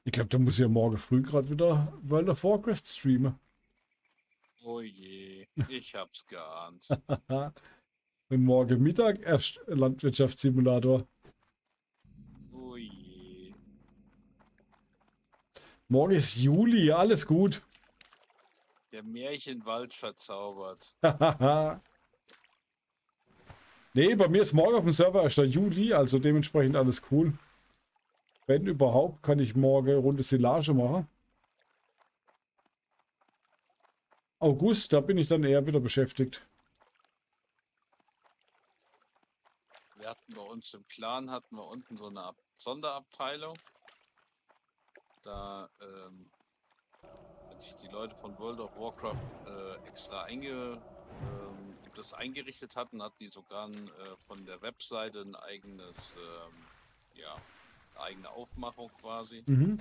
Ich glaube, da muss ich ja morgen früh gerade wieder World of Warcraft streamen. Oh je, ich hab's geahnt. Und morgen Mittag erst Landwirtschaftssimulator. Oh je. Morgen ist Juli, alles gut. Der Märchenwald verzaubert. nee, bei mir ist morgen auf dem Server erst der Juli, also dementsprechend alles cool. Wenn überhaupt, kann ich morgen Runde Silage machen. August, da bin ich dann eher wieder beschäftigt. Wir hatten bei uns im Clan hatten wir unten so eine Ab Sonderabteilung. Da ähm, hat sich die Leute von World of Warcraft äh, extra einge, ähm, das eingerichtet hatten, hatten die sogar ein, äh, von der Webseite ein eigenes, ähm, ja, eine eigene Aufmachung quasi. Mhm.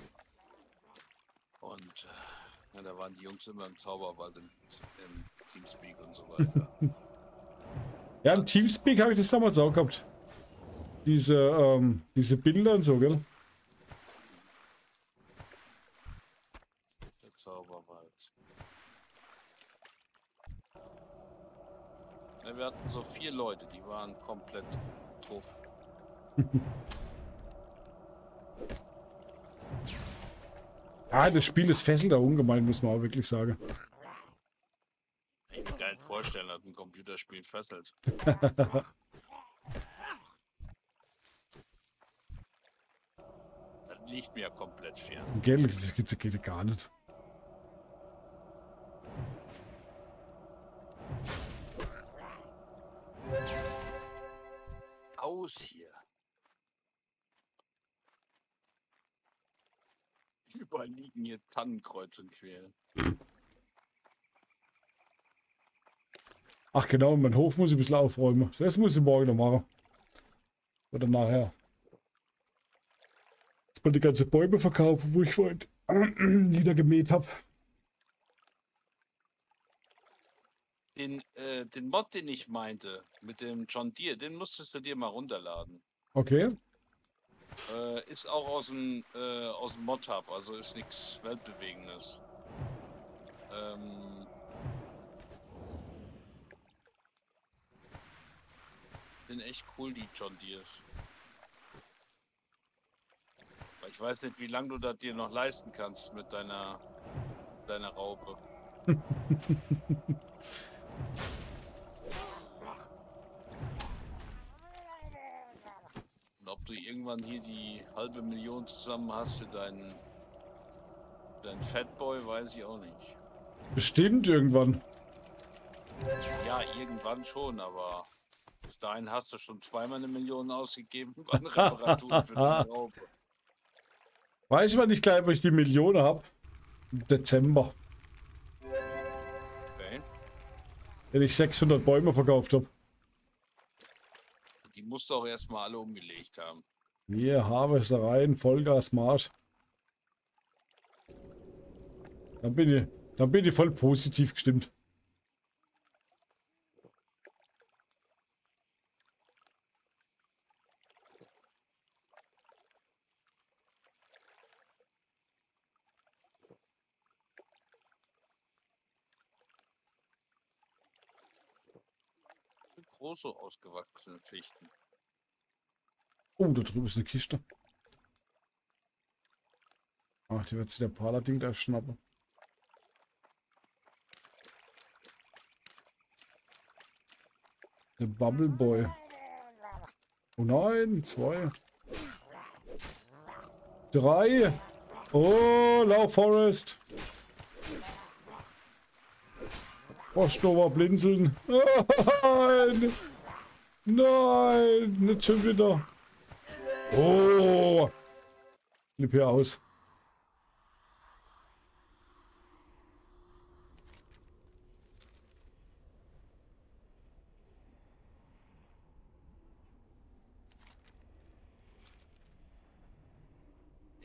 Und äh, ja, da waren die Jungs immer im Zauberwald im, im Teamspeak und so weiter. Ja, im Teamspeak habe ich das damals auch gehabt. Diese, ähm, diese Bilder und so, gell? Der Zauberwald. Ja, wir hatten so vier Leute, die waren komplett drauf. Ja, das Spiel ist fesselt da ungemein, muss man auch wirklich sagen. Ich kann mir nicht vorstellen, dass ein Computerspiel fesselt. das liegt mir komplett fern. Gell, das geht, das geht gar nicht. Aus hier. Überall liegen hier Tannenkreuze und quer. Ach genau, mein Hof muss ich ein bisschen aufräumen. Das muss ich morgen noch machen. Oder nachher. erstmal die ganzen Bäume verkaufen, wo ich vorhin niedergemäht habe. Den, äh, den Mod, den ich meinte, mit dem John Deere, den musstest du dir mal runterladen. Okay. Äh, ist auch aus dem, äh, aus dem Mod-Hub, also ist nichts Weltbewegendes. Ähm, sind echt cool, die John Deeres. Aber ich weiß nicht, wie lange du das dir noch leisten kannst mit deiner, deiner Raupe. ob du irgendwann hier die halbe Million zusammen hast für deinen, deinen Fatboy, weiß ich auch nicht. Bestimmt irgendwann. Ja, irgendwann schon, aber bis dahin hast du schon zweimal eine Million ausgegeben an Reparaturen für deine Raupe. Weiß ich, wann ich gleich, wo ich die Million habe? Im Dezember. Okay. Wenn ich 600 Bäume verkauft habe. Musst du auch erstmal alle umgelegt haben. Hier, Harvestereien, Vollgas, Marsch. Dann bin ich, dann bin ich voll positiv gestimmt. Sind große ausgewachsene Fichten. Oh, da drüben ist eine Kiste. Ach, die wird sich der Paladin da schnappen. Der Bubble Boy. Oh nein, zwei. Drei. Oh, Lauf Forest. Froschdober blinzeln. Nein. Nein, nicht schon wieder. Oh. Flipp hier aus.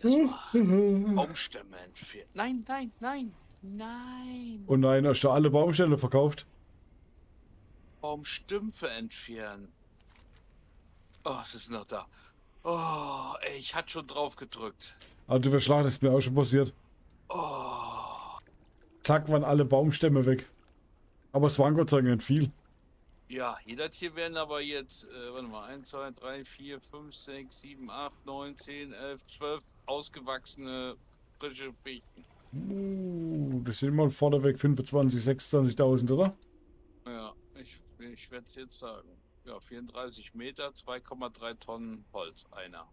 Baumstämme entfernt. Nein, nein, nein, nein. Oh nein, hast du alle Baumstämme verkauft? Baumstümpfe entfernen. Oh, es ist noch da. Oh, ey, ich hatte schon drauf gedrückt. Aber du verschlachtest mir auch schon passiert. Oh, Zack, waren alle Baumstämme weg. Aber es waren Gott sei Dank nicht viel. ja, jeder Tier werden aber jetzt, äh, warte mal, 1, 2, 3, 4, 5, 6, 7, 8, 9, 10, 11, 12 ausgewachsene frische Fichten. Uh, das sind mal vorneweg 25, 26.000, oder? Ja, ich, ich werde es jetzt sagen. Ja, 34 Meter, 2,3 Tonnen Holz, einer.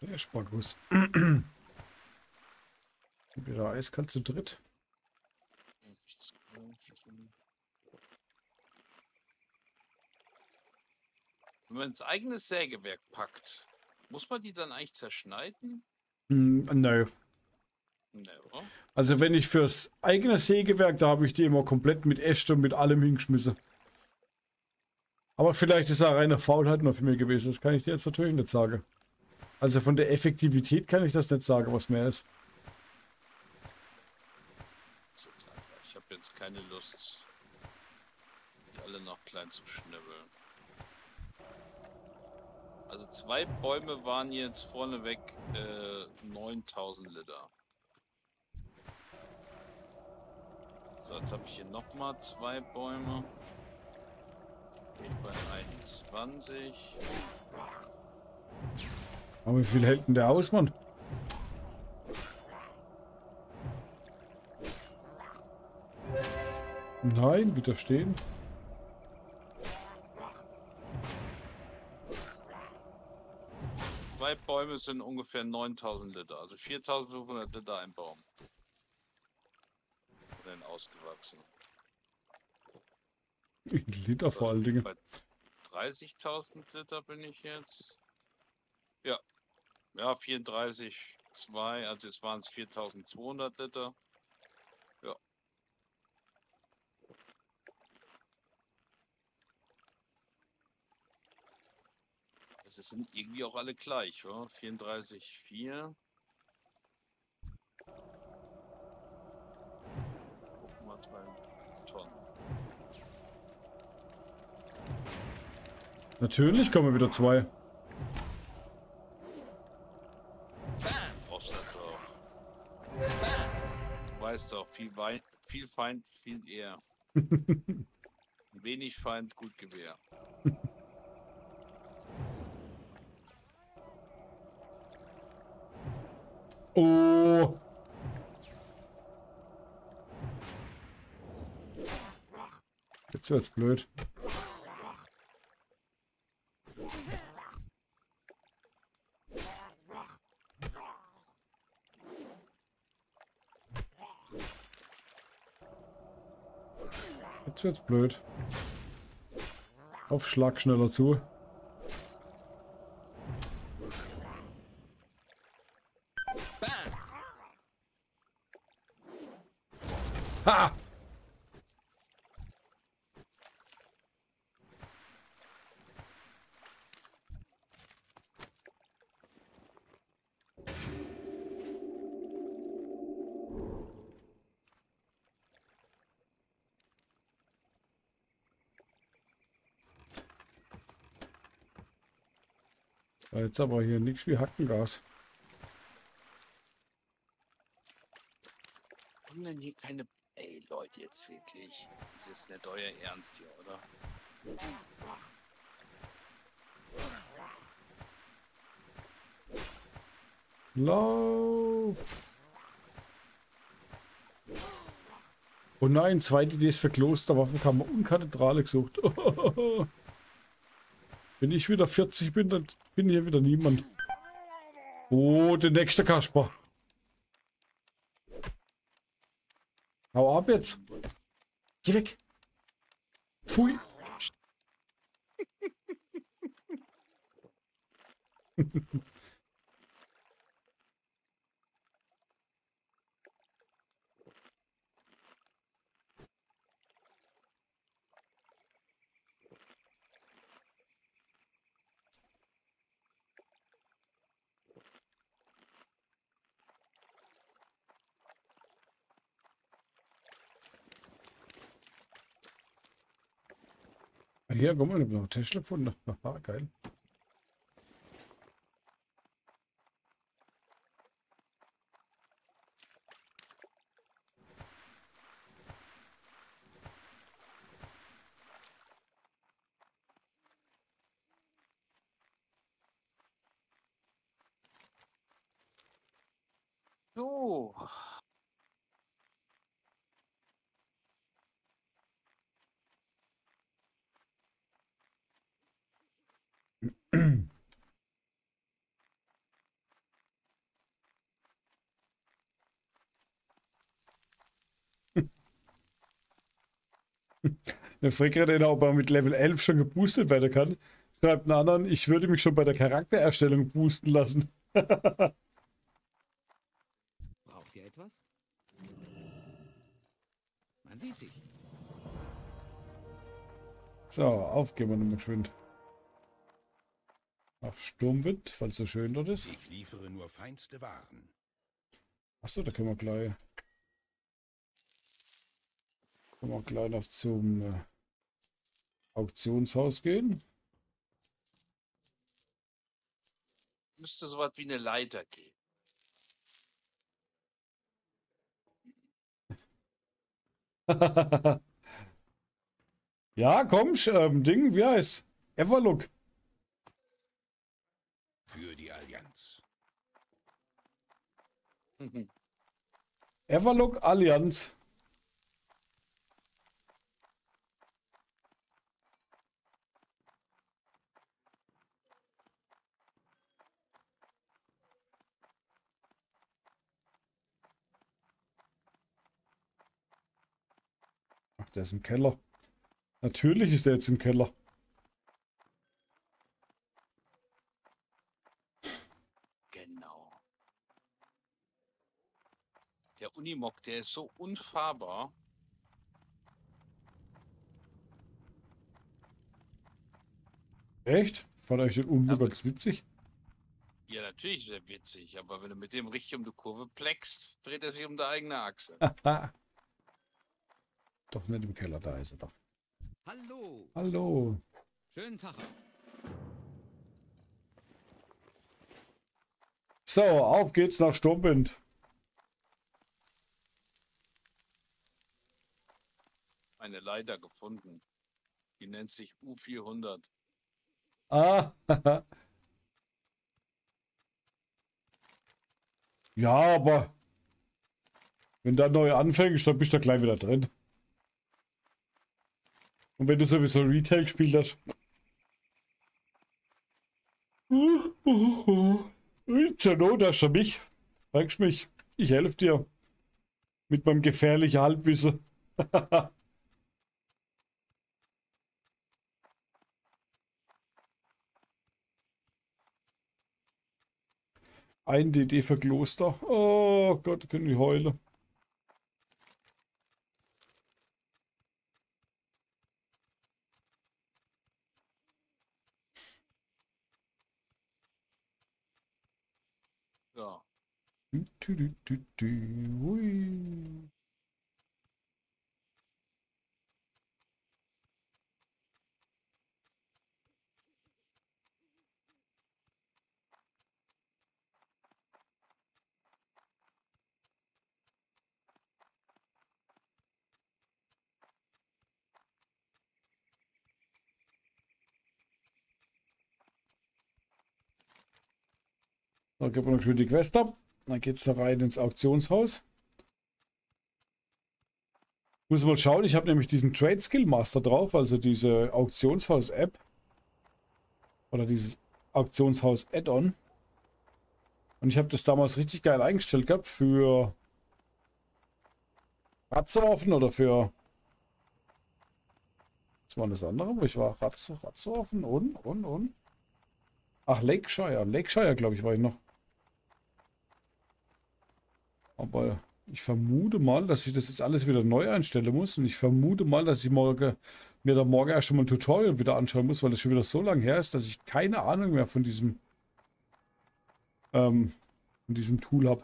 Der Spargus. Wieder eiskalt zu dritt. Wenn man ins eigene Sägewerk packt, muss man die dann eigentlich zerschneiden? Hm, nö. Also wenn ich fürs eigene Sägewerk, da habe ich die immer komplett mit Äste und mit allem hingeschmissen. Aber vielleicht ist er reine Faulheit noch für mich gewesen. Das kann ich dir jetzt natürlich nicht sagen. Also von der Effektivität kann ich das nicht sagen, was mehr ist. Ich habe jetzt keine Lust, die alle noch klein zu schnibbeln. Also zwei Bäume waren jetzt vorneweg äh, 9000 Liter. So, jetzt habe ich hier nochmal zwei Bäume. Ich bei 21. Aber wie viel hält denn der aus, Mann? Nein, widerstehen. Zwei Bäume sind ungefähr 9000 Liter, also 4500 Liter ein Baum. Sind ausgewachsen. In Liter vor allen Dingen. Bei 30.000 Liter bin ich jetzt. Ja. Ja, 34, 2, also jetzt waren es 4.200 Liter. Es sind irgendwie auch alle gleich, wa? 34,4. Gucken wir drei Tonnen. Natürlich kommen wieder zwei. Das. Du weißt doch, viel, Wein, viel Feind, viel eher. Wenig Feind, gut Gewehr. Oh. Jetzt wird's blöd. Jetzt wird's blöd. Auf Schlag schneller zu. Jetzt aber hier nichts wie Hackengas. Kommen denn hier keine. Ey, Leute, jetzt wirklich. Das ist nicht euer Ernst hier, oder? Lauf! Oh nein, zweite Idee ist für Klosterwaffenkammer und Kathedrale gesucht. Wenn ich wieder 40 bin, dann bin hier wieder niemand. Oh, der nächste Kasper. Hau ab jetzt. Geh weg. Pfui. Hier, guck mal, ich hab noch einen Tesla gefunden. Geil. So. Der Fricker, den ob er mit Level 11 schon geboostet werden kann, schreibt einen anderen, ich würde mich schon bei der Charaktererstellung boosten lassen. Braucht ihr etwas? Man sieht sich. So, aufgehen wir nochmal geschwind. Ach, Sturmwind, falls so schön dort ist. Ich liefere nur feinste Waren. Achso, da können wir gleich. Können wir gleich noch zum äh, Auktionshaus gehen. Müsste so was wie eine Leiter geben. ja, komm, ähm, Ding, wie heißt? Everlook. Für die Allianz. Everlook Allianz. Der ist im Keller. Natürlich ist der jetzt im Keller. Genau. Der Unimog, der ist so unfahrbar. Echt? Fand euch den Unmut ganz witzig? Ja, natürlich sehr witzig, aber wenn du mit dem richtig um die Kurve pleckst, dreht er sich um die eigene Achse. doch nicht im Keller, da ist er doch. Hallo. Hallo. Schönen Tag auch. So, auf geht's nach Sturmwind. Eine Leiter gefunden. Die nennt sich U400. Ah. ja, aber wenn da neu anfängst, dann bist du da gleich wieder drin. Und wenn du sowieso Retail gespielt hast. Zur Not hast du mich. Fragst mich. Ich helfe dir. Mit meinem gefährlichen Halbwissen. Ein DD für Kloster. Oh Gott, können die heulen. So. Du, du, du, du, du, hui. Da gibt man noch Dann geht es da rein ins Auktionshaus. Muss mal schauen, ich habe nämlich diesen Trade Skill Master drauf, also diese Auktionshaus-App. Oder dieses Auktionshaus-Add-on. Und ich habe das damals richtig geil eingestellt gehabt für Ratzoffen oder für. Was war das andere, wo ich war? Ratzoffen und, und, und. Ach, Lakeshire. Lakeshire, glaube ich, war ich noch. Aber ich vermute mal, dass ich das jetzt alles wieder neu einstellen muss. Und ich vermute mal, dass ich morgen, mir da morgen erst schon mal ein Tutorial wieder anschauen muss, weil das schon wieder so lange her ist, dass ich keine Ahnung mehr von diesem, ähm, von diesem Tool habe.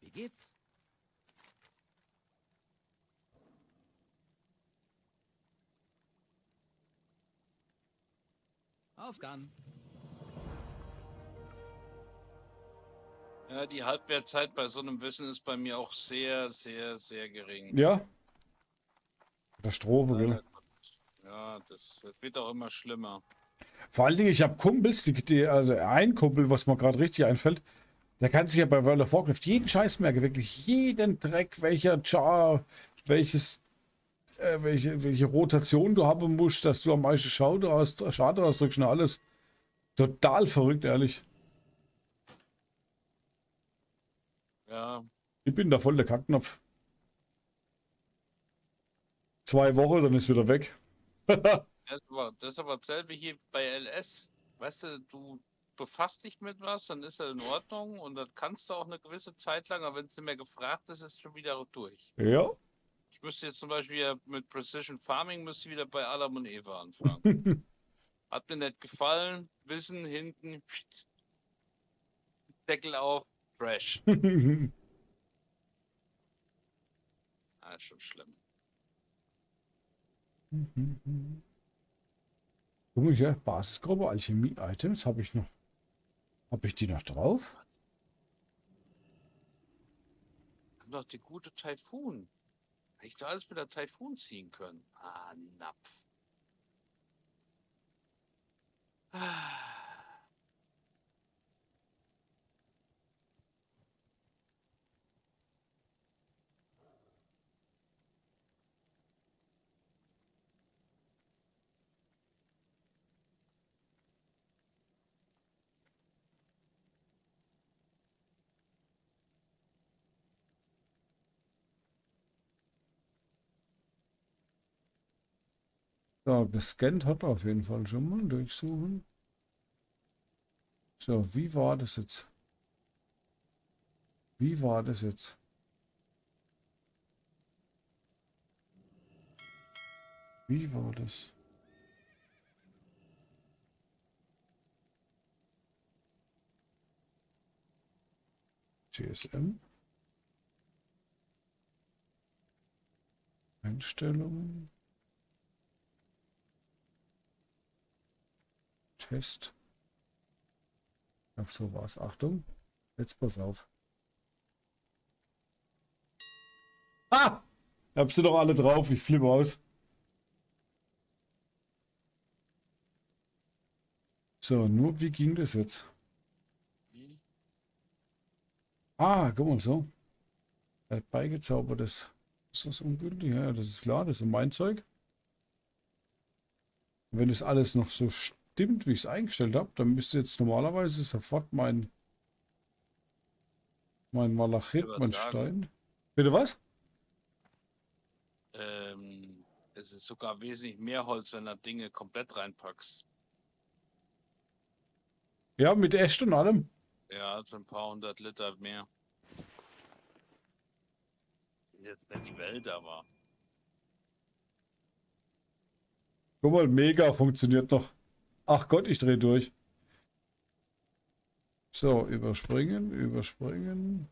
Wie geht's? Auf dann. Ja, die Halbwertzeit bei so einem Wissen ist bei mir auch sehr, sehr, sehr gering. Ja. Katastrophe, gell? Ja, das wird auch immer schlimmer. Vor allen Dingen, ich habe Kumpels, die, die, also ein Kumpel, was mir gerade richtig einfällt, der kann sich ja bei World of Warcraft jeden Scheiß merken, wirklich jeden Dreck, welcher Char, welches, äh, welche, welche Rotation du haben musst, dass du am meisten Schade hast, Schade ausdrückst und alles. Total verrückt, ehrlich. Ja, Ich bin da voll der Kackknopf. Zwei Wochen, dann ist wieder weg. das ist aber, das ist aber dasselbe hier bei LS. Weißt du, du befasst dich mit was, dann ist er in Ordnung und dann kannst du auch eine gewisse Zeit lang, aber wenn es nicht mehr gefragt ist, ist es schon wieder durch. Ja. Ich müsste jetzt zum Beispiel mit Precision Farming müsste wieder bei Adam und Eva anfangen. Hat mir nicht gefallen. Wissen hinten. Deckel auf. Fresh. Ah, ist schon schlimm. Guck mal hier, Basisgruppe, Alchemie-Items, habe ich noch. Habe ich die noch drauf? Doch die gute Taifun. Hätte ich da alles mit der Taifun ziehen können. Ah, Napf. Ah. So, gescannt hat auf jeden Fall schon mal. Durchsuchen. So, wie war das jetzt? Wie war das jetzt? Wie war das? CSM. Einstellungen. Test. Ach so war's. Achtung. Jetzt pass auf. Ah! Hab sie doch alle drauf. Ich flippe aus. So, nur wie ging das jetzt? Ah, guck mal so. Er hat beigezaubertes. Ist das ungültig? Ja, das ist klar. Das ist mein Zeug. Wenn das alles noch so stimmt, wie ich es eingestellt habe, dann müsste jetzt normalerweise sofort mein mein Malachit, mein Stein. Bitte was? Ähm, es ist sogar wesentlich mehr Holz, wenn du Dinge komplett reinpackst. Ja, mit Echt und allem. Ja, so ein paar hundert Liter mehr. Ist Jetzt nicht die Welt, aber. Guck mal, mega funktioniert noch. Ach Gott, ich drehe durch. So, überspringen, überspringen.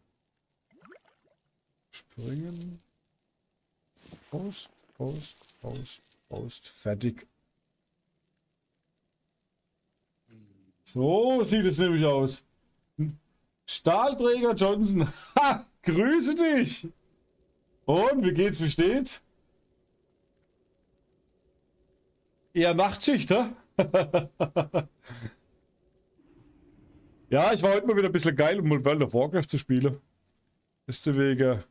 Springen. Post, Post, Post, Post. Fertig. So sieht es nämlich aus. Stahlträger Johnson. Ha! Grüße dich! Und wie geht's, wie steht's? Eher Nachtschicht, hä? ja, ich war heute mal wieder ein bisschen geil, um World of Warcraft zu spielen. Deswegen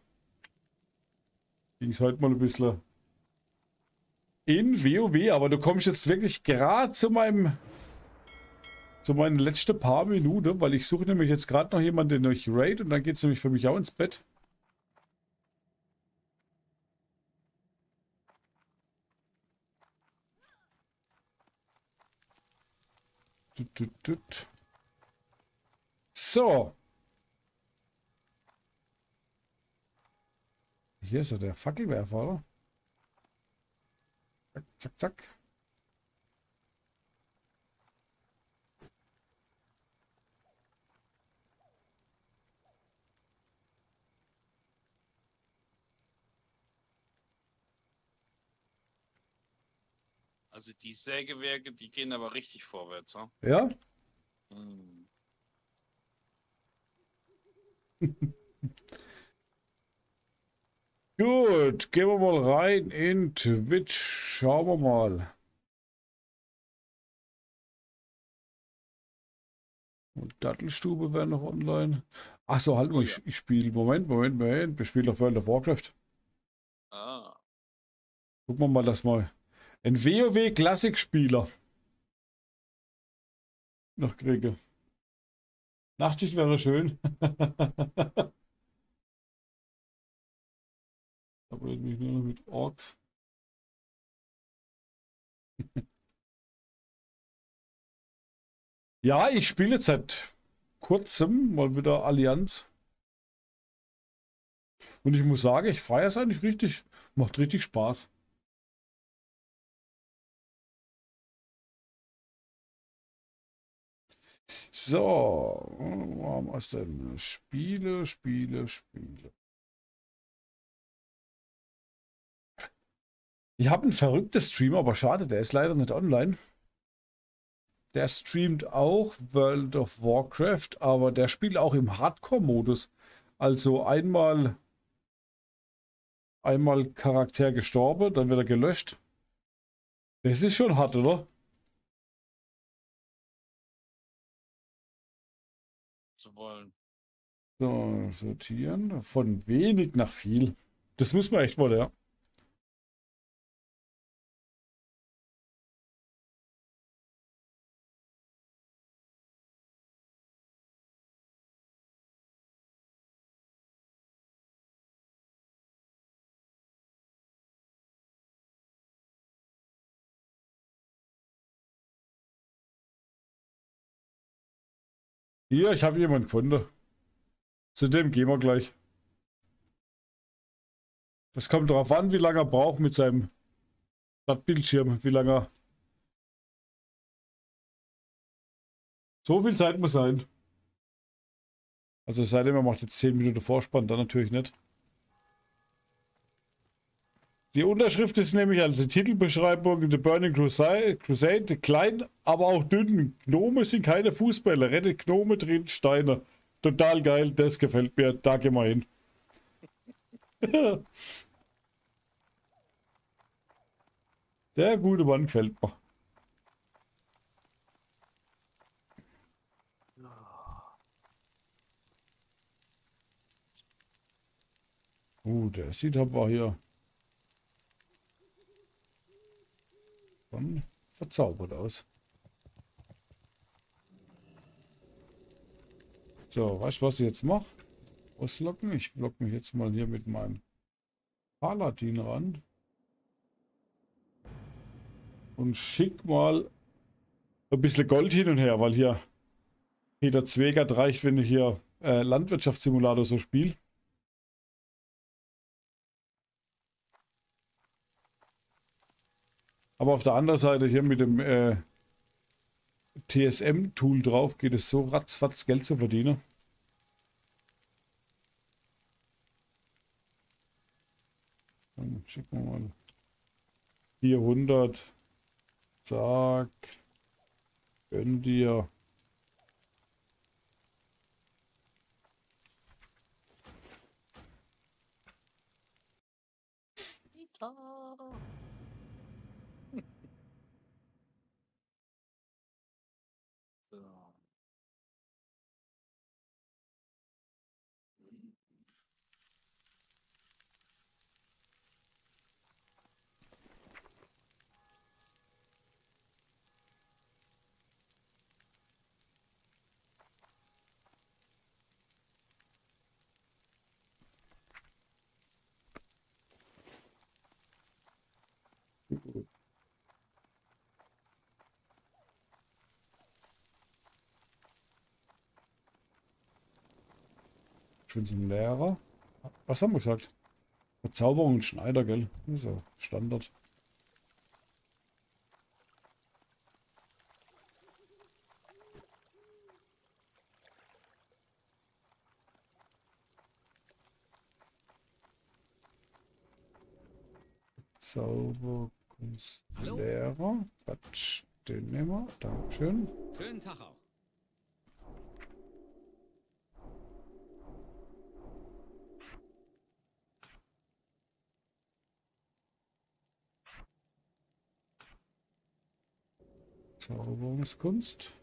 ging es heute mal ein bisschen in WoW, aber du kommst jetzt wirklich gerade zu meinem zu meinen letzten paar Minuten, weil ich suche nämlich jetzt gerade noch jemanden durch Raid und dann geht es nämlich für mich auch ins Bett. Tut, tut, tut. So. Hier ist ja der Fackelwerfer, oder? Zack, zack, zack. Also die Sägewerke, die gehen aber richtig vorwärts, ne? Ja? Hm. Gut, gehen wir mal rein in Twitch. Schauen wir mal. Und Dattelstube wäre noch online. Ach so, halt mal, ich, ich spiele. Moment, Moment, Moment. Wir spielen auf World of Warcraft. Ah, Gucken wir mal das mal. Ein WoW Klassikspieler. Noch kriege. Nachtschicht wäre schön. Aber mich nur noch mit Orks. Ja, ich spiele jetzt seit kurzem mal wieder Allianz. Und ich muss sagen, ich feiere es eigentlich richtig. Macht richtig Spaß. So, wo haben wir es denn? Spiele, Spiele, Spiele. Ich habe einen verrückten Streamer, aber schade, der ist leider nicht online. Der streamt auch World of Warcraft, aber der spielt auch im Hardcore-Modus. Also einmal, einmal Charakter gestorben, dann wird er gelöscht. Das ist schon hart, oder? Zu wollen. So, sortieren. Von wenig nach viel. Das muss man echt mal, ja. Hier, ich habe jemanden gefunden. Zu dem gehen wir gleich. Das kommt darauf an, wie lange er braucht mit seinem Stadtbildschirm, wie lange. So viel Zeit muss sein. Also es sei denn, man macht jetzt 10 Minuten Vorspann, dann natürlich nicht. Die Unterschrift ist nämlich als Titelbeschreibung The Burning Crusade, klein, aber auch dünn. Gnome sind keine Fußbälle. Rette Gnome drin Steine. Total geil, das gefällt mir. Da gehen wir hin. Der gute Mann gefällt mir. Uh, der sieht aber hier schon verzaubert aus. So, weißt du, was ich jetzt mache? Auslocken. Ich block mich jetzt mal hier mit meinem Paladin ran. Und schick mal ein bisschen Gold hin und her, weil hier Peter Zwegert reicht, wenn ich hier äh, Landwirtschaftssimulator so spiele. Aber auf der anderen Seite hier mit dem äh, TSM-Tool drauf geht es so ratzfatz Geld zu verdienen. Dann schicken wir mal 400. Zack. Gönn dir. So. Schön zum Lehrer. Was haben wir gesagt? Verzauberung und Schneider, gell? Ja Standard. Zauberkunstlehrer. Quatsch, den nehmen wir. Dankeschön. Schönen Tag auch. Zauberungskunst.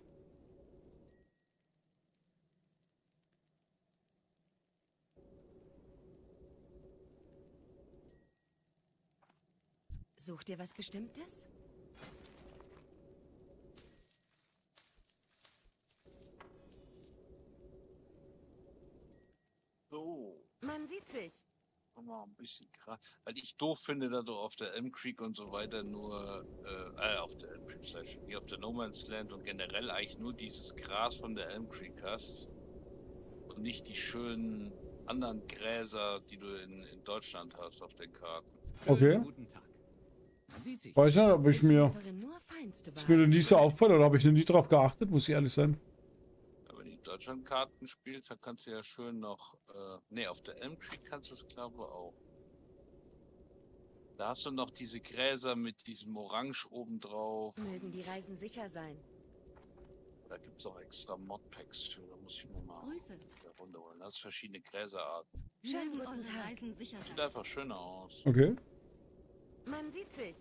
Sucht ihr was Bestimmtes? So. Man sieht sich. Mal ein bisschen krass. Weil ich doof finde, dass du auf der Elm Creek und so weiter nur, äh, äh auf der Elm Creek, sag ich auf der No Man's Land und generell eigentlich nur dieses Gras von der Elm Creek hast. Und nicht die schönen anderen Gräser, die du in, in Deutschland hast auf den Karten. Okay. Guten Tag. Weiß nicht, ob ich mir. mir noch nie so auffallen oder habe ich noch nie drauf geachtet, muss ich ehrlich sein. Ja, wenn du die Deutschlandkarten spielst, dann kannst du ja schön noch, äh, nee, auf der Elm Creek kannst du es glaube ich auch. Da hast du noch diese Gräser mit diesem Orange oben drauf. Mögen die Reisen sicher sein. Da gibt es auch extra Modpacks für. Da muss ich mir mal Grüße. eine Runde holen. Das sind verschiedene Gräserarten. Eure Tag. Reisen sicher Sieht sein. einfach schöner aus. Okay. Man sieht sich.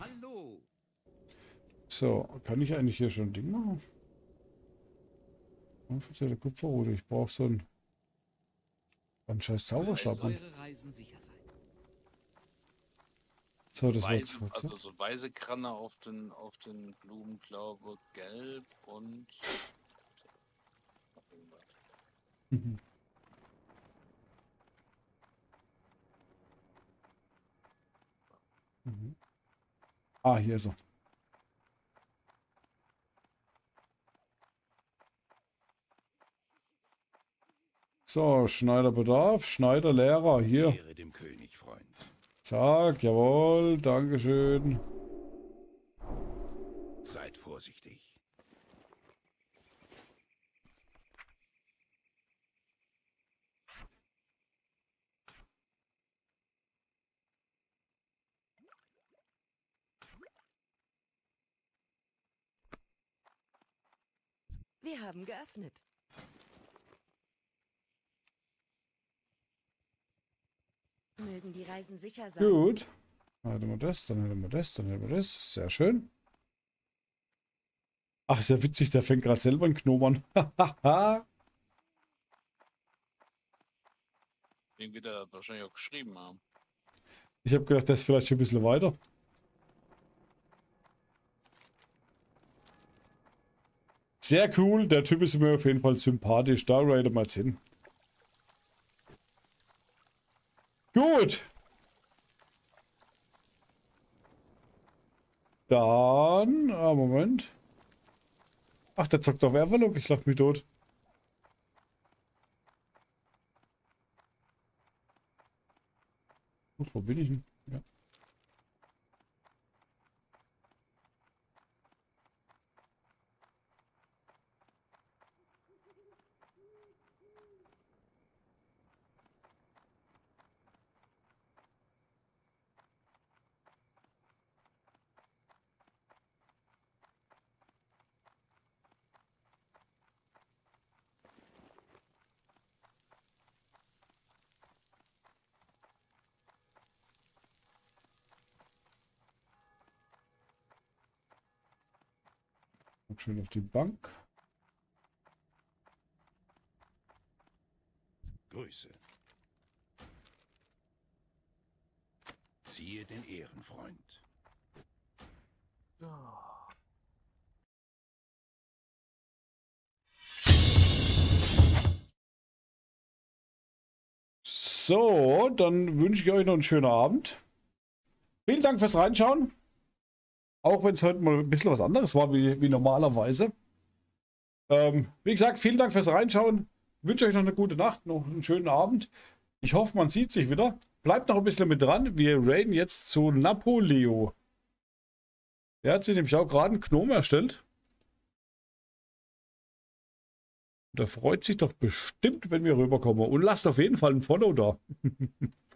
Hallo. So, kann ich eigentlich hier schon ein Ding machen? Offizielle Kupferrute. Ich brauche so ein. Ein scheiß Zauberstab. So, das war's. Weise, kurz, also so weiße Kranne auf den, auf den Blumen, glaube gelb und. Mhm. Mhm. Ah, hier ist er. So, Schneiderbedarf, Schneiderlehrer, hier. Ehre dem König, Freund. Zack, jawohl, Dankeschön. Seid vorsichtig. Wir haben geöffnet. Mögen die Reisen sicher sein. Gut. Dann hätten wir das, dann hätten wir das, dann hätten wir das. Sehr schön. Ach, ist ja witzig, der fängt gerade selber einen Knob an. Den wird er wahrscheinlich auch geschrieben haben. ich habe gedacht, das ist vielleicht schon ein bisschen weiter. Sehr cool, der Typ ist mir auf jeden Fall sympathisch. Da raiden wir jetzt hin. Gut. Dann, ah, Moment. Ach, der zockt auf Everlock, ich lach mich tot. Wo bin ich denn? Ja. Guck schön auf die Bank. Grüße. Ziehe den Ehrenfreund. So, dann wünsche ich euch noch einen schönen Abend. Vielen Dank fürs Reinschauen. Auch wenn es heute mal ein bisschen was anderes war wie, wie normalerweise. Ähm, wie gesagt, vielen Dank fürs Reinschauen. Wünsche euch noch eine gute Nacht, noch einen schönen Abend. Ich hoffe, man sieht sich wieder. Bleibt noch ein bisschen mit dran. Wir raiden jetzt zu Napoleo. Der hat sich nämlich auch gerade einen Gnome erstellt. Der freut sich doch bestimmt, wenn wir rüberkommen. Und lasst auf jeden Fall ein Follow da.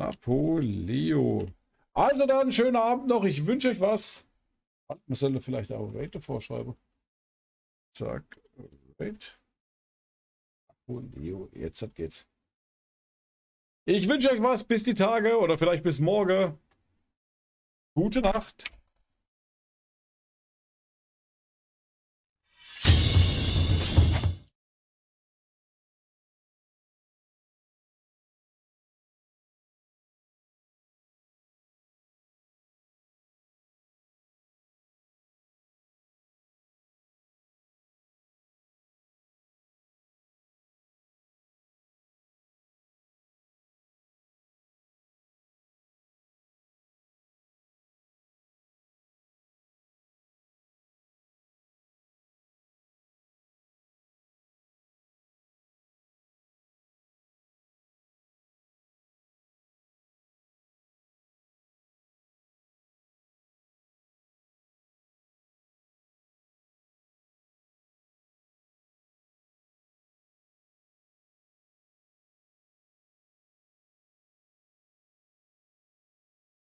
Napoleo. Also dann, schönen Abend noch. Ich wünsche euch was. Man sollte vielleicht auch Rate vorschreiben. Zack, Rate. Napoleo. Jetzt geht's. Ich wünsche euch was. Bis die Tage oder vielleicht bis morgen. Gute Nacht.